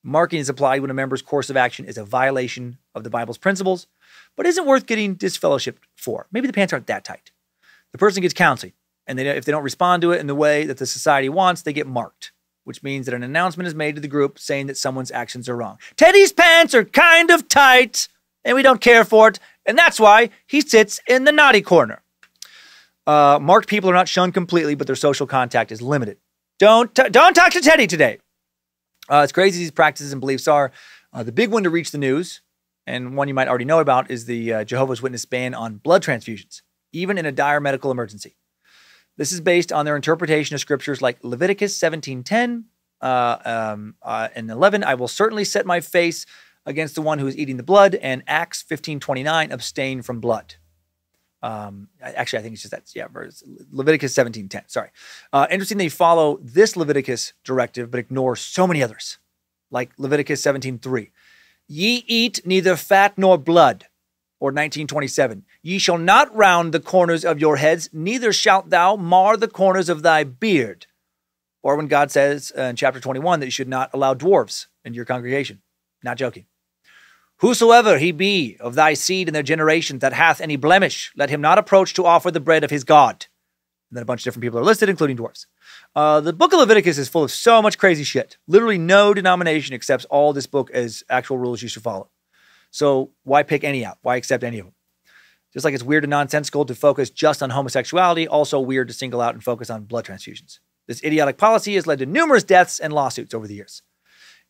Marking is applied when a member's course of action is a violation of the Bible's principles, but isn't worth getting disfellowshipped for. Maybe the pants aren't that tight. The person gets counseling, and they, if they don't respond to it in the way that the society wants, they get marked, which means that an announcement is made to the group saying that someone's actions are wrong. Teddy's pants are kind of tight, and we don't care for it, and that's why he sits in the naughty corner. Uh, marked people are not shunned completely, but their social contact is limited. Don't t- don't talk to Teddy today. Uh, as crazy these practices and beliefs are, uh, the big one to reach the news, and one you might already know about, is the uh, Jehovah's Witness ban on blood transfusions, even in a dire medical emergency. This is based on their interpretation of scriptures like Leviticus 17:10 uh, um, uh, and 11. I will certainly set my face against the one who is eating the blood, and Acts 15:29, abstain from blood. Um, actually, I think it's just that. Yeah, verse, Leviticus 17:10. Sorry. Uh, interesting they follow this Leviticus directive, but ignore so many others, like Leviticus 17:3. Ye eat neither fat nor blood. Or 1927. Ye shall not round the corners of your heads, neither shalt thou mar the corners of thy beard. Or when God says uh, in chapter 21 that you should not allow dwarfs into your congregation. Not joking. Whosoever he be of thy seed and their generation that hath any blemish, let him not approach to offer the bread of his God. And then a bunch of different people are listed, including dwarfs. Uh, the book of Leviticus is full of so much crazy shit. Literally, no denomination accepts all this book as actual rules you should follow. So why pick any out? Why accept any of them? Just like it's weird and nonsensical to focus just on homosexuality, also weird to single out and focus on blood transfusions. This idiotic policy has led to numerous deaths and lawsuits over the years.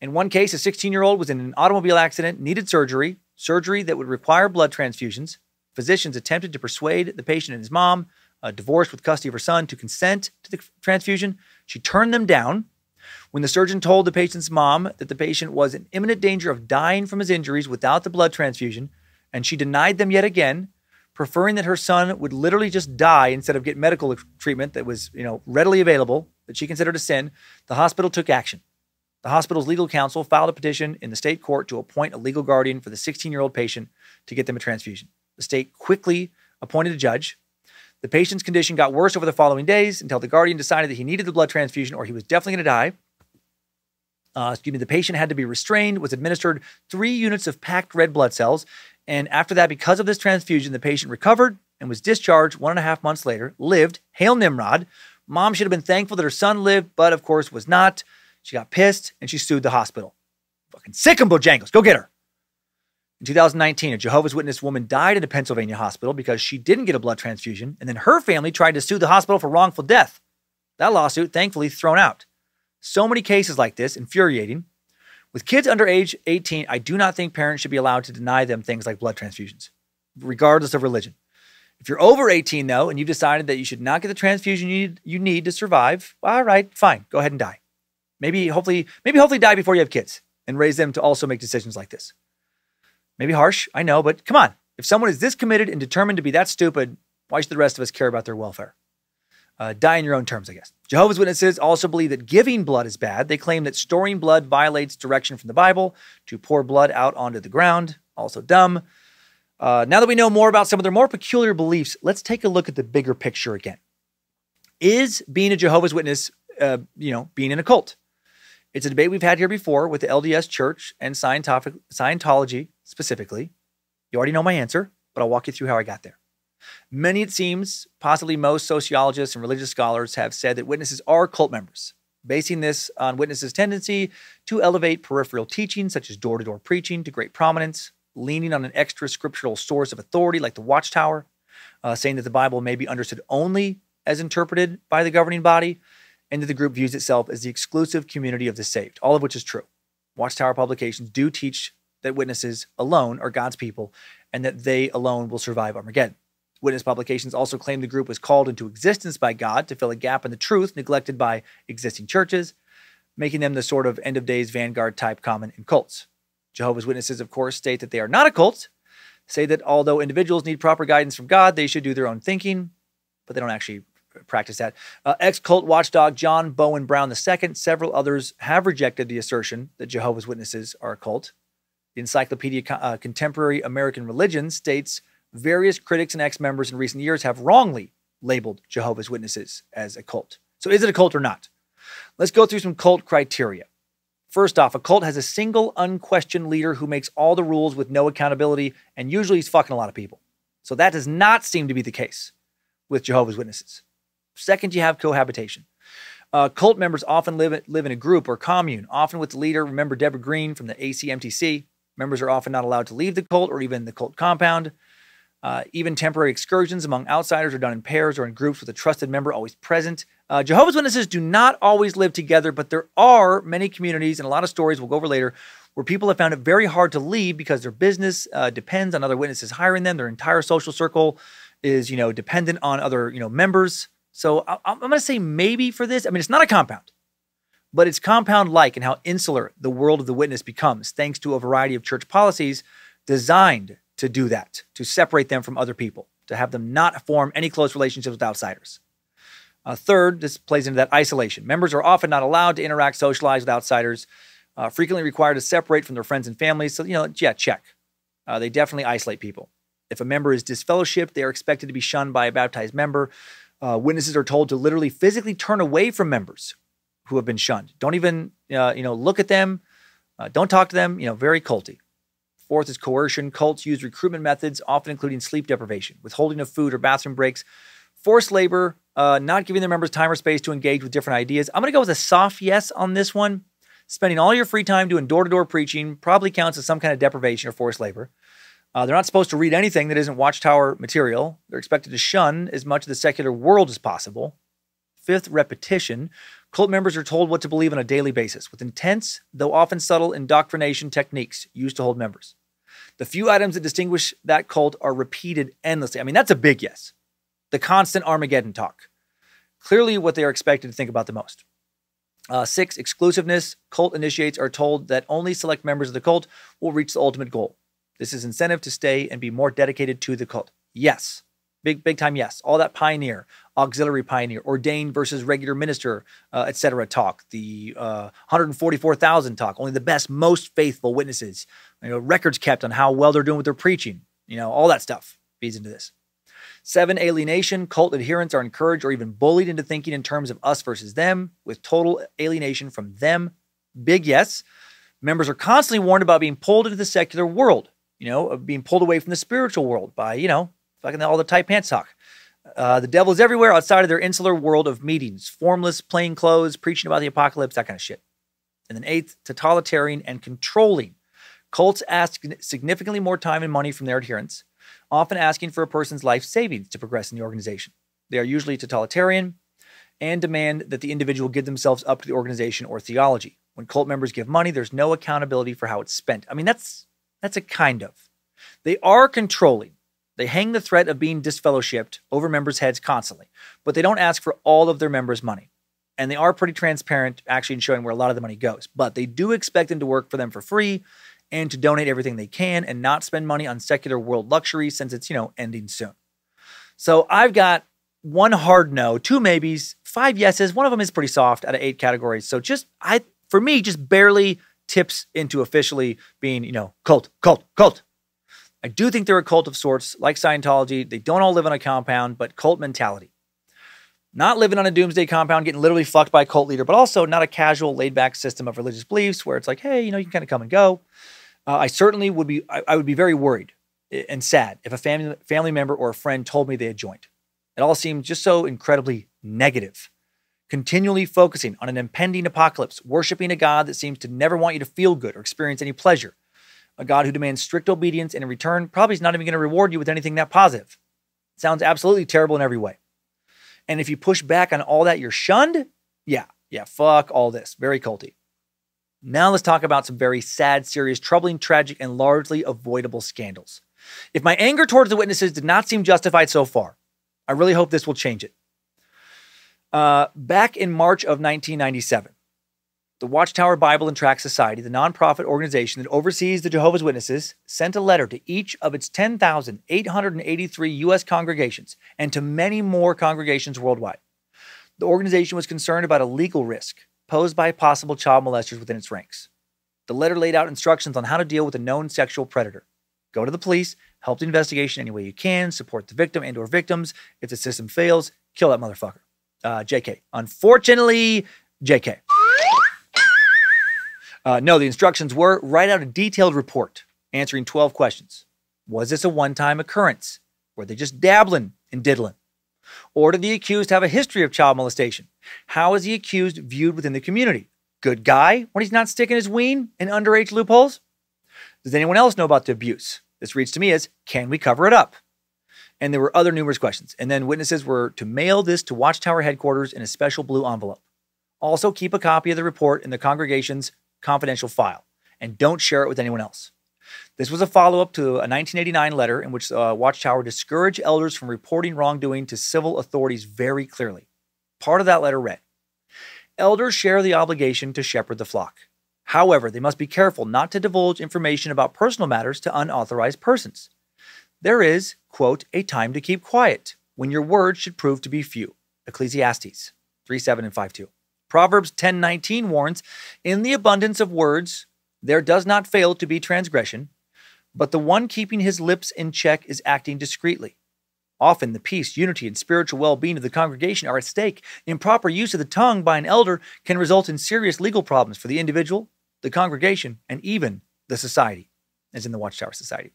In one case, a 16 year old was in an automobile accident, needed surgery, surgery that would require blood transfusions. Physicians attempted to persuade the patient and his mom, uh, divorced with custody of her son, to consent to the transfusion. She turned them down. When the surgeon told the patient's mom that the patient was in imminent danger of dying from his injuries without the blood transfusion, and she denied them yet again, preferring that her son would literally just die instead of get medical treatment that was, you know, readily available that she considered a sin, the hospital took action. The hospital's legal counsel filed a petition in the state court to appoint a legal guardian for the 16 year old patient to get them a transfusion. The state quickly appointed a judge. The patient's condition got worse over the following days until the guardian decided that he needed the blood transfusion or he was definitely going to die. Uh, excuse me, the patient had to be restrained, was administered three units of packed red blood cells. And after that, because of this transfusion, the patient recovered and was discharged one and a half months later, lived. Hail Nimrod. Mom should have been thankful that her son lived, but of course was not. She got pissed and she sued the hospital. Fucking sick 'em, Bojangles. Go get her. In 2019, a Jehovah's Witness woman died in a Pennsylvania hospital because she didn't get a blood transfusion, and then her family tried to sue the hospital for wrongful death. That lawsuit, thankfully, thrown out. So many cases like this, infuriating. With kids under age 18, I do not think parents should be allowed to deny them things like blood transfusions, regardless of religion. If you're over 18, though, and you've decided that you should not get the transfusion you need to survive, all right, fine, go ahead and die. Maybe hopefully, maybe hopefully die before you have kids and raise them to also make decisions like this. Maybe harsh, I know, but come on. If someone is this committed and determined to be that stupid, why should the rest of us care about their welfare? Uh, die in your own terms, I guess. Jehovah's Witnesses also believe that giving blood is bad. They claim that storing blood violates direction from the Bible to pour blood out onto the ground. Also dumb. Uh, now that we know more about some of their more peculiar beliefs, let's take a look at the bigger picture again. Is being a Jehovah's Witness, uh, you know, being in a cult? It's a debate we've had here before with the LDS Church and Scientology specifically. You already know my answer, but I'll walk you through how I got there. Many, it seems, possibly most sociologists and religious scholars have said that witnesses are cult members, basing this on witnesses' tendency to elevate peripheral teaching, such as door to door preaching, to great prominence, leaning on an extra scriptural source of authority like the Watchtower, uh, saying that the Bible may be understood only as interpreted by the governing body, the group views itself as the exclusive community of the saved, all of which is true. Watchtower publications do teach that witnesses alone are God's people and that they alone will survive Armageddon. Witness publications also claim the group was called into existence by God to fill a gap in the truth neglected by existing churches, making them the sort of end of days vanguard type common in cults. Jehovah's Witnesses, of course, state that they are not a cult, say that although individuals need proper guidance from God, they should do their own thinking, but they don't actually practice that. Uh, Ex cult watchdog John Bowen Brown II, several others have rejected the assertion that Jehovah's Witnesses are a cult. The Encyclopedia uh, Contemporary American Religion states various critics and ex members in recent years have wrongly labeled Jehovah's Witnesses as a cult. So, is it a cult or not? Let's go through some cult criteria. First off, a cult has a single unquestioned leader who makes all the rules with no accountability, and usually he's fucking a lot of people. So that does not seem to be the case with Jehovah's Witnesses. Second, you have cohabitation. Uh, cult members often live, live in a group or commune, often with the leader. Remember Deborah Green from the ACMTC? Members are often not allowed to leave the cult or even the cult compound. Uh, even temporary excursions among outsiders are done in pairs or in groups with a trusted member always present. Uh, Jehovah's Witnesses do not always live together, but there are many communities and a lot of stories we'll go over later where people have found it very hard to leave because their business uh, depends on other witnesses hiring them. Their entire social circle is, you know, dependent on other, you know, members. So I- I'm going to say maybe for this. I mean, it's not a compound, but it's compound-like in how insular the world of the witness becomes, thanks to a variety of church policies designed to do that, to separate them from other people, to have them not form any close relationships with outsiders. Uh, third, this plays into that isolation. Members are often not allowed to interact, socialize with outsiders, uh, frequently required to separate from their friends and families. So, you know, yeah, check. Uh, they definitely isolate people. If a member is disfellowshipped, they are expected to be shunned by a baptized member. Uh, witnesses are told to literally physically turn away from members who have been shunned. Don't even, uh, you know, look at them. Uh, don't talk to them. You know, very culty. Fourth is coercion. Cults use recruitment methods, often including sleep deprivation, withholding of food or bathroom breaks, forced labor, uh, not giving their members time or space to engage with different ideas. I'm going to go with a soft yes on this one. Spending all your free time doing door to door preaching probably counts as some kind of deprivation or forced labor. Uh, they're not supposed to read anything that isn't Watchtower material. They're expected to shun as much of the secular world as possible. Fifth, repetition. Cult members are told what to believe on a daily basis, with intense, though often subtle, indoctrination techniques used to hold members. The few items that distinguish that cult are repeated endlessly. I mean, that's a big yes. The constant Armageddon talk. Clearly, what they are expected to think about the most. Uh, six, exclusiveness. Cult initiates are told that only select members of the cult will reach the ultimate goal. This is incentive to stay and be more dedicated to the cult. Yes. Big, big time yes. All that pioneer, auxiliary pioneer, ordained versus regular minister, uh, etc. talk. The uh, 144,000 talk. Only the best, most faithful witnesses. You know, records kept on how well they're doing with their preaching. You know, all that stuff feeds into this. Seven, alienation. Cult adherents are encouraged or even bullied into thinking in terms of us versus them, with total alienation from them. Big yes. Members are constantly warned about being pulled into the secular world, you know, of being pulled away from the spiritual world by, you know, fucking all the tight pants talk. Uh, the devil is everywhere outside of their insular world of meetings, formless, plain clothes, preaching about the apocalypse, that kind of shit. And then eighth, totalitarian and controlling. Cults ask significantly more time and money from their adherents, often asking for a person's life savings to progress in the organization. They are usually totalitarian and demand that the individual give themselves up to the organization or theology. When cult members give money, there's no accountability for how it's spent. I mean, that's that's a kind of. They are controlling. They hang the threat of being disfellowshipped over members' heads constantly, but they don't ask for all of their members' money. And they are pretty transparent, actually, in showing where a lot of the money goes. But they do expect them to work for them for free and to donate everything they can and not spend money on secular world luxury since it's, you know, ending soon. So I've got one hard no, two maybes, five yeses. One of them is pretty soft out of eight categories. So just I for me, just barely tips into officially being, you know, cult, cult, cult. I do think they're a cult of sorts, like Scientology. They don't all live on a compound, but cult mentality. Not living on a doomsday compound, getting literally fucked by a cult leader, but also not a casual, laid back system of religious beliefs where it's like, hey, you know, you can kind of come and go. Uh, I certainly would be, I, I would be very worried and sad if a family, family member or a friend told me they had joined. It all seemed just so incredibly negative. Continually focusing on an impending apocalypse, worshiping a God that seems to never want you to feel good or experience any pleasure. A God who demands strict obedience and in return probably is not even going to reward you with anything that positive. sounds absolutely terrible in every way. And if you push back on all that, you're shunned? Yeah, yeah, fuck all this. Very culty. Now let's talk about some very sad, serious, troubling, tragic, and largely avoidable scandals. If my anger towards the witnesses did not seem justified so far, I really hope this will change it. Uh, back in March of 1997, the Watchtower Bible and Tract Society, the nonprofit organization that oversees the Jehovah's Witnesses, sent a letter to each of its 10,883 U.S. congregations and to many more congregations worldwide. The organization was concerned about a legal risk posed by possible child molesters within its ranks. The letter laid out instructions on how to deal with a known sexual predator. Go to the police, help the investigation any way you can, support the victim and or victims. If the system fails, kill that motherfucker. Uh, JK. Unfortunately, JK. Uh, no, the instructions were write out a detailed report answering 12 questions. Was this a one time occurrence? Were they just dabbling and diddling? Or did the accused have a history of child molestation? How is the accused viewed within the community? Good guy when he's not sticking his ween in underage loopholes? Does anyone else know about the abuse? This reads to me as can we cover it up? And there were other numerous questions. And then witnesses were to mail this to Watchtower headquarters in a special blue envelope. Also, keep a copy of the report in the congregation's confidential file and don't share it with anyone else. This was a follow up to a 1989 letter in which uh, Watchtower discouraged elders from reporting wrongdoing to civil authorities very clearly. Part of that letter read Elders share the obligation to shepherd the flock. However, they must be careful not to divulge information about personal matters to unauthorized persons. There is, quote, a time to keep quiet when your words should prove to be few. Ecclesiastes 3 7 and 5 2. Proverbs 10:19 warns, "In the abundance of words there does not fail to be transgression, but the one keeping his lips in check is acting discreetly." Often the peace, unity, and spiritual well-being of the congregation are at stake. Improper use of the tongue by an elder can result in serious legal problems for the individual, the congregation, and even the society, as in the Watchtower Society.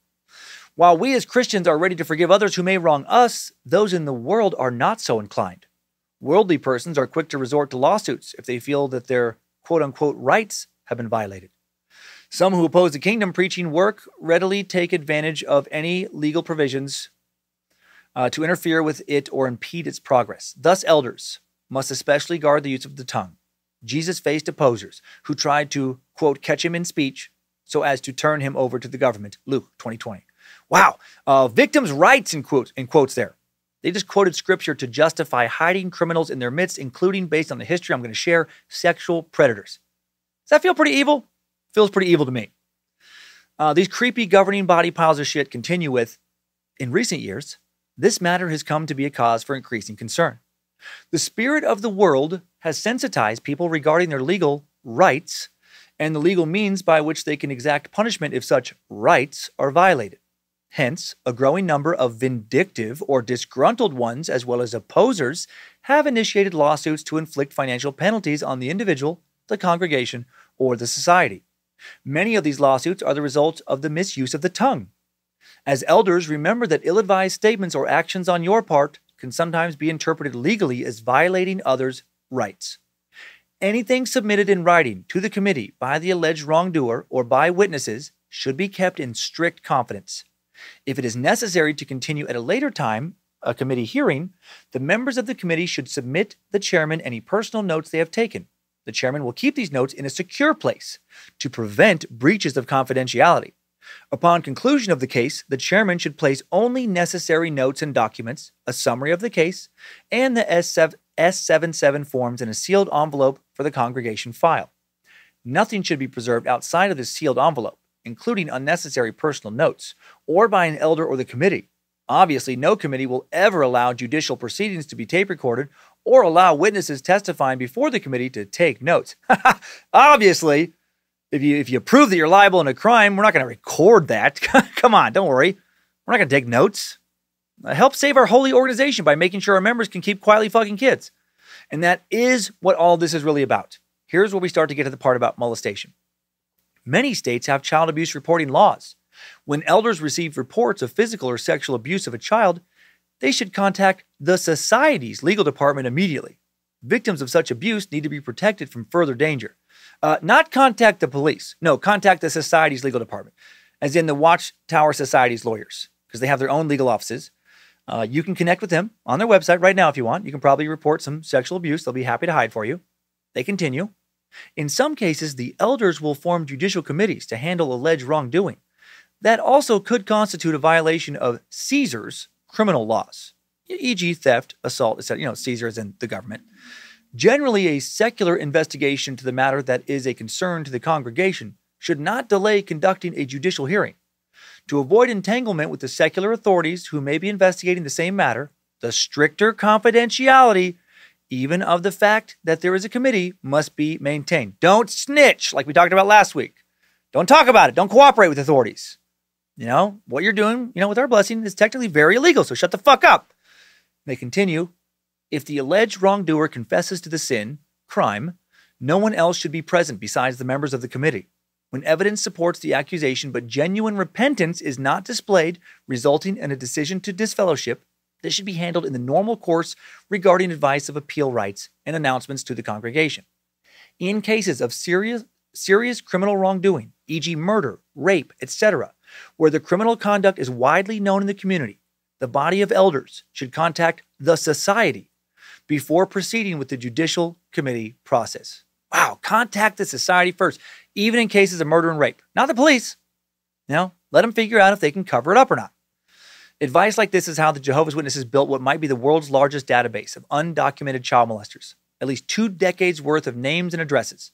While we as Christians are ready to forgive others who may wrong us, those in the world are not so inclined. Worldly persons are quick to resort to lawsuits if they feel that their quote unquote rights have been violated. Some who oppose the kingdom preaching work readily take advantage of any legal provisions uh, to interfere with it or impede its progress. Thus, elders must especially guard the use of the tongue. Jesus faced opposers who tried to, quote, catch him in speech so as to turn him over to the government. Luke 2020. Wow. Uh, victims' rights in quotes, in quotes there. They just quoted scripture to justify hiding criminals in their midst, including, based on the history I'm going to share, sexual predators. Does that feel pretty evil? Feels pretty evil to me. Uh, these creepy governing body piles of shit continue with, in recent years, this matter has come to be a cause for increasing concern. The spirit of the world has sensitized people regarding their legal rights and the legal means by which they can exact punishment if such rights are violated. Hence, a growing number of vindictive or disgruntled ones, as well as opposers, have initiated lawsuits to inflict financial penalties on the individual, the congregation, or the society. Many of these lawsuits are the result of the misuse of the tongue. As elders, remember that ill advised statements or actions on your part can sometimes be interpreted legally as violating others' rights. Anything submitted in writing to the committee by the alleged wrongdoer or by witnesses should be kept in strict confidence. If it is necessary to continue at a later time a committee hearing, the members of the committee should submit the chairman any personal notes they have taken. The chairman will keep these notes in a secure place to prevent breaches of confidentiality. Upon conclusion of the case, the chairman should place only necessary notes and documents, a summary of the case, and the S77 forms in a sealed envelope for the congregation file. Nothing should be preserved outside of the sealed envelope including unnecessary personal notes, or by an elder or the committee. Obviously, no committee will ever allow judicial proceedings to be tape recorded or allow witnesses testifying before the committee to take notes. Obviously, if you if you prove that you're liable in a crime, we're not going to record that. Come on, don't worry. We're not going to take notes. Uh, help save our holy organization by making sure our members can keep quietly fucking kids. And that is what all this is really about. Here's where we start to get to the part about molestation. Many states have child abuse reporting laws. When elders receive reports of physical or sexual abuse of a child, they should contact the society's legal department immediately. Victims of such abuse need to be protected from further danger. Uh, not contact the police. No, contact the society's legal department, as in the Watchtower Society's lawyers, because they have their own legal offices. Uh, you can connect with them on their website right now if you want. You can probably report some sexual abuse. They'll be happy to hide for you. They continue. In some cases, the elders will form judicial committees to handle alleged wrongdoing. That also could constitute a violation of Caesar's criminal laws, e.g., theft, assault, etc. You know, Caesar is in the government. Generally, a secular investigation to the matter that is a concern to the congregation should not delay conducting a judicial hearing. To avoid entanglement with the secular authorities who may be investigating the same matter, the stricter confidentiality, even of the fact that there is a committee, must be maintained. Don't snitch, like we talked about last week. Don't talk about it. Don't cooperate with authorities. You know, what you're doing, you know, with our blessing is technically very illegal, so shut the fuck up. They continue if the alleged wrongdoer confesses to the sin, crime, no one else should be present besides the members of the committee. When evidence supports the accusation but genuine repentance is not displayed, resulting in a decision to disfellowship, this should be handled in the normal course regarding advice of appeal rights and announcements to the congregation. In cases of serious, serious criminal wrongdoing, e.g., murder, rape, etc., where the criminal conduct is widely known in the community, the body of elders should contact the society before proceeding with the judicial committee process. Wow, contact the society first, even in cases of murder and rape, not the police. You know, let them figure out if they can cover it up or not. Advice like this is how the Jehovah's Witnesses built what might be the world's largest database of undocumented child molesters, at least two decades worth of names and addresses,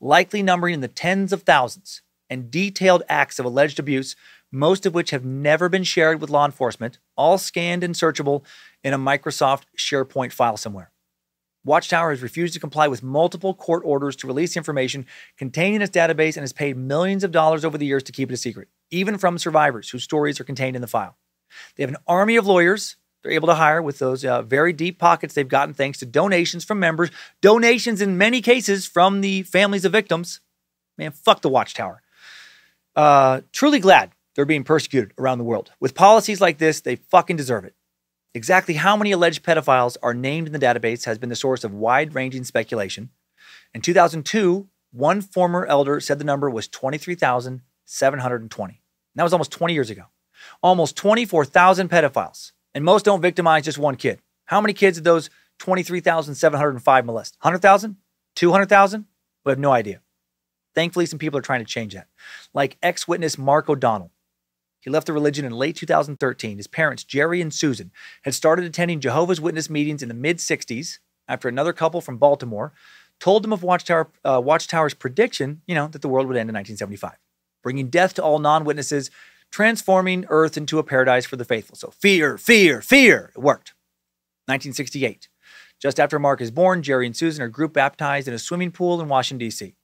likely numbering in the tens of thousands, and detailed acts of alleged abuse, most of which have never been shared with law enforcement, all scanned and searchable in a Microsoft SharePoint file somewhere. Watchtower has refused to comply with multiple court orders to release information contained in its database and has paid millions of dollars over the years to keep it a secret, even from survivors whose stories are contained in the file. They have an army of lawyers they're able to hire with those uh, very deep pockets they've gotten thanks to donations from members, donations in many cases from the families of victims. Man, fuck the Watchtower. Uh, truly glad they're being persecuted around the world. With policies like this, they fucking deserve it. Exactly how many alleged pedophiles are named in the database has been the source of wide ranging speculation. In 2002, one former elder said the number was 23,720. That was almost 20 years ago. Almost 24,000 pedophiles, and most don't victimize just one kid. How many kids did those 23,705 molest? 100,000? 200,000? We have no idea. Thankfully, some people are trying to change that. Like ex witness Mark O'Donnell, he left the religion in late 2013. His parents, Jerry and Susan, had started attending Jehovah's Witness meetings in the mid 60s after another couple from Baltimore told them of Watchtower, uh, Watchtower's prediction, you know, that the world would end in 1975, bringing death to all non witnesses, transforming Earth into a paradise for the faithful. So fear, fear, fear. It worked. 1968. Just after Mark is born, Jerry and Susan are group baptized in a swimming pool in Washington, D.C.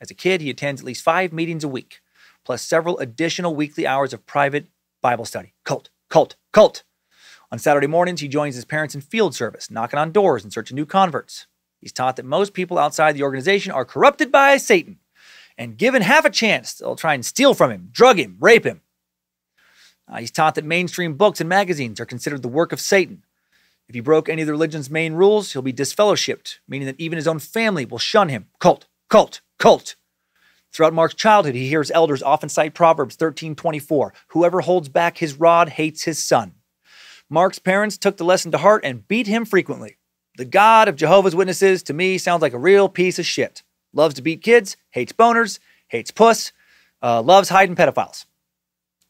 As a kid, he attends at least five meetings a week plus several additional weekly hours of private Bible study. Cult, cult, cult. On Saturday mornings, he joins his parents in field service, knocking on doors in search of new converts. He's taught that most people outside the organization are corrupted by Satan, and given half a chance, they'll try and steal from him, drug him, rape him. Uh, he's taught that mainstream books and magazines are considered the work of Satan. If he broke any of the religion's main rules, he'll be disfellowshipped, meaning that even his own family will shun him. Cult, cult, cult. Throughout Mark's childhood, he hears elders often cite Proverbs 13:24, "Whoever holds back his rod hates his son." Mark's parents took the lesson to heart and beat him frequently. The God of Jehovah's Witnesses to me sounds like a real piece of shit. Loves to beat kids, hates boners, hates puss, uh, loves hiding pedophiles.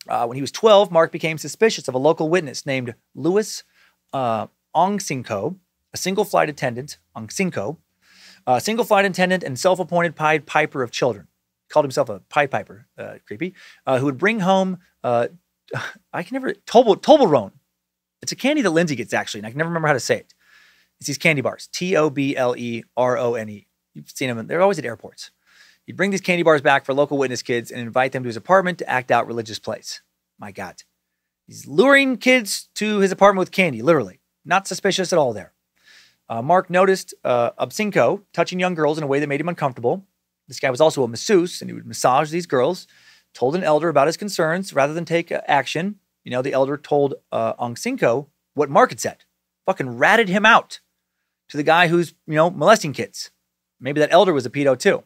Uh, when he was 12, Mark became suspicious of a local witness named Louis uh, Ongsinko, a single flight attendant, Ongsinko, a single flight attendant and self-appointed Pied Piper of children called himself a Pied Piper, uh, creepy, uh, who would bring home, uh, I can never, Tobl- Toblerone. It's a candy that Lindsay gets actually, and I can never remember how to say it. It's these candy bars, T O B L E R O N E. You've seen them, they're always at airports. He'd bring these candy bars back for local witness kids and invite them to his apartment to act out religious plays. My God. He's luring kids to his apartment with candy, literally. Not suspicious at all there. Uh, Mark noticed uh, Obsinko touching young girls in a way that made him uncomfortable. This guy was also a masseuse and he would massage these girls, told an elder about his concerns rather than take action. You know, the elder told uh, Ong Sinko what Mark had said, fucking ratted him out to the guy who's, you know, molesting kids. Maybe that elder was a pedo too.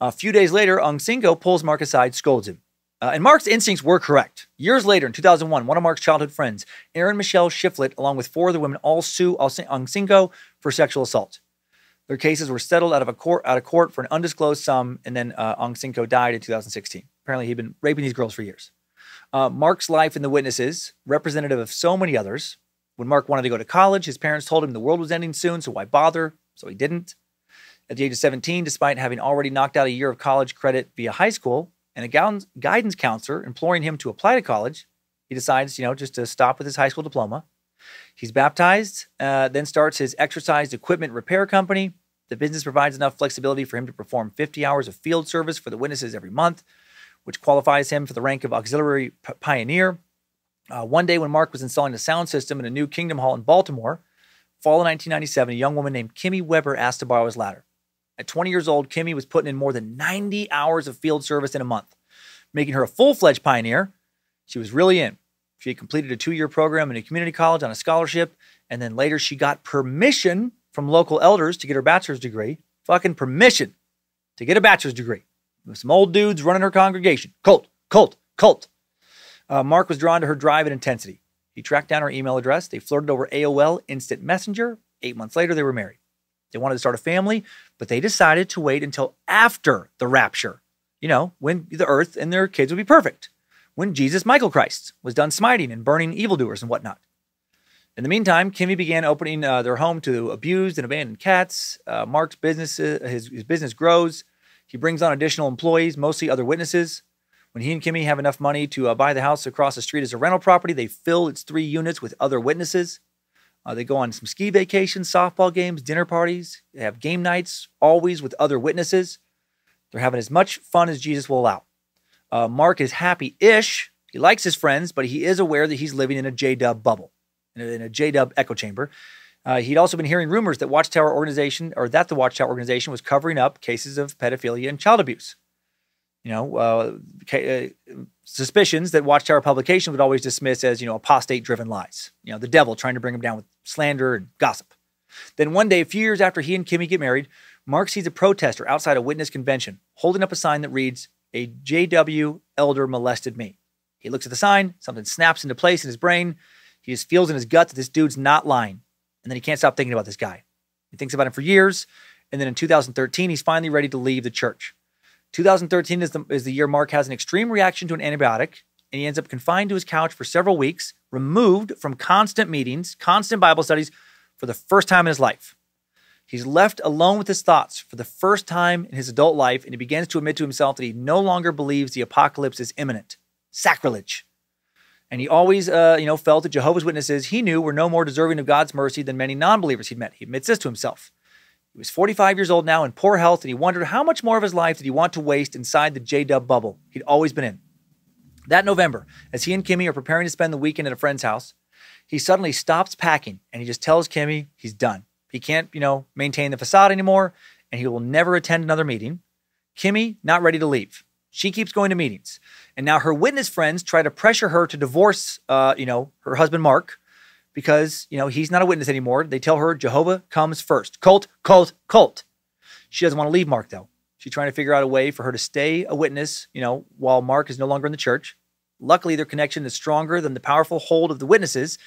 A few days later, Ong Sinko pulls Mark aside, scolds him. Uh, and Mark's instincts were correct. Years later, in 2001, one of Mark's childhood friends, Erin Michelle Shiflett, along with four other women, all sue Ong Sinko for sexual assault. Their cases were settled out of a court out of court for an undisclosed sum, and then uh, Ong Sinko died in 2016. Apparently, he'd been raping these girls for years. Uh, Mark's life and the witnesses, representative of so many others. When Mark wanted to go to college, his parents told him the world was ending soon, so why bother? So he didn't. At the age of 17, despite having already knocked out a year of college credit via high school, and a guidance- counselor imploring him to apply to college, he decides, you know, just to stop with his high school diploma. He's baptized, uh, then starts his exercise equipment repair company. The business provides enough flexibility for him to perform 50 hours of field service for the witnesses every month, which qualifies him for the rank of auxiliary p- pioneer. Uh, one day, when Mark was installing a sound system in a new Kingdom Hall in Baltimore, fall of 1997, a young woman named Kimmy Weber asked to borrow his ladder. At 20 years old, Kimmy was putting in more than 90 hours of field service in a month, making her a full fledged pioneer. She was really in. She had completed a two year program in a community college on a scholarship, and then later she got permission from local elders to get her bachelor's degree. Fucking permission to get a bachelor's degree. With some old dudes running her congregation. Cult, cult, cult. Uh, Mark was drawn to her drive and intensity. He tracked down her email address. They flirted over AOL Instant Messenger. Eight months later, they were married. They wanted to start a family, but they decided to wait until after the rapture. You know, when the earth and their kids would be perfect. When Jesus, Michael Christ, was done smiting and burning evildoers and whatnot. In the meantime, Kimmy began opening uh, their home to abused and abandoned cats. Uh, Mark's business, uh, his, his business grows. He brings on additional employees, mostly other witnesses. When he and Kimmy have enough money to uh, buy the house across the street as a rental property, they fill its three units with other witnesses. Uh, they go on some ski vacations, softball games, dinner parties. They have game nights, always with other witnesses. They're having as much fun as Jesus will allow. Uh, Mark is happy ish. He likes his friends, but he is aware that he's living in a J Dub bubble, in a, in a J Dub echo chamber. Uh, he'd also been hearing rumors that Watchtower organization, or that the Watchtower organization was covering up cases of pedophilia and child abuse. You know, uh, uh, suspicions that Watchtower publications would always dismiss as, you know, apostate driven lies. You know, the devil trying to bring him down with slander and gossip. Then one day, a few years after he and Kimmy get married, Mark sees a protester outside a witness convention holding up a sign that reads, A JW elder molested me. He looks at the sign, something snaps into place in his brain. He just feels in his gut that this dude's not lying. And then he can't stop thinking about this guy. He thinks about him for years. And then in 2013, he's finally ready to leave the church. 2013 is the, is the year Mark has an extreme reaction to an antibiotic, and he ends up confined to his couch for several weeks, removed from constant meetings, constant Bible studies for the first time in his life. He's left alone with his thoughts for the first time in his adult life, and he begins to admit to himself that he no longer believes the apocalypse is imminent. Sacrilege. And he always, uh, you know, felt that Jehovah's Witnesses he knew were no more deserving of God's mercy than many non-believers he'd met. He admits this to himself. He was 45 years old now in poor health, and he wondered how much more of his life did he want to waste inside the J-Dub bubble he'd always been in. That November, as he and Kimmy are preparing to spend the weekend at a friend's house, he suddenly stops packing and he just tells Kimmy he's done. He can't, you know, maintain the facade anymore, and he will never attend another meeting. Kimmy, not ready to leave. She keeps going to meetings. And now her witness friends try to pressure her to divorce, uh, you know, her husband Mark, because, you know, he's not a witness anymore. They tell her Jehovah comes first. Cult, cult, cult. She doesn't want to leave Mark, though. She's trying to figure out a way for her to stay a witness, you know, while Mark is no longer in the church. Luckily, their connection is stronger than the powerful hold of the witnesses.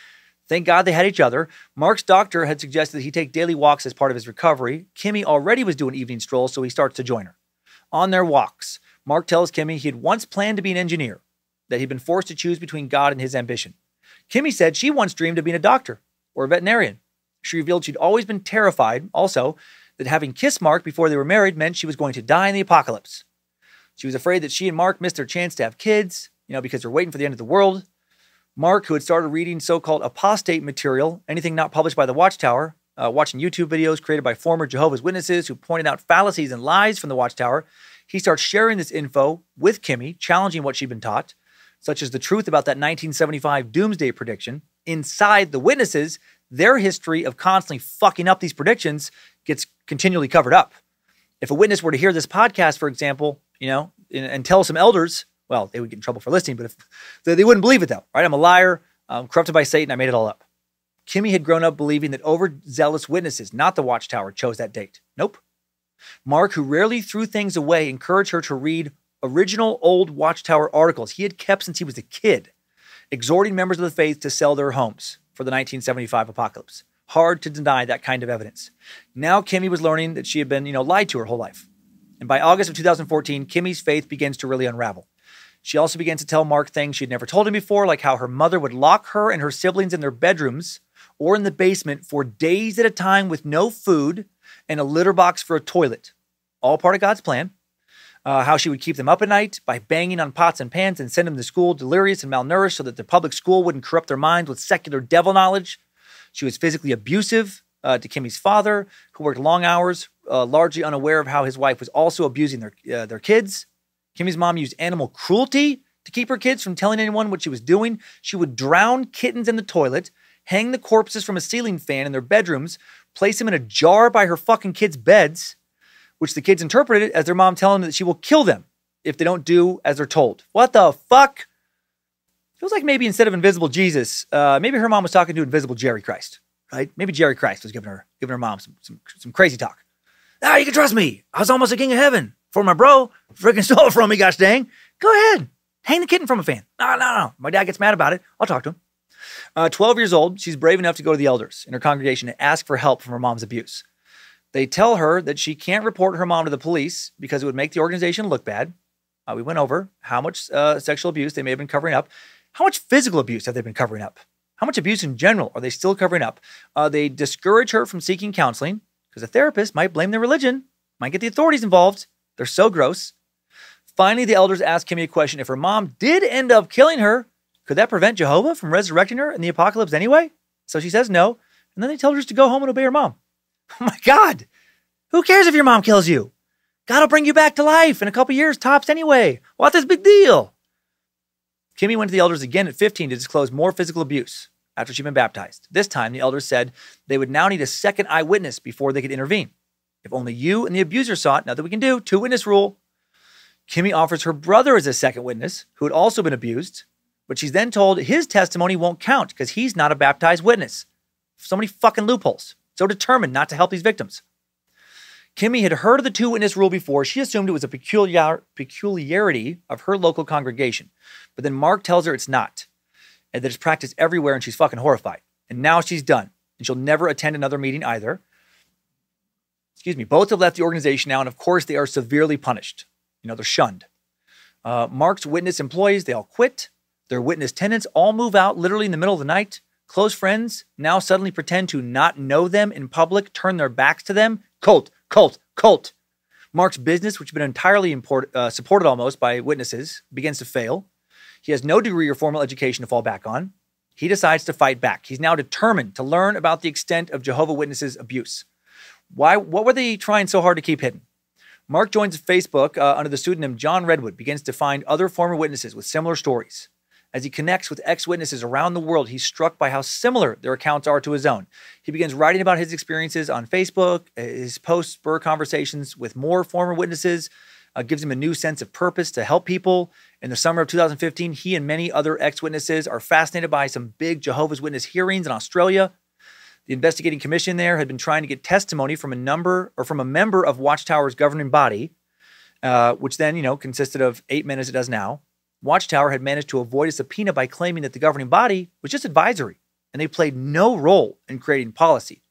Thank God they had each other. Mark's doctor had suggested that he take daily walks as part of his recovery. Kimmy already was doing evening strolls, so he starts to join her. On their walks, Mark tells Kimmy he had once planned to be an engineer, that he'd been forced to choose between God and his ambition. Kimmy said she once dreamed of being a doctor or a veterinarian. She revealed she'd always been terrified, also, that having kissed Mark before they were married meant she was going to die in the apocalypse. She was afraid that she and Mark missed their chance to have kids, you know, because they're waiting for the end of the world. Mark, who had started reading so called apostate material, anything not published by the Watchtower, uh, watching YouTube videos created by former Jehovah's Witnesses who pointed out fallacies and lies from the Watchtower, he starts sharing this info with Kimmy, challenging what she'd been taught, such as the truth about that 1975 doomsday prediction. Inside the witnesses, their history of constantly fucking up these predictions gets continually covered up. If a witness were to hear this podcast, for example, you know, and, and tell some elders, well, they would get in trouble for listening, but if they, they wouldn't believe it though, right? I'm a liar, I'm corrupted by Satan, I made it all up. Kimmy had grown up believing that overzealous witnesses, not the Watchtower, chose that date. Nope. Mark, who rarely threw things away, encouraged her to read original old Watchtower articles he had kept since he was a kid, exhorting members of the faith to sell their homes for the 1975 apocalypse. Hard to deny that kind of evidence. Now Kimmy was learning that she had been, you know, lied to her whole life. And by August of 2014, Kimmy's faith begins to really unravel. She also began to tell Mark things she'd never told him before, like how her mother would lock her and her siblings in their bedrooms or in the basement for days at a time with no food and a litter box for a toilet. All part of God's plan. Uh, how she would keep them up at night by banging on pots and pans and send them to school delirious and malnourished so that the public school wouldn't corrupt their minds with secular devil knowledge. She was physically abusive uh, to Kimmy's father, who worked long hours, uh, largely unaware of how his wife was also abusing their, uh, their kids. Kimmy's mom used animal cruelty to keep her kids from telling anyone what she was doing. She would drown kittens in the toilet, hang the corpses from a ceiling fan in their bedrooms, place them in a jar by her fucking kids' beds, which the kids interpreted as their mom telling them that she will kill them if they don't do as they're told. What the fuck? Feels like maybe instead of invisible Jesus, uh, maybe her mom was talking to invisible Jerry Christ, right? Maybe Jerry Christ was giving her giving her mom some some, some crazy talk. Ah, you can trust me. I was almost a king of heaven for my bro. Freaking stole it from me, gosh dang. Go ahead. Hang the kitten from a fan. No, no, no. My dad gets mad about it. I'll talk to him. Uh, 12 years old, she's brave enough to go to the elders in her congregation to ask for help from her mom's abuse. They tell her that she can't report her mom to the police because it would make the organization look bad. Uh, we went over how much uh, sexual abuse they may have been covering up. How much physical abuse have they been covering up? How much abuse in general are they still covering up? Uh, they discourage her from seeking counseling because a therapist might blame their religion, might get the authorities involved. They're so gross. Finally, the elders ask Kimmy a question. If her mom did end up killing her, could that prevent Jehovah from resurrecting her in the apocalypse anyway? So she says no. And then they tell her just to go home and obey her mom. Oh my God. Who cares if your mom kills you? God will bring you back to life in a couple years, tops anyway. What's this big deal? Kimmy went to the elders again at 15 to disclose more physical abuse after she'd been baptized. This time, the elders said they would now need a second eyewitness before they could intervene. If only you and the abuser saw it, nothing we can do. Two witness rule. Kimmy offers her brother as a second witness, who had also been abused, but she's then told his testimony won't count because he's not a baptized witness. So many fucking loopholes. So determined not to help these victims. Kimmy had heard of the two witness rule before. She assumed it was a peculiar, peculiarity of her local congregation. But then Mark tells her it's not, and that it's practiced everywhere, and she's fucking horrified. And now she's done, and she'll never attend another meeting either. Excuse me. Both have left the organization now, and of course, they are severely punished. You know, they're shunned. Uh, Mark's witness employees, they all quit. Their witness tenants all move out literally in the middle of the night. Close friends now suddenly pretend to not know them in public, turn their backs to them. Cult, cult, cult. Mark's business, which had been entirely import, uh, supported almost by witnesses, begins to fail. He has no degree or formal education to fall back on. He decides to fight back. He's now determined to learn about the extent of Jehovah Witnesses' abuse. Why? What were they trying so hard to keep hidden? Mark joins Facebook uh, under the pseudonym John Redwood, begins to find other former witnesses with similar stories. As he connects with ex witnesses around the world, he's struck by how similar their accounts are to his own. He begins writing about his experiences on Facebook. Uh, his posts spur conversations with more former witnesses, uh, gives him a new sense of purpose to help people. In the summer of 2015, he and many other ex witnesses are fascinated by some big Jehovah's Witness hearings in Australia. The investigating commission there had been trying to get testimony from a number or from a member of Watchtower's governing body, uh, which then, you know, consisted of eight men as it does now. Watchtower had managed to avoid a subpoena by claiming that the governing body was just advisory and they played no role in creating policy.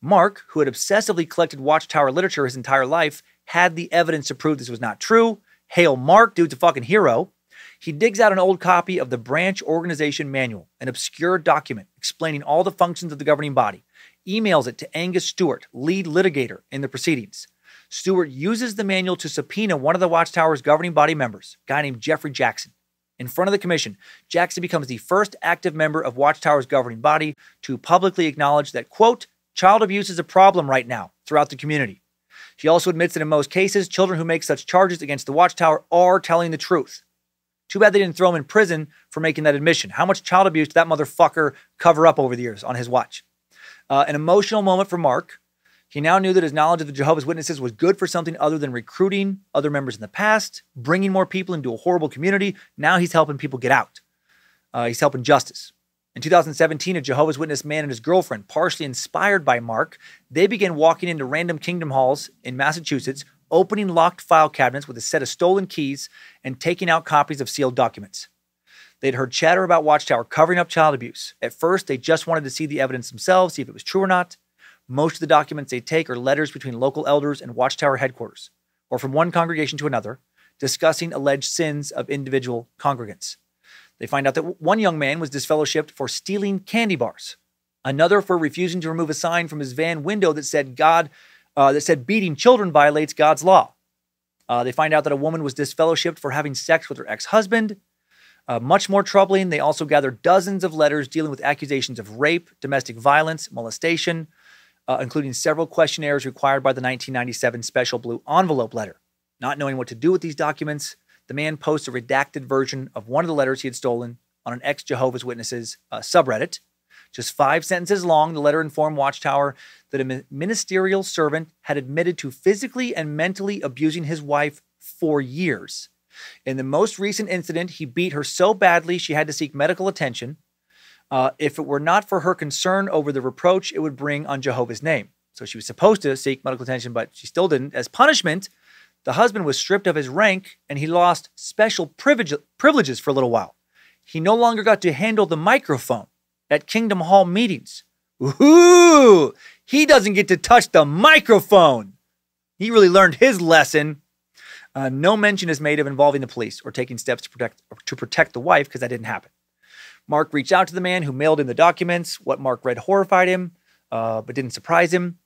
Mark, who had obsessively collected Watchtower literature his entire life, had the evidence to prove this was not true. Hail Mark, dude's a fucking hero. He digs out an old copy of the Branch Organization Manual, an obscure document explaining all the functions of the governing body, emails it to Angus Stewart, lead litigator in the proceedings. Stewart uses the manual to subpoena one of the Watchtower's governing body members, a guy named Geoffrey Jackson. In front of the commission, Jackson becomes the first active member of Watchtower's governing body to publicly acknowledge that, quote, child abuse is a problem right now throughout the community. He also admits that in most cases, children who make such charges against the Watchtower are telling the truth. Too bad they didn't throw him in prison for making that admission. How much child abuse did that motherfucker cover up over the years on his watch? Uh, an emotional moment for Mark, he now knew that his knowledge of the Jehovah's Witnesses was good for something other than recruiting other members in the past, bringing more people into a horrible community. Now he's helping people get out. Uh, he's helping justice. In 2017, a Jehovah's Witness man and his girlfriend, partially inspired by Mark, they began walking into random kingdom halls in Massachusetts, opening locked file cabinets with a set of stolen keys and taking out copies of sealed documents. They'd heard chatter about Watchtower covering up child abuse. At first, they just wanted to see the evidence themselves, see if it was true or not. Most of the documents they take are letters between local elders and Watchtower headquarters, or from one congregation to another, discussing alleged sins of individual congregants. They find out that one young man was disfellowshipped for stealing candy bars, another for refusing to remove a sign from his van window that said God uh, that said beating children violates God's law. Uh, they find out that a woman was disfellowshipped for having sex with her ex-husband. Uh, much more troubling, they also gather dozens of letters dealing with accusations of rape, domestic violence, molestation, uh, including several questionnaires required by the 1997 special blue envelope letter. Not knowing what to do with these documents, the man posts a redacted version of one of the letters he had stolen on an ex Jehovah's Witnesses uh, subreddit. Just five sentences long, the letter informed Watchtower that a ministerial servant had admitted to physically and mentally abusing his wife for years. In the most recent incident, he beat her so badly she had to seek medical attention. Uh, if it were not for her concern over the reproach it would bring on Jehovah's name. So she was supposed to seek medical attention, but she still didn't. As punishment, the husband was stripped of his rank and he lost special privilege, privileges for a little while. He no longer got to handle the microphone at Kingdom Hall meetings. Ooh, he doesn't get to touch the microphone. He really learned his lesson. Uh, no mention is made of involving the police or taking steps to protect to protect the wife because that didn't happen. Mark reached out to the man who mailed in the documents. What Mark read horrified him, uh, but didn't surprise him.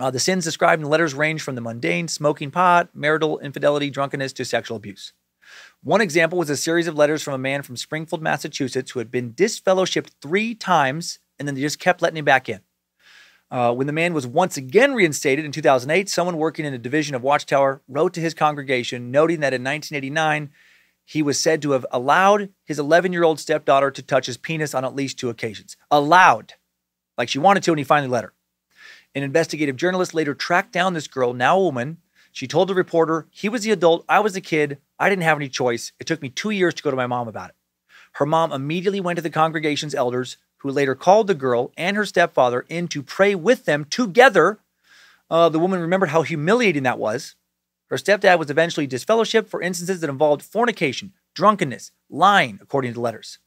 Uh, the sins described in the letters range from the mundane, smoking pot, marital infidelity, drunkenness, to sexual abuse. One example was a series of letters from a man from Springfield, Massachusetts, who had been disfellowshipped three times, and then they just kept letting him back in. Uh, when the man was once again reinstated in 2008, someone working in a division of Watchtower wrote to his congregation, noting that in 1989, he was said to have allowed his 11 year old stepdaughter to touch his penis on at least two occasions. Allowed. Like she wanted to, and he finally let her. An investigative journalist later tracked down this girl, now a woman. She told the reporter, He was the adult, I was the kid. I didn't have any choice. It took me two years to go to my mom about it. Her mom immediately went to the congregation's elders, who later called the girl and her stepfather in to pray with them together. Uh, the woman remembered how humiliating that was. Her stepdad was eventually disfellowshipped for instances that involved fornication, drunkenness, lying, according to letters.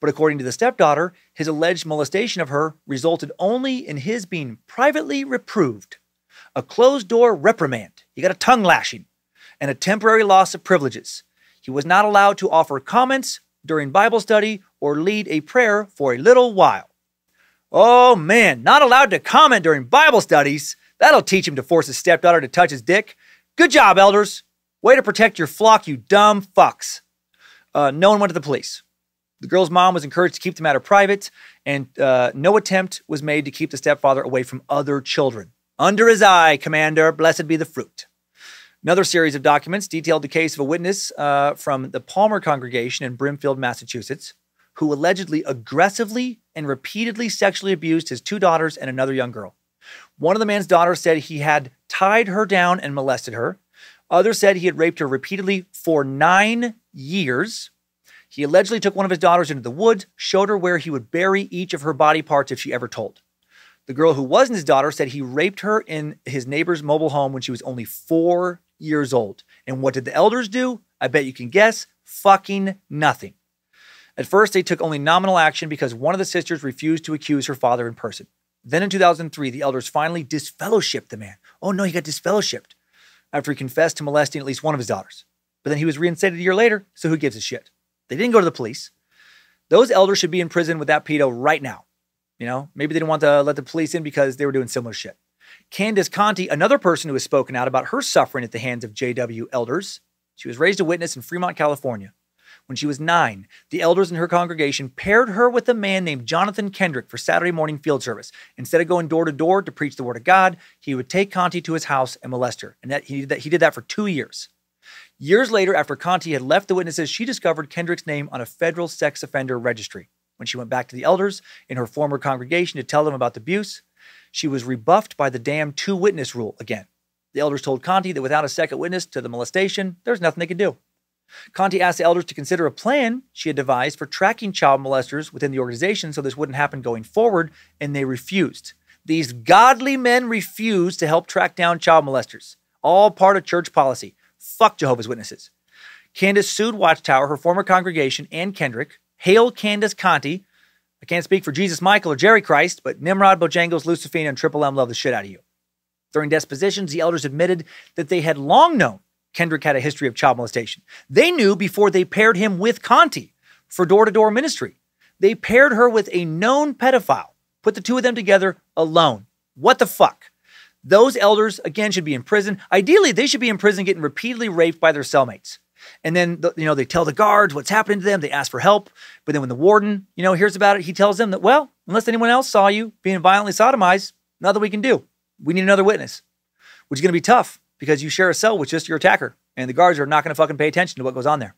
But according to the stepdaughter, his alleged molestation of her resulted only in his being privately reproved. A closed door reprimand. He got a tongue lashing and a temporary loss of privileges. He was not allowed to offer comments during Bible study or lead a prayer for a little while. Oh man, not allowed to comment during Bible studies. That'll teach him to force his stepdaughter to touch his dick. Good job, elders. Way to protect your flock, you dumb fucks. Uh, no one went to the police. The girl's mom was encouraged to keep the matter private, and uh, no attempt was made to keep the stepfather away from other children. Under his eye, Commander, blessed be the fruit. Another series of documents detailed the case of a witness uh, from the Palmer congregation in Brimfield, Massachusetts, who allegedly aggressively and repeatedly sexually abused his two daughters and another young girl. One of the man's daughters said he had tied her down and molested her. Others said he had raped her repeatedly for nine years. He allegedly took one of his daughters into the woods, showed her where he would bury each of her body parts if she ever told. The girl who wasn't his daughter said he raped her in his neighbor's mobile home when she was only four years old. And what did the elders do? I bet you can guess fucking nothing. At first, they took only nominal action because one of the sisters refused to accuse her father in person. Then in 2003, the elders finally disfellowshipped the man. Oh no, he got disfellowshipped after he confessed to molesting at least one of his daughters. But then he was reinstated a year later, so who gives a shit? They didn't go to the police. Those elders should be in prison with that pedo right now. You know, maybe they didn't want to let the police in because they were doing similar shit. Candace Conti, another person who has spoken out about her suffering at the hands of JW elders. She was raised a witness in Fremont, California. When she was nine, the elders in her congregation paired her with a man named Jonathan Kendrick for Saturday morning field service. Instead of going door to door to preach the word of God, he would take Conti to his house and molest her. And that, he, did that, he did that for two years. Years later, after Conti had left the witnesses, she discovered Kendrick's name on a federal sex offender registry. When she went back to the elders in her former congregation to tell them about the abuse, she was rebuffed by the damn two witness rule again. The elders told Conti that without a second witness to the molestation, there's nothing they could do. Conti asked the elders to consider a plan she had devised for tracking child molesters within the organization so this wouldn't happen going forward, and they refused. These godly men refused to help track down child molesters, all part of church policy. Fuck Jehovah's Witnesses. Candace sued Watchtower, her former congregation, and Kendrick, Hail Candace Conti. I can't speak for Jesus Michael or Jerry Christ, but Nimrod, Bojangles, Lucifina, and Triple M love the shit out of you. During depositions, the elders admitted that they had long known Kendrick had a history of child molestation. They knew before they paired him with Conti for door to door ministry. They paired her with a known pedophile, put the two of them together alone. What the fuck? Those elders, again, should be in prison. Ideally, they should be in prison getting repeatedly raped by their cellmates. And then, you know, they tell the guards what's happening to them. They ask for help. But then when the warden, you know, hears about it, he tells them that, well, unless anyone else saw you being violently sodomized, nothing we can do. We need another witness, which is going to be tough because you share a cell with just your attacker. And the guards are not going to fucking pay attention to what goes on there.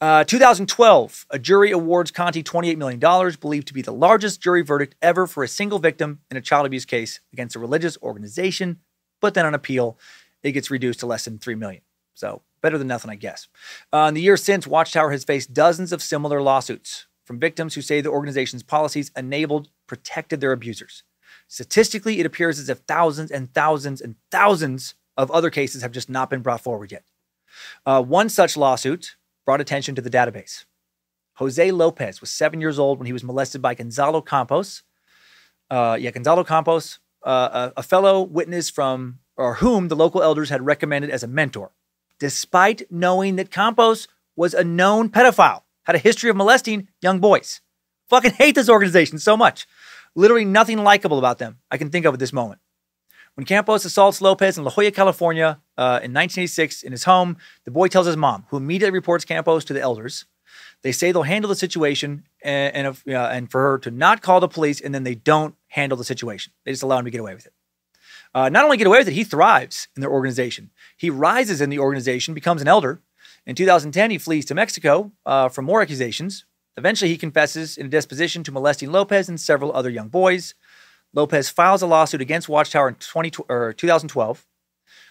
Uh, 2012, a jury awards Conti $28 million, believed to be the largest jury verdict ever for a single victim in a child abuse case against a religious organization. But then on appeal, it gets reduced to less than 3 million. So better than nothing, I guess. Uh, in the years since, Watchtower has faced dozens of similar lawsuits from victims who say the organization's policies enabled, protected their abusers. Statistically, it appears as if thousands and thousands and thousands of other cases have just not been brought forward yet. Uh, one such lawsuit brought attention to the database. Jose Lopez was seven years old when he was molested by Gonzalo Campos. Uh, yeah, Gonzalo Campos, uh, a, a fellow witness from or whom the local elders had recommended as a mentor, despite knowing that Campos was a known pedophile, had a history of molesting young boys. Fucking hate this organization so much. Literally nothing likable about them I can think of at this moment. When Campos assaults Lopez in La Jolla, California uh, in 1986 in his home, the boy tells his mom, who immediately reports Campos to the elders. They say they'll handle the situation and, and, if, uh, and for her to not call the police, and then they don't handle the situation. They just allow him to get away with it. Uh, not only get away with it, he thrives in their organization. He rises in the organization, becomes an elder. In 2010, he flees to Mexico uh, for more accusations. Eventually, he confesses in a disposition to molesting Lopez and several other young boys. Lopez files a lawsuit against Watchtower in 20, 2012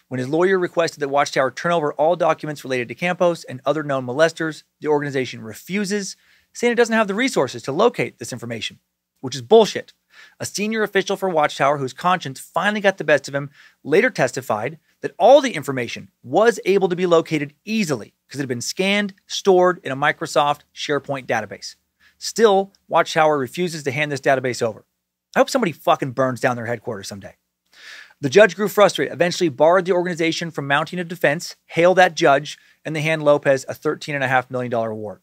when his lawyer requested that Watchtower turn over all documents related to Campos and other known molesters. The organization refuses, saying it doesn't have the resources to locate this information, which is bullshit. A senior official for Watchtower, whose conscience finally got the best of him, later testified that all the information was able to be located easily because it had been scanned, stored in a Microsoft SharePoint database. Still, Watchtower refuses to hand this database over. I hope somebody fucking burns down their headquarters someday. The judge grew frustrated, eventually barred the organization from mounting a defense, hailed that judge, and they hand Lopez a $13.5 million award.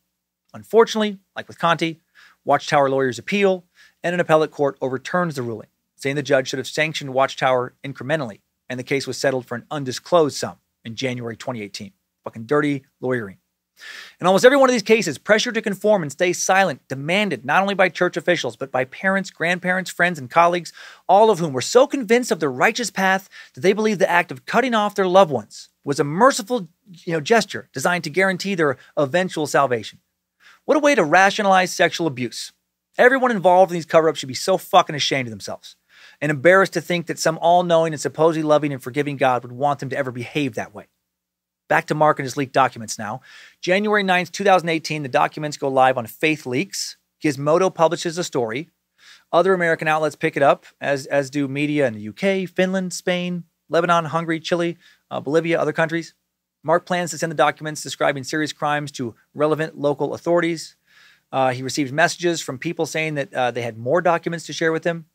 Unfortunately, like with Conti, Watchtower lawyers appeal, and an appellate court overturns the ruling, saying the judge should have sanctioned Watchtower incrementally, and the case was settled for an undisclosed sum in January 2018. Fucking dirty lawyering. In almost every one of these cases, pressure to conform and stay silent demanded not only by church officials, but by parents, grandparents, friends, and colleagues, all of whom were so convinced of their righteous path that they believed the act of cutting off their loved ones was a merciful you know, gesture designed to guarantee their eventual salvation. What a way to rationalize sexual abuse. Everyone involved in these cover ups should be so fucking ashamed of themselves and embarrassed to think that some all knowing and supposedly loving and forgiving God would want them to ever behave that way. Back to Mark and his leaked documents now. January 9th, 2018, the documents go live on Faith Leaks. Gizmodo publishes a story. Other American outlets pick it up, as, as do media in the UK, Finland, Spain, Lebanon, Hungary, Chile, uh, Bolivia, other countries. Mark plans to send the documents describing serious crimes to relevant local authorities. Uh, he received messages from people saying that uh, they had more documents to share with him.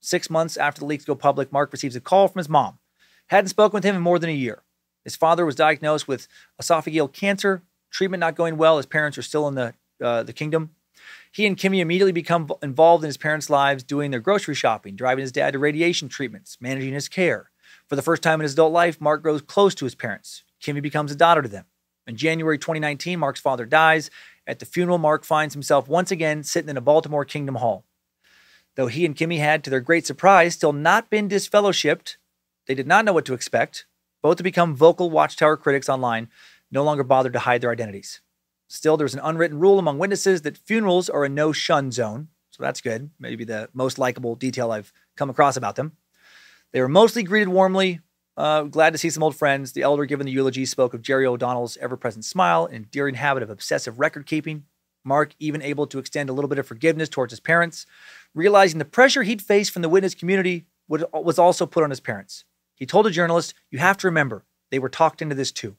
Six months after the leaks go public, Mark receives a call from his mom. Hadn't spoken with him in more than a year. His father was diagnosed with esophageal cancer, treatment not going well. His parents are still in the, uh, the kingdom. He and Kimmy immediately become involved in his parents' lives, doing their grocery shopping, driving his dad to radiation treatments, managing his care. For the first time in his adult life, Mark grows close to his parents. Kimmy becomes a daughter to them. In January 2019, Mark's father dies. At the funeral, Mark finds himself once again sitting in a Baltimore Kingdom Hall. Though he and Kimmy had, to their great surprise, still not been disfellowshipped, they did not know what to expect both to become vocal Watchtower critics online, no longer bothered to hide their identities. Still, there's an unwritten rule among witnesses that funerals are a no shun zone, so that's good. Maybe the most likable detail I've come across about them. They were mostly greeted warmly. Uh, glad to see some old friends. The elder giving the eulogy spoke of Jerry O'Donnell's ever present smile and endearing habit of obsessive record keeping. Mark even able to extend a little bit of forgiveness towards his parents, realizing the pressure he'd faced from the witness community was also put on his parents. He told a journalist, You have to remember, they were talked into this too.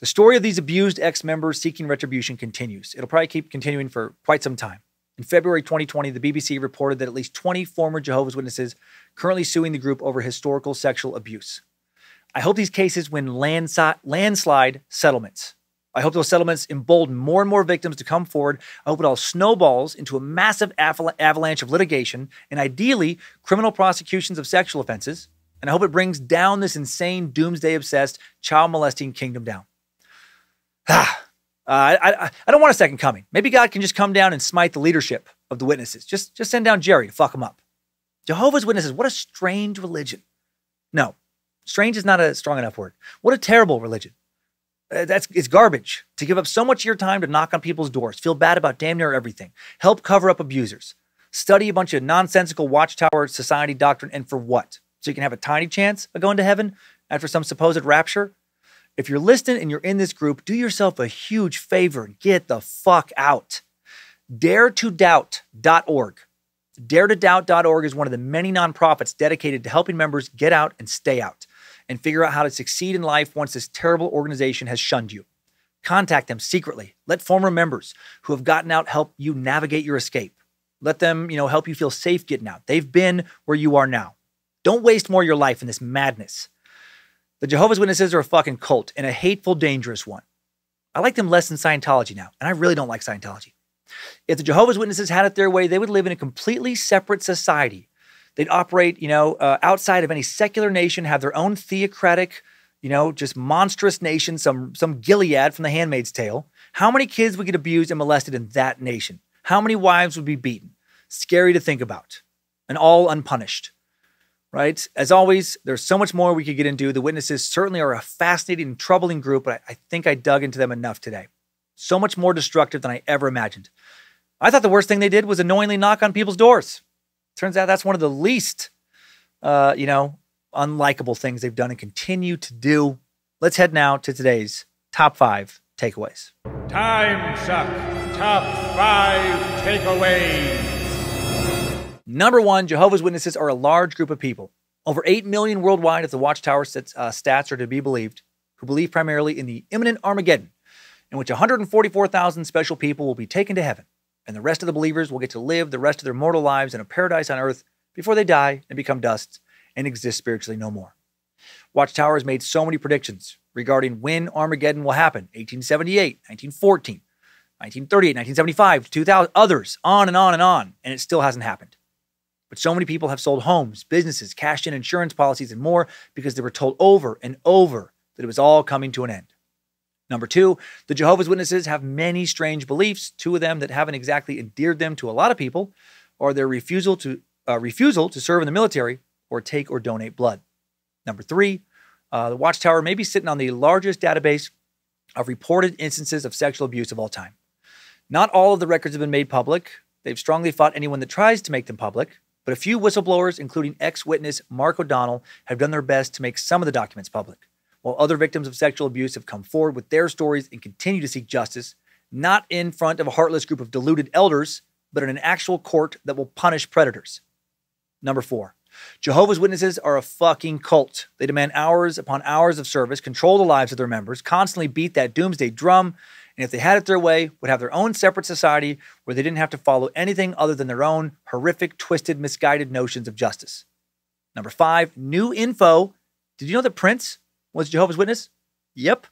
The story of these abused ex members seeking retribution continues. It'll probably keep continuing for quite some time. In February 2020, the BBC reported that at least 20 former Jehovah's Witnesses currently suing the group over historical sexual abuse. I hope these cases win landslide settlements. I hope those settlements embolden more and more victims to come forward. I hope it all snowballs into a massive avalanche of litigation and ideally criminal prosecutions of sexual offenses. And I hope it brings down this insane, doomsday obsessed, child molesting kingdom down. Ah, uh, I, I, don't want a second coming. Maybe God can just come down and smite the leadership of the witnesses. Just, just send down Jerry to fuck them up. Jehovah's Witnesses, what a strange religion. No, strange is not a strong enough word. What a terrible religion. Uh, that's it's garbage to give up so much of your time to knock on people's doors, feel bad about damn near everything, help cover up abusers, study a bunch of nonsensical watchtower society doctrine, and for what? So you can have a tiny chance of going to heaven after some supposed rapture? If you're listening and you're in this group, do yourself a huge favor and get the fuck out. Daretodoubt.org. Daretodoubt.org is one of the many nonprofits dedicated to helping members get out and stay out and figure out how to succeed in life once this terrible organization has shunned you. Contact them secretly. Let former members who have gotten out help you navigate your escape. Let them, you know, help you feel safe getting out. They've been where you are now. Don't waste more of your life in this madness. The Jehovah's Witnesses are a fucking cult and a hateful, dangerous one. I like them less than Scientology now, and I really don't like Scientology. If the Jehovah's Witnesses had it their way, they would live in a completely separate society. They'd operate, you know, uh, outside of any secular nation, have their own theocratic, you know, just monstrous nation, some some Gilead from The Handmaid's Tale. How many kids would get abused and molested in that nation? How many wives would be beaten? Scary to think about, and all unpunished right? As always, there's so much more we could get into. The witnesses certainly are a fascinating and troubling group, but I, I, think I dug into them enough today. So much more destructive than I ever imagined. I thought the worst thing they did was annoyingly knock on people's doors. Turns out that's one of the least, uh, you know, unlikable things they've done and continue to do. Let's head now to today's top five takeaways.
Time Suck Top Five Takeaways.
Number one, Jehovah's Witnesses are a large group of people, over 8 million worldwide if the Watchtower stats, uh, stats are to be believed, who believe primarily in the imminent Armageddon, in which 144,000 special people will be taken to heaven, and the rest of the believers will get to live the rest of their mortal lives in a paradise on earth before they die and become dust and exist spiritually no more. Watchtower has made so many predictions regarding when Armageddon will happen 1878, 1914, 1938, 1975, 2000, others, on and on and on, and it still hasn't happened. But so many people have sold homes, businesses, cashed in insurance policies, and more because they were told over and over that it was all coming to an end. Number two, the Jehovah's Witnesses have many strange beliefs. Two of them that haven't exactly endeared them to a lot of people are their refusal to uh, refusal to serve in the military or take or donate blood. Number three, uh, the Watchtower may be sitting on the largest database of reported instances of sexual abuse of all time. Not all of the records have been made public. They've strongly fought anyone that tries to make them public. But a few whistleblowers, including ex witness Mark O'Donnell, have done their best to make some of the documents public, while other victims of sexual abuse have come forward with their stories and continue to seek justice, not in front of a heartless group of deluded elders, but in an actual court that will punish predators. Number four, Jehovah's Witnesses are a fucking cult. They demand hours upon hours of service, control the lives of their members, constantly beat that doomsday drum, and if they had it their way, would have their own separate society where they didn't have to follow anything other than their own horrific, twisted, misguided notions of justice. Number five, new info. Did you know that Prince was Jehovah's Witness? Yep.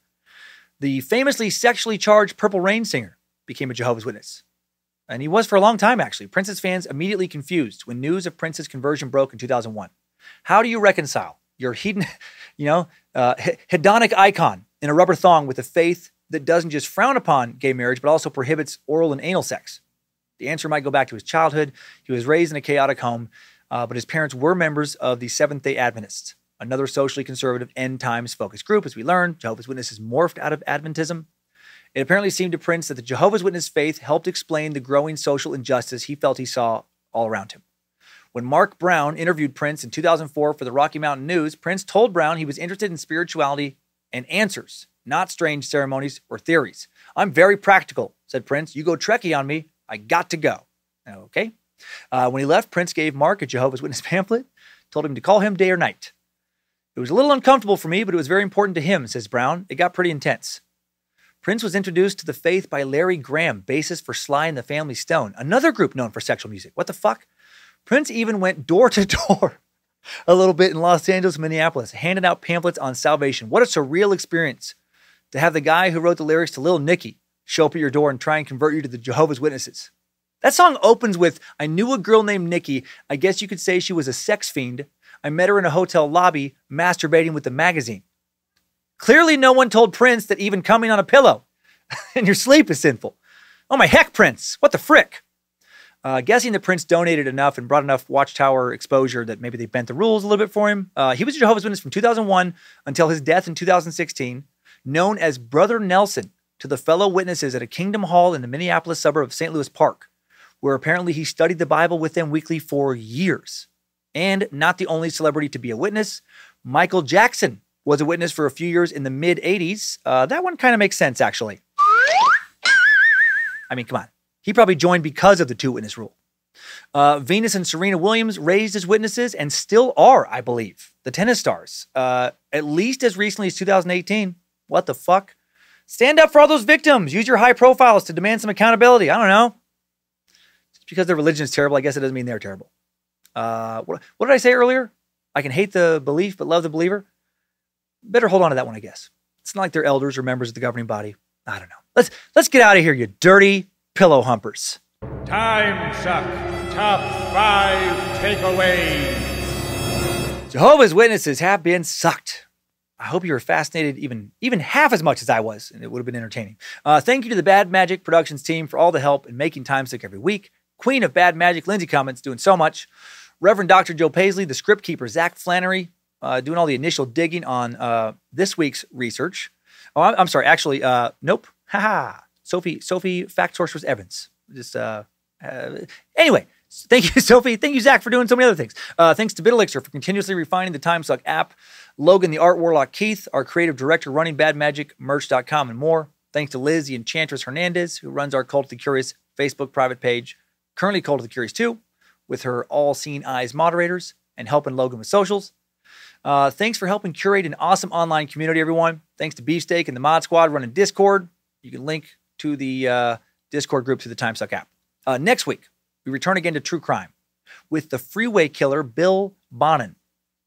The famously sexually charged Purple Rain singer became a Jehovah's Witness. And he was for a long time, actually. Prince's fans immediately confused when news of Prince's conversion broke in 2001. How do you reconcile your hedon, you know, uh, hedonic icon in a rubber thong with a faith that doesn't just frown upon gay marriage, but also prohibits oral and anal sex? The answer might go back to his childhood. He was raised in a chaotic home, uh, but his parents were members of the Seventh day Adventists, another socially conservative end times focused group. As we learned, Jehovah's Witnesses morphed out of Adventism. It apparently seemed to Prince that the Jehovah's Witness faith helped explain the growing social injustice he felt he saw all around him. When Mark Brown interviewed Prince in 2004 for the Rocky Mountain News, Prince told Brown he was interested in spirituality and answers not strange ceremonies or theories. I'm very practical, said Prince. You go Trekkie on me, I got to go. Okay. Uh, when he left, Prince gave Mark a Jehovah's Witness pamphlet, told him to call him day or night. It was a little uncomfortable for me, but it was very important to him, says Brown. It got pretty intense. Prince was introduced to the faith by Larry Graham, bassist for Sly and the Family Stone, another group known for sexual music. What the fuck? Prince even went door to door a little bit in Los Angeles, Minneapolis, handing out pamphlets on salvation. What a surreal experience to have the guy who wrote the lyrics to Little Nicky show up at your door and try and convert you to the Jehovah's Witnesses. That song opens with I knew a girl named Nikki. I guess you could say she was a sex fiend. I met her in a hotel lobby masturbating with a magazine. Clearly, no one told Prince that even coming on a pillow in your sleep is sinful. Oh my heck, Prince, what the frick? Uh, guessing that Prince donated enough and brought enough Watchtower exposure that maybe they bent the rules a little bit for him. Uh, he was a Jehovah's Witness from 2001 until his death in 2016, known as Brother Nelson to the fellow witnesses at a Kingdom Hall in the Minneapolis suburb of St. Louis Park, where apparently he studied the Bible with them weekly for years. And not the only celebrity to be a witness, Michael Jackson was a witness for a few years in the mid 80s. Uh, that one kind of makes sense, actually. I mean, come on. He probably joined because of the two witness rule. Uh, Venus and Serena Williams raised as witnesses and still are, I believe, the tennis stars, uh, at least as recently as 2018. What the fuck? Stand up for all those victims. Use your high profiles to demand some accountability. I don't know. Just because their religion is terrible, I guess it doesn't mean they're terrible. Uh, what, what did I say earlier? I can hate the belief but love the believer. Better hold on to that one, I guess. It's not like they're elders or members of the governing body. I don't know. Let's let's get out of here, you dirty pillow humpers.
Time suck. Top five takeaways.
Jehovah's Witnesses have been sucked. I hope you were fascinated even even half as much as I was, and it would have been entertaining. Uh, thank you to the Bad Magic Productions team for all the help in making Time Suck every week. Queen of Bad Magic, Lindsay Cummins, doing so much. Reverend Dr. Joe Paisley, the script keeper, Zach Flannery, uh, doing all the initial digging on uh, this week's research. Oh, I'm, I'm sorry. Actually, uh, nope. Haha. Sophie, Sophie, fact source was Evans. Just uh, uh, anyway. Thank you, Sophie. Thank you, Zach, for doing so many other things. Uh, thanks to BitElixir for continuously refining the Time Suck app. Logan, the art warlock Keith, our creative director running Bad Magic, badmagicmerch.com and more. Thanks to Liz, the Enchantress Hernandez, who runs our Cult of the Curious Facebook private page, currently Cult of the Curious 2, with her all seen eyes moderators and helping Logan with socials. Uh, thanks for helping curate an awesome online community, everyone. Thanks to Beefsteak and the Mod Squad running Discord. You can link to the uh, Discord group through the TimeSuck app. Uh, next week, we return again to true crime with the freeway killer Bill Bonin.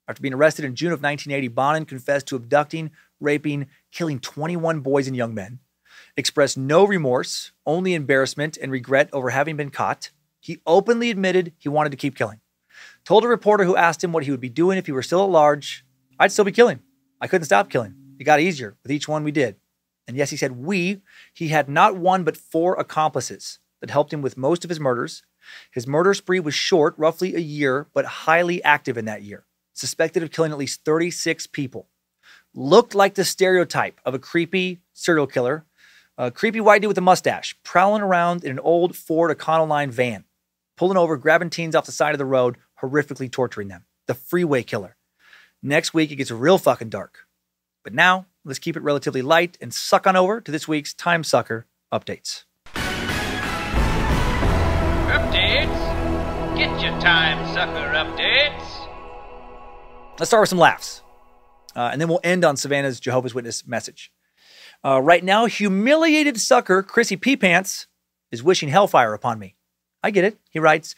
After being arrested in June of 1980, Bonin confessed to abducting, raping, killing 21 boys and young men, expressed no remorse, only embarrassment and regret over having been caught. He openly admitted he wanted to keep killing. Told a reporter who asked him what he would be doing if he were still at large, I'd still be killing. I couldn't stop killing. It got easier with each one we did. And yes, he said we. He had not one but four accomplices that helped him with most of his murders. His murder spree was short, roughly a year, but highly active in that year. Suspected of killing at least 36 people. Looked like the stereotype of a creepy serial killer, a creepy white dude with a mustache, prowling around in an old Ford Econoline van, pulling over, grabbing teens off the side of the road, horrifically torturing them. The freeway killer. Next week, it gets real fucking dark. But now, let's keep it relatively light and suck on over to this week's Time Sucker updates.
Updates? Get your time sucker updates.
Let's start with some laughs. Uh, and then we'll end on Savannah's Jehovah's Witness message. Uh, right now, humiliated sucker Chrissy P. Pants is wishing hellfire upon me. I get it. He writes,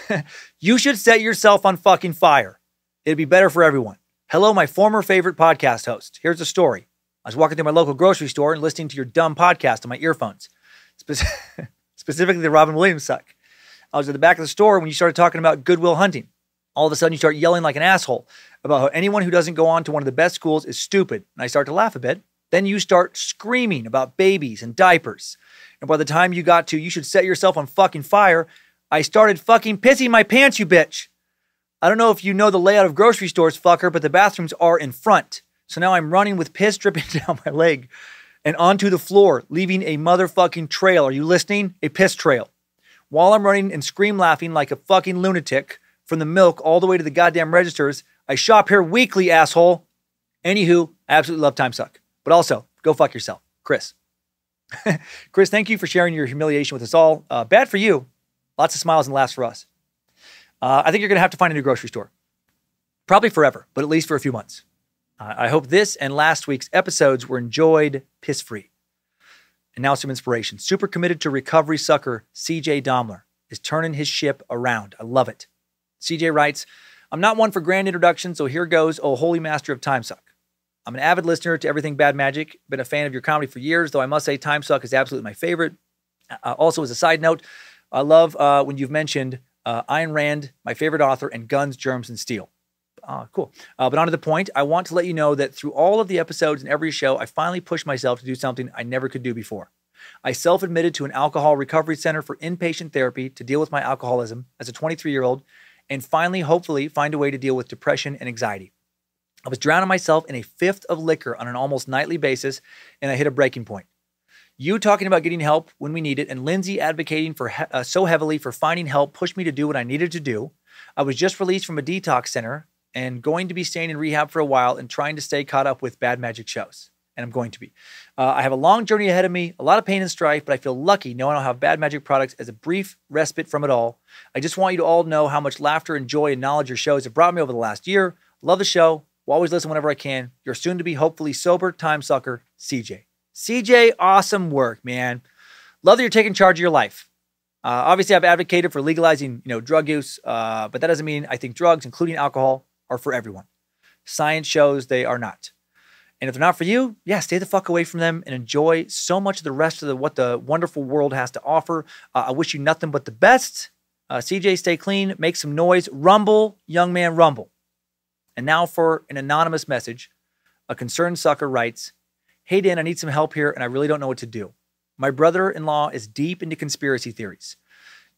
You should set yourself on fucking fire. It'd be better for everyone. Hello, my former favorite podcast host. Here's the story. I was walking through my local grocery store and listening to your dumb podcast on my earphones, Spe- specifically the Robin Williams suck. I was at the back of the store when you started talking about Goodwill Hunting. All of a sudden, you start yelling like an asshole about how anyone who doesn't go on to one of the best schools is stupid. And I start to laugh a bit. Then you start screaming about babies and diapers. And by the time you got to, you should set yourself on fucking fire, I started fucking pissing my pants, you bitch. I don't know if you know the layout of grocery stores, fucker, but the bathrooms are in front. So now I'm running with piss dripping down my leg and onto the floor, leaving a motherfucking trail. Are you listening? A piss trail. While I'm running and scream laughing like a fucking lunatic from the milk all the way to the goddamn registers, I shop here weekly, asshole. Anywho, I absolutely love Time Suck. But also, go fuck yourself. Chris. Chris, thank you for sharing your humiliation with us all. Uh, bad for you. Lots of smiles and laughs for us. Uh, I think you're going to have to find a new grocery store. Probably forever, but at least for a few months. Uh, I hope this and last week's episodes were enjoyed piss free. And now some inspiration. Super committed to recovery sucker CJ Domler is turning his ship around. I love it. CJ writes, I'm not one for grand introductions, so here goes, oh holy master of Time Suck. I'm an avid listener to everything Bad Magic, been a fan of your comedy for years, though I must say Time Suck is absolutely my favorite. Uh, also, as a side note, I love uh, when you've mentioned uh, Ayn Rand, my favorite author, and Guns, Germs, and Steel. Uh, cool. Uh, but on to the point, I want to let you know that through all of the episodes and every show, I finally pushed myself to do something I never could do before. I self admitted to an alcohol recovery center for inpatient therapy to deal with my alcoholism as a 23 year old, and finally, hopefully, find a way to deal with depression and anxiety. I was drowning myself in a fifth of liquor on an almost nightly basis, and I hit a breaking point. You talking about getting help when we need it, and Lindsay advocating for he- uh, so heavily for finding help pushed me to do what I needed to do. I was just released from a detox center and going to be staying in rehab for a while and trying to stay caught up with bad magic shows. And I'm going to be. Uh, I have a long journey ahead of me, a lot of pain and strife, but I feel lucky knowing I'll have bad magic products as a brief respite from it all. I just want you to all know how much laughter and joy and knowledge your shows have brought me over the last year. Love the show. Will always listen whenever I can. Your soon to be, hopefully sober time sucker, CJ. CJ, awesome work, man. Love that you're taking charge of your life. Uh, obviously, I've advocated for legalizing, you know, drug use, uh, but that doesn't mean I think drugs, including alcohol, are for everyone. Science shows they are not. And if they're not for you, yeah, stay the fuck away from them and enjoy so much of the rest of the, what the wonderful world has to offer. Uh, I wish you nothing but the best. Uh, CJ, stay clean, make some noise, rumble, young man, rumble. And now for an anonymous message. A concerned sucker writes, Hey Dan, I need some help here and I really don't know what to do. My brother in law is deep into conspiracy theories.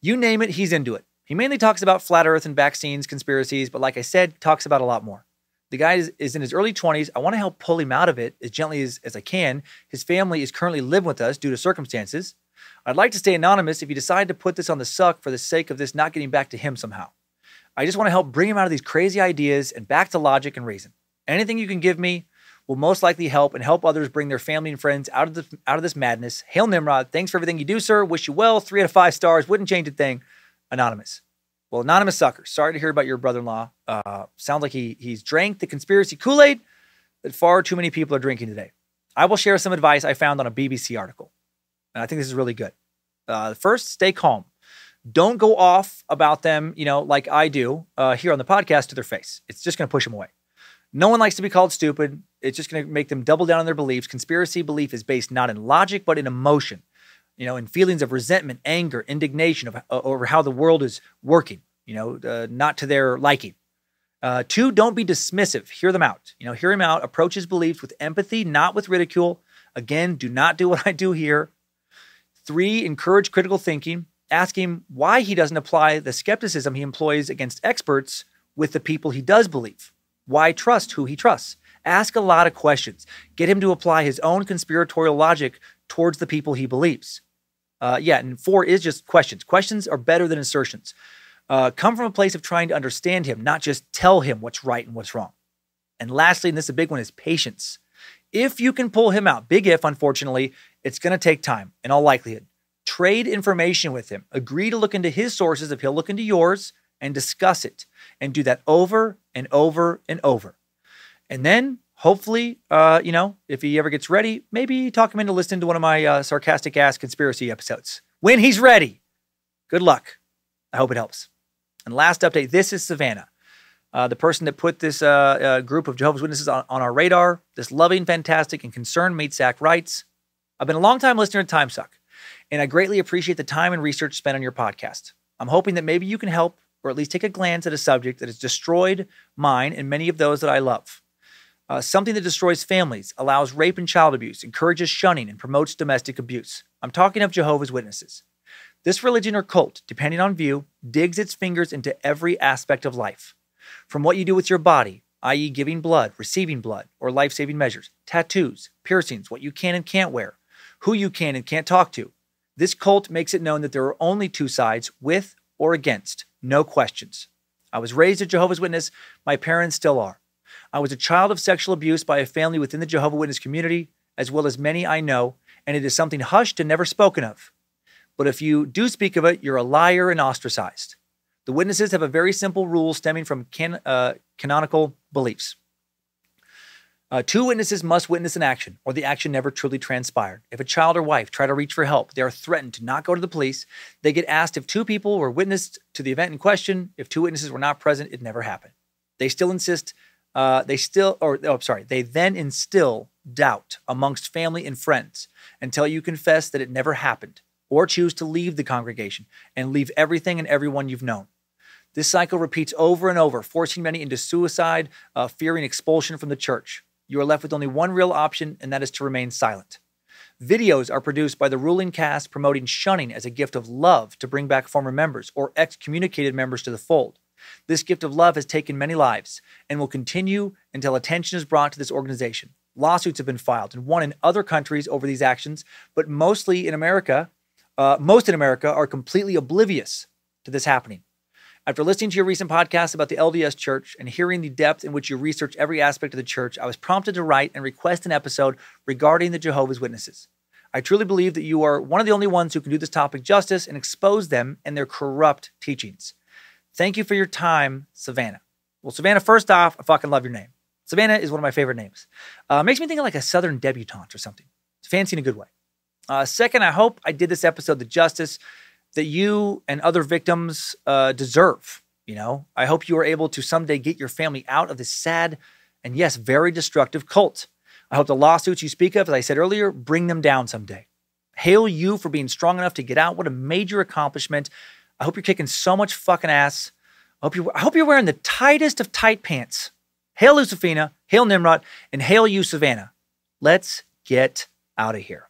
You name it, he's into it. He mainly talks about flat earth and vaccines, conspiracies, but like I said, talks about a lot more. The guy is, is in his early 20s. I want to help pull him out of it as gently as, as I can. His family is currently living with us due to circumstances. I'd like to stay anonymous if you decide to put this on the suck for the sake of this not getting back to him somehow. I just want to help bring him out of these crazy ideas and back to logic and reason. Anything you can give me will most likely help and help others bring their family and friends out of the out of this madness. Hail Nimrod. Thanks for everything you do, sir. Wish you well. Three out of five stars. Wouldn't change a thing. Anonymous. Well, anonymous sucker. Sorry to hear about your brother-in-law. Uh, sounds like he he's drank the conspiracy Kool-Aid that far too many people are drinking today. I will share some advice I found on a BBC article, and I think this is really good. Uh, first, stay calm. Don't go off about them, you know, like I do uh, here on the podcast to their face. It's just going to push them away. No one likes to be called stupid. It's just going to make them double down on their beliefs. Conspiracy belief is based not in logic, but in emotion you know, in feelings of resentment, anger, indignation of, uh, over how the world is working, you know, uh, not to their liking. Uh, two, don't be dismissive. Hear them out. You know, hear him out. Approach his beliefs with empathy, not with ridicule. Again, do not do what I do here. Three, encourage critical thinking. Ask him why he doesn't apply the skepticism he employs against experts with the people he does believe. Why trust who he trusts? Ask a lot of questions. Get him to apply his own conspiratorial logic towards the people he believes. Uh, yeah, and four is just questions. Questions are better than assertions. Uh, come from a place of trying to understand him, not just tell him what's right and what's wrong. And lastly, and this is a big one, is patience. If you can pull him out, big if, unfortunately, it's going to take time in all likelihood. Trade information with him. Agree to look into his sources if he'll look into yours and discuss it. And do that over and over and over. And then hopefully, uh, you know, if he ever gets ready, maybe talk him into listening to one of my uh, sarcastic ass conspiracy episodes when he's ready. Good luck. I hope it helps. And last update this is Savannah, uh, the person that put this uh, uh, group of Jehovah's Witnesses on, on, our radar. This loving, fantastic, and concerned meat sack writes I've been a long time listener to Timesuck, and I greatly appreciate the time and research spent on your podcast. I'm hoping that maybe you can help or at least take a glance at a subject that has destroyed mine and many of those that I love. Uh, something that destroys families, allows rape and child abuse, encourages shunning, and promotes domestic abuse. I'm talking of Jehovah's Witnesses. This religion or cult, depending on view, digs its fingers into every aspect of life. From what you do with your body, i.e., giving blood, receiving blood, or life saving measures, tattoos, piercings, what you can and can't wear, who you can and can't talk to. This cult makes it known that there are only two sides, with or against, no questions. I was raised a Jehovah's Witness, my parents still are. I was a child of sexual abuse by a family within the Jehovah Witness community, as well as many I know, and it is something hushed and never spoken of. But if you do speak of it, you're a liar and ostracized. The witnesses have a very simple rule stemming from can, uh, canonical beliefs. Uh, two witnesses must witness an action, or the action never truly transpired. If a child or wife try to reach for help, they are threatened to not go to the police. They get asked if two people were witnessed to the event in question. If two witnesses were not present, it never happened. They still insist. Uh, they still, or oh, sorry, they then instill doubt amongst family and friends until you confess that it never happened, or choose to leave the congregation and leave everything and everyone you've known. This cycle repeats over and over, forcing many into suicide, uh, fearing expulsion from the church you are left with only one real option, and that is to remain silent. Videos are produced by the ruling caste promoting shunning as a gift of love to bring back former members or excommunicated members to the fold. This gift of love has taken many lives and will continue until attention is brought to this organization. Lawsuits have been filed and won in other countries over these actions, but mostly in America, uh, most in America are completely oblivious to this happening. After listening to your recent podcast about the LDS Church and hearing the depth in which you research every aspect of the church, I was prompted to write and request an episode regarding the Jehovah's Witnesses. I truly believe that you are one of the only ones who can do this topic justice and expose them and their corrupt teachings. Thank you for your time, Savannah. Well, Savannah, first off, I fucking love your name. Savannah is one of my favorite names. Uh, makes me think of like a Southern debutante or something. It's fancy in a good way. Uh, second, I hope I did this episode the justice that you and other victims uh, deserve. You know, I hope you are able to someday get your family out of this sad and, yes, very destructive cult. I hope the lawsuits you speak of, as I said earlier, bring them down someday. Hail you for being strong enough to get out. What a major accomplishment. I hope you're kicking so much fucking ass. I hope, you, I hope you're wearing the tightest of tight pants. Hail Lucifina, hail Nimrod, and hail you, Savannah. Let's get out of here.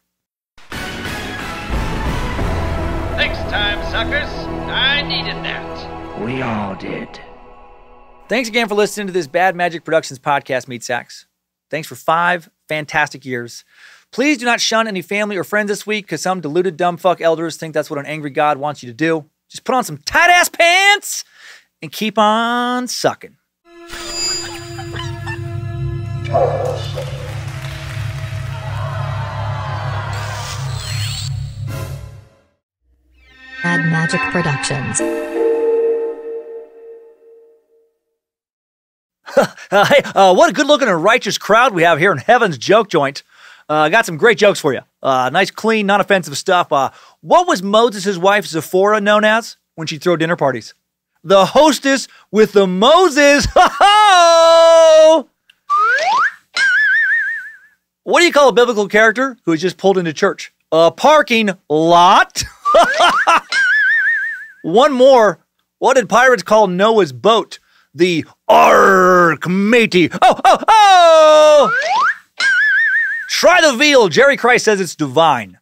Next time, suckers. I needed that.
We all did.
Thanks again for listening to this Bad Magic Productions podcast, Meat Sacks. Thanks for five fantastic years. Please do not shun any family or friends this week because some deluded dumb fuck elders think that's what an angry God wants you to do. Just put on some tight ass pants and keep on sucking.
Bad Magic Productions.
Hey, uh, what a good looking and righteous crowd we have here in Heaven's Joke Joint. Uh, I got some great jokes for you. Uh, nice, clean, non offensive stuff. Uh, what was Moses' wife Zipporah known as when she'd throw dinner parties? The hostess with the Moses. Ho What do you call a biblical character who is just pulled into church? A parking lot. One more. What did pirates call Noah's boat? The Ark, matey. Oh, oh, oh! Try the veal. Jerry Christ says it's divine.